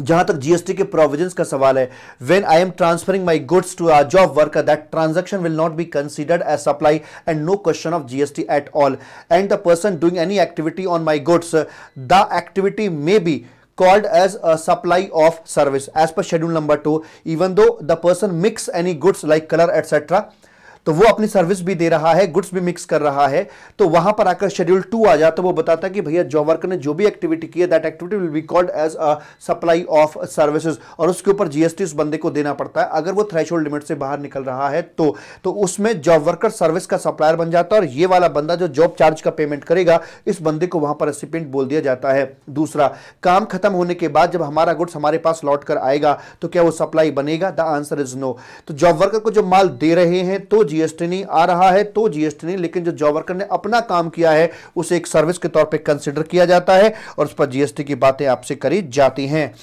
जहाँ तक जीएसटी के प्रोविजंस का सवाल है when I am transferring my goods to a job worker that transaction will not be considered as supply and no question of GST at all and the person doing any activity on my goods the activity may be called as a supply of service as per schedule number 2 even though the person mix any goods like color etc तो वो अपनी service भी दे रहा है goods भी mix कर रहा है। तो वहाँ पर आकर शेड्यूल टू आ जाता तो वो बताता है कि भैया जॉब वर्कर ने जो भी एक्टिविटी की है that activity will be called as a supply of services और उसके ऊपर जीएसटी उस बंदे को देना पड़ता है। अगर वो थ्रेश लिमिट से बाहर निकल रहा है तो तो उसमें जॉब वर्कर सर्विस का सप्लायर बन जाता है और ये वाला बंदा जो जॉब चार्ज का पेमेंट करेगा, इस बंदे को वहाँ पर रेसिपेंट बोल दिया जाता है। दूसरा, काम खत्म होने के बाद जब हमारा गुड्स हमारे पास लौट कर आएगा तो क्या वो सप्लाई बनेगा? द आंसर इज़ नो तो जॉब वर्कर को जो माल दे रहे हैं तो जीएसटी नहीं आ रहा है तो जीएसटी नहीं, लेकिन जो जॉब वर्कर ने अपना काम किया है, उसे एक सर्विस के तौर पर कंसिडर किया जाता है और उस पर जीएसटी की बातें आपसे करी जाती हैं।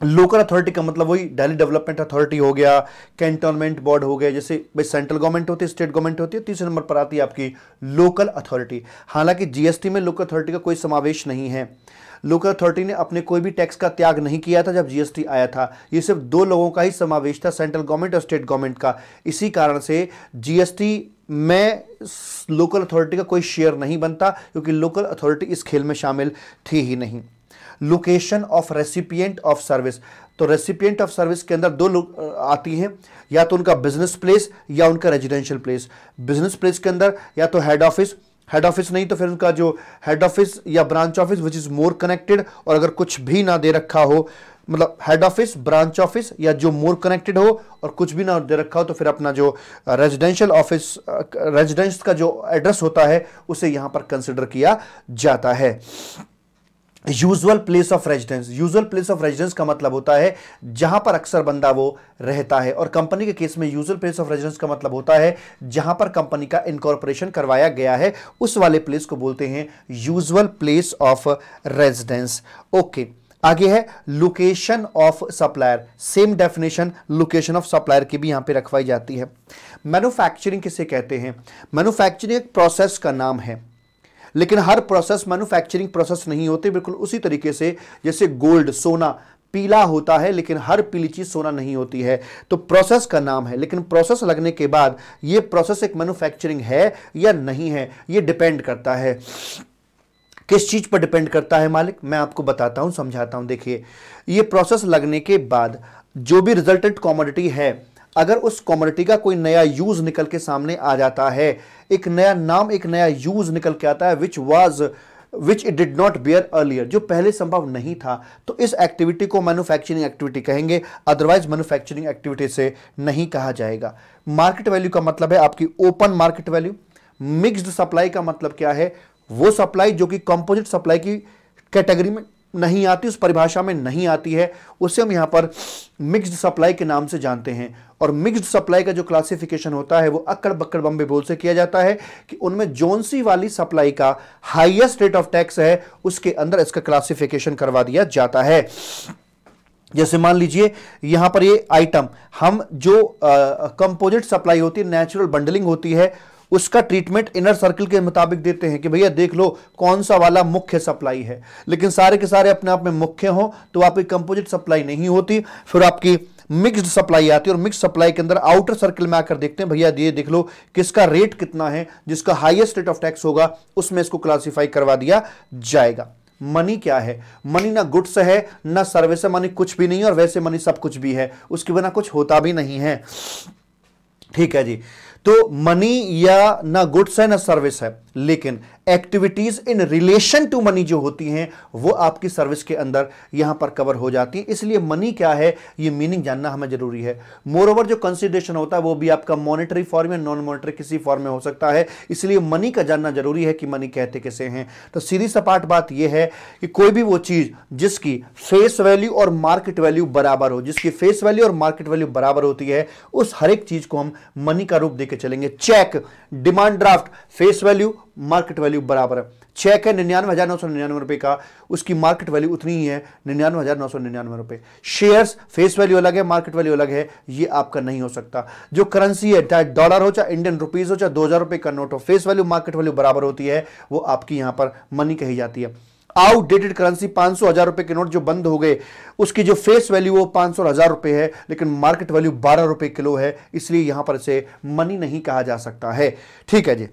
लोकल अथॉरिटी का मतलब वही दिल्ली डेवलपमेंट अथॉरिटी हो गया कैंटोनमेंट बोर्ड हो गया जैसे भाई सेंट्रल गवर्नमेंट होती है स्टेट गवर्नमेंट होती है, तीसरे नंबर पर आती है आपकी लोकल अथॉरिटी हालाँकि जीएसटी में लोकल अथॉरिटी का कोई समावेश नहीं है। लोकल अथॉरिटी ने अपने कोई भी टैक्स का त्याग नहीं किया था जब जीएसटी आया था। ये सिर्फ़ दो लोगों का ही समावेश था, सेंट्रल गवर्नमेंट और स्टेट गवर्नमेंट का। इसी कारण से जीएसटी में लोकल अथॉरिटी का कोई शेयर नहीं बनता, क्योंकि लोकल अथॉरिटी इस खेल में शामिल थी ही नहीं। Location of recipient of service. तो रेसिपियंट ऑफ़ सर्विस के अंदर दो लोग आती हैं। या तो उनका बिज़नेस प्लेस या उनका रेजिडेंशियल प्लेस। बिज़नेस प्लेस के अंदर या तो हेड ऑफ़िस हेड ऑफ़िस नहीं तो फिर उनका जो हेड ऑफ़िस या branch office which is more connected और अगर कुछ भी ना दे रखा हो मतलब हेड ऑफ़िस ब्रांच ऑफ़िस या जो मोर कनेक्टेड हो, और कुछ भी ना दे रखा हो तो फिर अपना जो रेजिडेंशियल ऑफ़िस रेजिडेंस का जो एड्रेस होता है, उसे यहाँ पर कंसिडर किया जाता है। Usual place of residence usual place of residence का मतलब होता है जहाँ पर अक्सर बंदा वो रहता है। और कंपनी के केस में यूजुअल प्लेस ऑफ़ रेजिडेंस का मतलब होता है जहाँ पर कंपनी का इनकॉर्पोरेशन करवाया गया है। उस वाले प्लेस को बोलते हैं usual place of residence okay आगे है location of supplier same definition location of supplier की भी यहाँ पे रखवाई जाती है। मैन्युफैक्चरिंग किसे कहते हैं? मैन्युफैक्चरिंग एक प्रोसेस का नाम है। लेकिन हर प्रोसेस मैन्युफैक्चरिंग प्रोसेस नहीं होती, बिल्कुल उसी तरीके से जैसे गोल्ड सोना, पीला होता है, लेकिन हर पीली चीज़ सोना नहीं होती है। तो प्रोसेस का नाम है, लेकिन प्रोसेस लगने के बाद यह प्रोसेस एक मैन्युफैक्चरिंग है या नहीं है यह डिपेंड करता है। किस चीज़ पर डिपेंड करता है मालिक? मैं आपको बताता हूँ, समझाता हूँ। देखिए यह प्रोसेस लगने के बाद जो भी रिजल्टेंट कॉमोडिटी है, अगर उस कॉमोडिटी का कोई नया यूज़ निकल के सामने आ जाता है एक नया नाम, एक नया यूज़ निकल के आता है which was which it did not bear earlier जो पहले संभव नहीं था। तो इस एक्टिविटी को मैन्युफैक्चरिंग एक्टिविटी कहेंगे। अदरवाइज़ मैन्युफैक्चरिंग एक्टिविटी से नहीं कहा जाएगा। मार्केट वैल्यू का मतलब है आपकी open market value mixed supply का मतलब क्या है? वो सप्लाई जो कि कंपोजिट सप्लाई की कैटेगरी में नहीं आती, उस परिभाषा में नहीं आती है, उसे हम यहाँ पर मिक्स्ड सप्लाई के नाम से जानते हैं। और मिक्स्ड सप्लाई का जो क्लासिफिकेशन होता है, वो अक्कड़ बक्कड़ बम्बे बोल से किया जाता है कि उनमें जोनसी वाली सप्लाई का हाईएस्ट रेट ऑफ़ टैक्स है, उसके अंदर इसका क्लासिफिकेशन करवा दिया जाता है। जैसे मान लीजिए, यहाँ पर ये आइटम हम जो कंपोजिट सप्लाई होती है नेचुरल बंडलिंग होती है उसका ट्रीटमेंट इनर सर्कल के मुताबिक देते हैं कि भैया देख लो कौन सा वाला मुख्य सप्लाई है। लेकिन सारे के सारे अपने आप में मुख्य हो तो आपकी कंपोजिट सप्लाई नहीं होती, फिर आपकी मिक्स्ड सप्लाई आती है और मिक्स सप्लाई के अंदर आउटर सर्कल में आकर देखते हैं, भैया ये देख लो किसका रेट कितना है, जिसका हाईएस्ट रेट ऑफ़ टैक्स होगा, उसमें इसको क्लासिफाई करवा दिया जाएगा। मनी क्या है? मनी ना गुड्स है, ना सर्विस है मनी कुछ भी नहीं है और वैसे मनी सब कुछ भी है। उसके बिना कुछ होता भी नहीं है। ठीक है जी। तो मनी या ना गुड्स है ना सर्विस है। लेकिन activities in relation to money जो होती हैं, वो आपकी सर्विस के अंदर यहाँ पर कवर हो जाती है। इसलिए मनी क्या है? ये मीनिंग जानना हमें ज़रूरी है। मोर ओवर जो कंसिडरेशन होता है, वो भी आपका मॉनिटरी फॉर्म या नॉन मॉनिटरी किसी फॉर्म में हो सकता है। इसलिए मनी का जानना ज़रूरी है कि मनी कहते कैसे हैं। तो सीधी सपाट बात यह है कि कोई भी वो चीज़ जिसकी फेस वैल्यू और मार्केट वैल्यू बराबर हो, जिसकी फेस वैल्यू और मार्केट वैल्यू बराबर होती है, उस हर एक चीज़ को हम मनी का रूप देकर चलेंगे। Cheque demand draft face value market value बराबर है। चेक है निन्यानवे हज़ार नौ सौ निन्यानवे रुपए का, उसकी मार्केट वैल्यू उतनी ही है, निन्यानवे हज़ार नौ सौ निन्यानवे रुपए। शेयर्स, फेस वैल्यू अलग है, मार्केट वैल्यू अलग है, ये आपका नहीं हो सकता। जो करेंसी है, चाहे डॉलर हो, चाहे इंडियन रुपीज़ हो, चाहे दो हज़ार रुपए का नोट हो, फेस वैल्यू, मार्केट वैल्यू बराबर होती है, वो आपकी यहाँ पर मनी कही जाती है। आउटडेटेड करेंसी पाँच सौ हज़ार रुपए के नोट जो बंद हो गए, उसकी जो फेस वैल्यू वो पाँच सौ हज़ार रुपए है, लेकिन मार्केट वैल्यू बारह रुपए किलो है, इसलिए यहाँ पर इसे मनी नहीं कहा जा सकता है। ठीक है जी।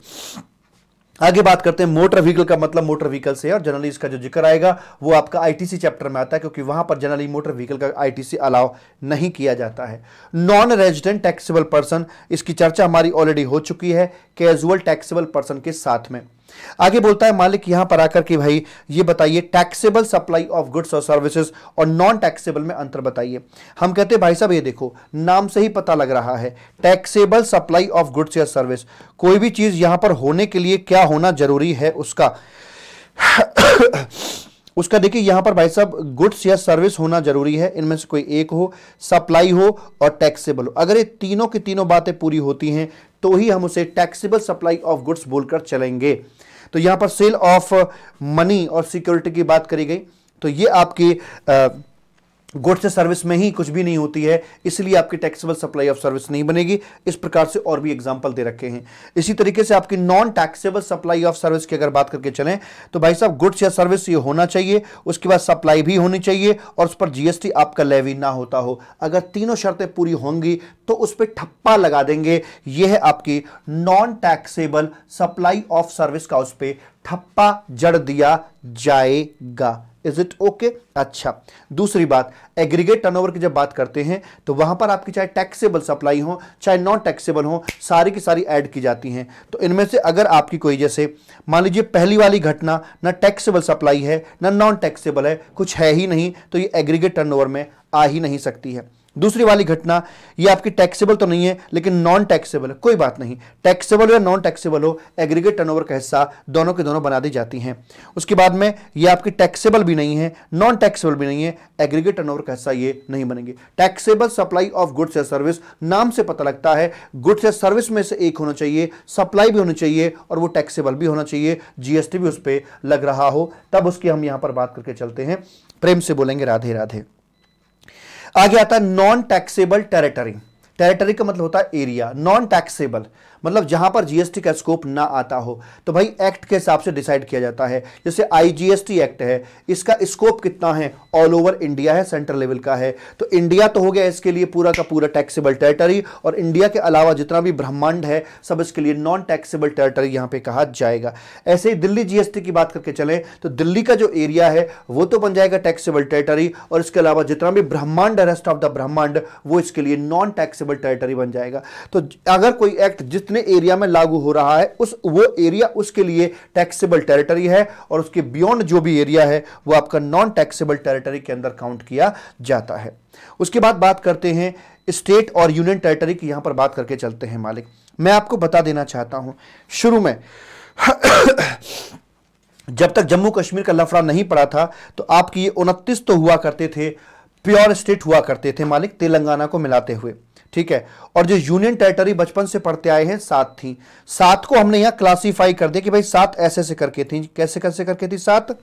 आगे बात करते हैं मोटर व्हीकल का मतलब मोटर व्हीकल से, और जनरली इसका जो ज़िक्र आएगा, वो आपका आईटीसी चैप्टर में आता है, क्योंकि वहाँ पर जनरली मोटर व्हीकल का आईटीसी अलाउ नहीं किया जाता है। नॉन रेजिडेंट टैक्सेबल पर्सन इसकी चर्चा हमारी ऑलरेडी हो चुकी है कैजुअल टैक्सेबल पर्सन के साथ में। आगे बोलता है मालिक यहाँ पर आकर के भाई, ये बताइए टैक्सेबल सप्लाई ऑफ़ गुड्स और सर्विसेज़ और नॉन टैक्सेबल में अंतर बताइए। हम कहते हैं, भाई साहब, ये देखो, नाम से ही पता लग रहा है टैक्सेबल सप्लाई ऑफ़ गुड्स या सर्विस कोई भी चीज़ यहाँ पर होने के लिए क्या होना ज़रूरी है उसका? उसका देखिए, यहाँ पर भाई साहब गुड्स या सर्विस होना ज़रूरी है, इनमें से कोई एक हो सप्लाई हो और टैक्सेबल हो। अगर ये तीनों की तीनों बातें पूरी होती हैं तो ही हम उसे टैक्सेबल सप्लाई ऑफ़ गुड्स बोलकर चलेंगे। तो यहाँ पर सेल ऑफ़ मनी और सिक्योरिटी की बात करी गई। तो ये आपकी गुड्स से सर्विस में ही कुछ भी नहीं होती है, इसलिए आपकी टैक्सेबल सप्लाई ऑफ़ सर्विस नहीं बनेगी। इस प्रकार से और भी एग्जांपल दे रखे हैं। इसी तरीके से आपकी non taxable supply of service की अगर बात करके चलें तो भाई साहब गुड्स या सर्विस ये होना चाहिए, उसके बाद सप्लाई भी होनी चाहिए और उस पर जीएसटी आपका लेवी ना होता हो। अगर तीनों शर्तें पूरी होंगी तो उस पर ठप्पा लगा देंगे। यह है आपकी non taxable supply of service का उस पर ठप्पा जड़ दिया जाएगा। इज़ इट ओके अच्छा। दूसरी बात एग्रीगेट टर्नओवर की जब बात करते हैं तो वहाँ पर आपकी चाहे टैक्सेबल सप्लाई हो, चाहे नॉन टैक्सेबल हो, सारी की सारी ऐड की जाती हैं। तो इनमें से अगर आपकी कोई जैसे, मान लीजिए पहली वाली घटना ना टैक्सेबल सप्लाई है, ना नॉन टैक्सेबल है, कुछ है ही नहीं तो ये एग्रीगेट टर्नओवर में आ ही नहीं सकती है। दूसरी वाली घटना, ये आपकी टैक्सेबल तो नहीं है, लेकिन नॉन टैक्सेबल है। कोई बात नहीं। टैक्सेबल या नॉन टैक्सेबल हो एग्रीगेट टर्नओवर का हिस्सा दोनों के दोनों बना दी जाती हैं। उसके बाद में ये आपकी टैक्सेबल भी नहीं है नॉन टैक्सेबल भी नहीं है एग्रीगेट टर्नओवर का हिस्सा ये नहीं बनेंगे। टैक्सेबल सप्लाई ऑफ़ गुड्स या सर्विस नाम से पता लगता है। गुड्स या सर्विस में से एक होना चाहिए सप्लाई भी होनी चाहिए, और वो टैक्सेबल भी होना चाहिए। जीएसटी भी उस पर लग रहा हो। तब उसकी हम यहाँ पर बात करके चलते हैं। प्रेम से बोलेंगे राधे राधे आगे आता है नॉन टैक्सेबल टेरिटरी टेरिटरी का मतलब होता है एरिया नॉन टैक्सेबल मतलब जहाँ पर जीएसटी का स्कोप ना आता हो। तो भाई एक्ट के हिसाब से डिसाइड किया जाता है। जैसे आईजीएसटी एक्ट है, इसका स्कोप कितना है? ऑल ओवर इंडिया है सेंट्रल लेवल का है। तो इंडिया तो हो गया इसके लिए पूरा का पूरा टैक्सेबल टेरिटरी और इंडिया के अलावा जितना भी ब्रह्मांड है, सब इसके लिए नॉन टैक्सेबल टेरिटरी यहाँ पर कहा जाएगा। ऐसे ही दिल्ली जीएसटी की बात करके चले तो दिल्ली का जो एरिया है, वो तो बन जाएगा टैक्सेबल टेरिटरी और इसके अलावा जितना भी ब्रह्मांड रेस्ट ऑफ़ द ब्रह्मांड, वो इसके लिए नॉन टैक्सेबल टेरिटरी बन जाएगा। तो अगर कोई एक्ट जितने जितने एरिया में लागू हो रहा है, उस, वो एरिया उसके लिए टैक्सेबल टेरिटरी है और उसके बियॉन्ड जो भी एरिया है, वो आपका नॉन टैक्सेबल टेरिटरी के अंदर काउंट किया जाता है। उसके बाद बात करते हैं स्टेट और यूनियन टेरिटरी की, यहाँ पर बात करके चलते हैं मालिक। मैं आपको बता देना चाहता हूँ, शुरू में जब तक जम्मू कश्मीर का लफड़ा नहीं पड़ा था तो आपकी ये उनतीस तो हुआ करते थे प्योर स्टेट हुआ करते थे मालिक, तेलंगाना को मिलाते हुए। ठीक है? और जो यूनियन टेरिटरी बचपन से पढ़ते आए हैं, सात थी। सात को हमने यहाँ क्लासीफाई कर दिया कि भाई सात ऐसे से करके थी। कैसे कैसे करके थी सात?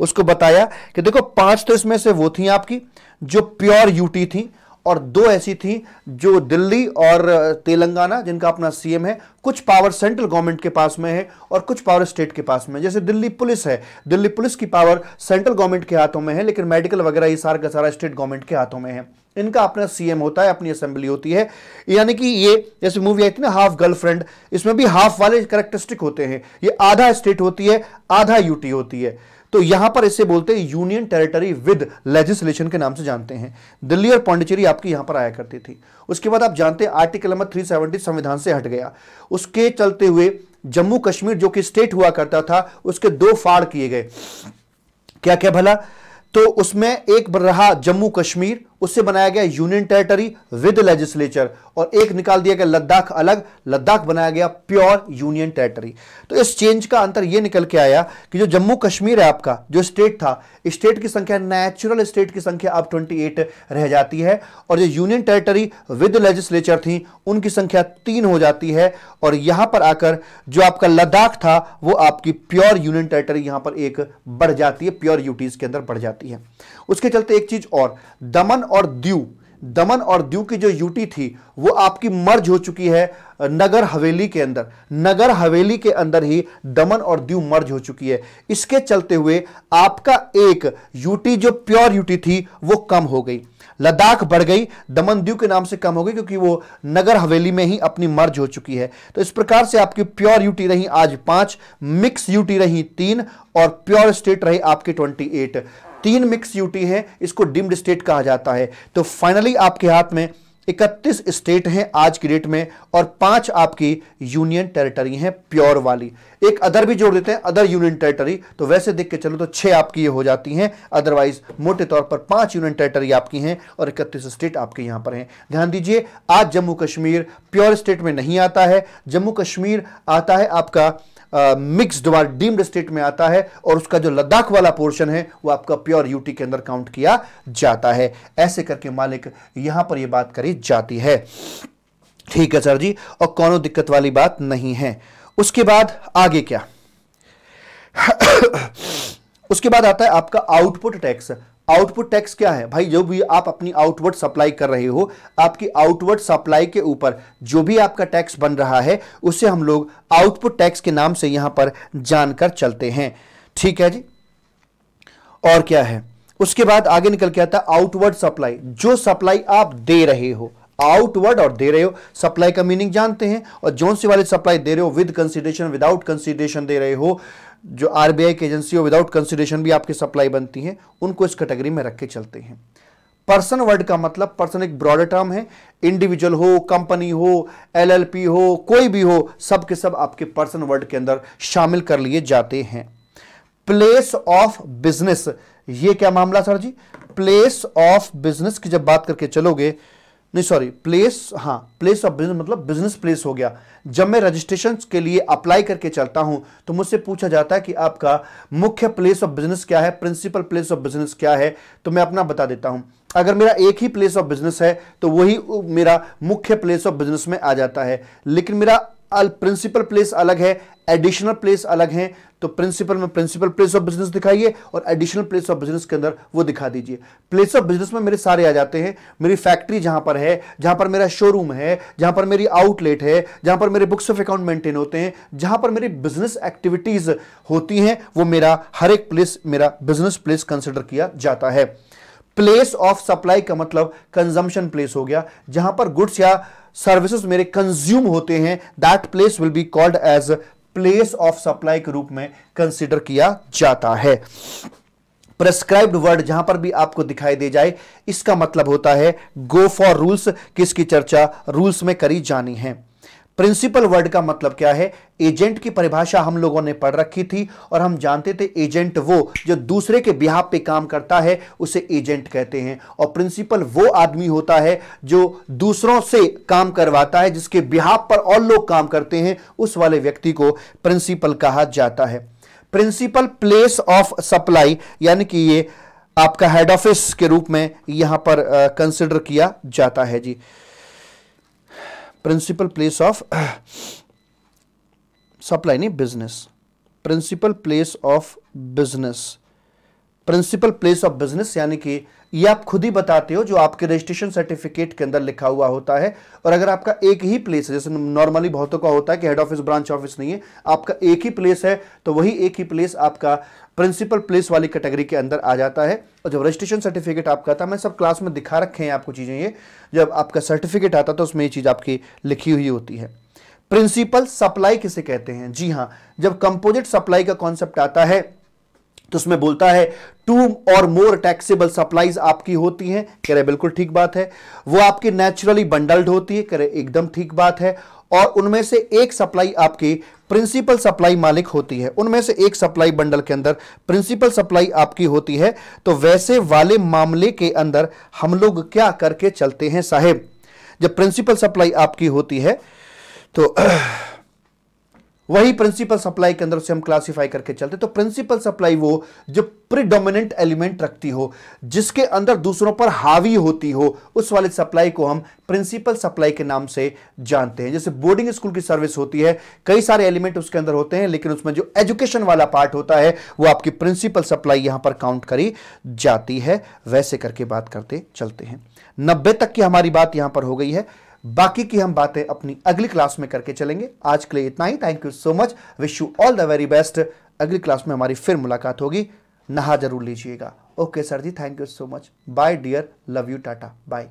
उसको बताया कि देखो, पाँच तो इसमें से वो थी आपकी, जो प्योर यूटी थी। और दो ऐसी थी जो दिल्ली और तेलंगाना, जिनका अपना सीएम है, कुछ पावर सेंट्रल गवर्नमेंट के पास में है और कुछ पावर स्टेट के पास में जैसे दिल्ली पुलिस है, दिल्ली पुलिस की पावर सेंट्रल गवर्नमेंट के हाथों में है, लेकिन मेडिकल वगैरह ये सारा का सारा स्टेट गवर्नमेंट के हाथों में है। इनका अपना सीएम होता है, अपनी असेंबली होती है। यानी कि ये, जैसे मूवी आई थी ना हाफ़ गर्लफ्रेंड इसमें भी हाफ़ वाले करेक्टरिस्टिक होते हैं। ये आधा स्टेट होती है, आधा यूटी होती है। तो यहाँ पर इसे बोलते हैं यूनियन टेरिटरी विद लेजिस्लेशन के नाम से जानते हैं। दिल्ली और पांडिचेरी आपकी यहाँ पर आया करती थी। उसके बाद आप जानते हैं आर्टिकल नंबर 370 संविधान से हट गया। उसके चलते हुए जम्मू कश्मीर जो कि स्टेट हुआ करता था, उसके दो फाड़ किए गए। क्या क्या भला? तो उसमें एक रहा जम्मू कश्मीर उससे बनाया गया यूनियन टेरिटरी विद लेजिस्लेचर और एक निकाल दिया गया लद्दाख अलग, लद्दाख बनाया गया प्योर यूनियन टेरिटरी। तो इस चेंज का अंतर यह निकल के आया कि जो जम्मू कश्मीर है आपका, जो स्टेट था, स्टेट की संख्या नेचुरल स्टेट की संख्या अब 28 रह जाती है और जो यूनियन टेरिटरी विद लेजिस्लेचर थी, उनकी संख्या तीन हो जाती है और यहाँ पर आकर जो आपका लद्दाख था, वो आपकी प्योर यूनियन टेरिटरी यहाँ पर एक बढ़ जाती है, प्योर यूटीज के अंदर बढ़ जाती है। उसके चलते एक चीज़ और, दमन और द्यू दमन और दीव की जो यूटी थी, वो आपकी मर्ज हो चुकी है नगर हवेली के अंदर। नगर हवेली के अंदर ही दमन और दीव मर्ज हो चुकी है। इसके चलते हुए आपका एक यूटी, जो प्योर यूटी थी, वो कम हो गई। लद्दाख बढ़ गई, दमन दीव के नाम से कम हो गई, क्योंकि वो नगर हवेली में ही अपनी मर्ज हो चुकी है। तो इस प्रकार से आपकी प्योर यूटी रही आज पाँच, मिक्स यूटी रही तीन और प्योर स्टेट रही आपके ट्वेंटी एट। तीन मिक्स यूटी है, इसको डिम्ड स्टेट कहा जाता है। तो फाइनली आपके हाथ में 31 स्टेट हैं आज की डेट में और पाँच आपकी यूनियन टेरिटरी हैं प्योर वाली। एक अदर भी जोड़ देते हैं अदर यूनियन टेरिटरी तो वैसे देख के चलो तो छह आपकी ये हो जाती हैं। अदरवाइज़ मोटे तौर पर पाँच यूनियन टेरिटरी आपकी हैं और इकतीस स्टेट आपके यहाँ पर हैं। ध्यान दीजिए, आज जम्मू कश्मीर प्योर स्टेट में नहीं आता है। जम्मू कश्मीर आता है आपका मिक्सड व डीम्ड स्टेट में आता है और उसका जो लद्दाख वाला पोर्शन है, वो आपका प्योर यूटी के अंदर काउंट किया जाता है। ऐसे करके मालिक यहाँ पर यह बात करी जाती है। ठीक है सर जी, और कौन दिक्कत वाली बात नहीं है। उसके बाद आगे क्या? उसके बाद आता है आपका आउटपुट टैक्स। आउटपुट टैक्स क्या है? भाई, जो भी आप अपनी आउटवर्ड सप्लाई कर रहे हो, आपकी आउटवर्ड सप्लाई के ऊपर जो भी आपका टैक्स बन रहा है, उसे हम लोग आउटपुट टैक्स के नाम से यहाँ पर जानकर चलते हैं। ठीक है जी? और क्या है? उसके बाद आगे निकल के आता है आउटवर्ड सप्लाई। जो सप्लाई आप दे रहे हो, आउटवर्ड और दे रहे हो, सप्लाई का मीनिंग जानते हैं, और जोन से वाली सप्लाई दे रहे हो, विद कंसिडरेशन, विदाउट कंसिडरेशन दे रहे हो जो आरबीआई की एजेंसी विदाउट कंसिडरेशन भी आपकी सप्लाई बनती है, उनको इस कैटेगरी में रख के चलते हैं। पर्सन वर्ड का मतलब पर्सन एक ब्रॉडर टर्म है। इंडिविजुअल हो कंपनी हो एलएलपी हो, कोई भी हो, सब के सब आपके पर्सन वर्ड के अंदर शामिल कर लिए जाते हैं। प्लेस ऑफ़ बिज़नेस ये क्या मामला sir ji? Place of business की जब बात करके चलोगे नहीं सॉरी प्लेस हाँ प्लेस ऑफ़ बिज़नेस मतलब बिज़नेस प्लेस हो गया। जब मैं रजिस्ट्रेशन के लिए अप्लाई करके चलता हूँ तो मुझसे पूछा जाता है कि आपका मुख्य प्लेस ऑफ़ बिज़नेस क्या है प्रिंसिपल प्लेस ऑफ़ बिज़नेस क्या है? तो मैं अपना बता देता हूँ। अगर मेरा एक ही प्लेस ऑफ़ बिज़नेस है तो वही मेरा मुख्य प्लेस ऑफ़ बिज़नेस में आ जाता है। लेकिन मेरा प्रिंसिपल प्लेस अलग है, एडिशनल प्लेस अलग है तो प्रिंसिपल में प्रिंसिपल प्लेस ऑफ़ बिज़नेस दिखाइए और एडिशनल प्लेस ऑफ़ बिज़नेस के अंदर वो दिखा दीजिए। प्लेस ऑफ़ बिज़नेस में मेरे सारे आ जाते हैं, मेरी फैक्ट्री जहाँ पर है, जहाँ पर मेरा शोरूम है, जहाँ पर मेरी आउटलेट है, जहाँ पर मेरे बुक्स ऑफ़ अकाउंट मेंटेन होते हैं, जहाँ पर मेरी बिज़नेस एक्टिविटीज़ होती हैं, वो मेरा हर एक प्लेस मेरा बिज़नेस प्लेस कंसिडर किया जाता है। प्लेस ऑफ़ सप्लाई का मतलब कंजम्पशन प्लेस हो गया, जहाँ पर गुड्स या सर्विसेज़ मेरे कंज्यूम होते हैं that place will be called as place of supply के रूप में कंसिडर किया जाता है। प्रेस्क्राइब्ड वर्ड जहाँ पर भी आपको दिखाई दे जाए, इसका मतलब होता है गो फॉर रूल्स किसकी चर्चा रूल्स में करी जानी है। प्रिंसिपल वर्ड का मतलब क्या है? एजेंट की परिभाषा हम लोगों ने पढ़ रखी थी और हम जानते थे एजेंट वो जो दूसरे के बिहाब पे काम करता है, उसे एजेंट कहते हैं। और प्रिंसिपल वो आदमी होता है जो दूसरों से काम करवाता है, जिसके बिहाब पर और लोग काम करते हैं, उस वाले व्यक्ति को प्रिंसिपल कहा जाता है। प्रिंसिपल प्लेस ऑफ़ सप्लाई यानी कि ये आपका हेड ऑफ़िस के रूप में यहाँ पर कंसिडर किया जाता है जी। प्रिंसिपल प्लेस ऑफ़ सप्लाई नहीं business principal place of business principal place of business यानी कि ये आप खुद ही बताते हो जो आपके रजिस्ट्रेशन सर्टिफिकेट के अंदर लिखा हुआ होता है। और अगर आपका एक ही प्लेस है, जैसे नॉर्मली बहुतों का होता है कि हेड ऑफ़िस ब्रांच ऑफ़िस नहीं है, आपका एक ही प्लेस है तो वही एक ही प्लेस आपका प्रिंसिपल प्लेस वाली कैटेगरी के अंदर आ जाता है। और जब रजिस्ट्रेशन सर्टिफिकेट आपका था मैं सब क्लास में दिखा रखे हैं आपको चीज़ें ये, जब आपका सर्टिफिकेट आता तो उसमें ये चीज़ आपकी लिखी हुई होती है। प्रिंसिपल सप्लाई किसे कहते हैं? जी हाँ जब कंपोजिट सप्लाई का कॉन्सेप्ट आता है तो उसमें बोलता है to or more taxable supplies आपकी होती हैं। कह रहे, बिल्कुल ठीक बात है। वो आपकी नेचुरली बंडल्ड होती है, कह रहे, एकदम ठीक बात है। और उनमें से एक सप्लाई आपकी प्रिंसिपल सप्लाई मालिक होती है। उनमें से एक सप्लाई बंडल के अंदर प्रिंसिपल सप्लाई आपकी होती है। तो वैसे वाले मामले के अंदर हम लोग क्या करके चलते हैं साहेब? जब प्रिंसिपल सप्लाई आपकी होती है तो वही प्रिंसिपल सप्लाई के अंदर से हम क्लासिफाई करके चलते तो प्रिंसिपल सप्लाई वो जो प्रिडोमिनेंट एलिमेंट रखती हो, जिसके अंदर दूसरों पर हावी होती हो, उस वाले सप्लाई को हम प्रिंसिपल सप्लाई के नाम से जानते हैं। जैसे बोर्डिंग स्कूल की सर्विस होती है, कई सारे एलिमेंट उसके अंदर होते हैं, लेकिन उसमें जो एजुकेशन वाला पार्ट होता है, वो आपकी प्रिंसिपल सप्लाई यहाँ पर काउंट करी जाती है। वैसे करके बात करते चलते हैं। नब्बे तक की हमारी बात यहाँ पर हो गई है। बाकी की हम बातें अपनी अगली क्लास में करके चलेंगे। आज के लिए इतना ही। Thank you so much wish you all the very best अगली क्लास में हमारी फिर मुलाकात होगी। नहा ज़रूर लीजिएगा। Okay sir ji thank you so much bye dear love you tata. Bye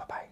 bye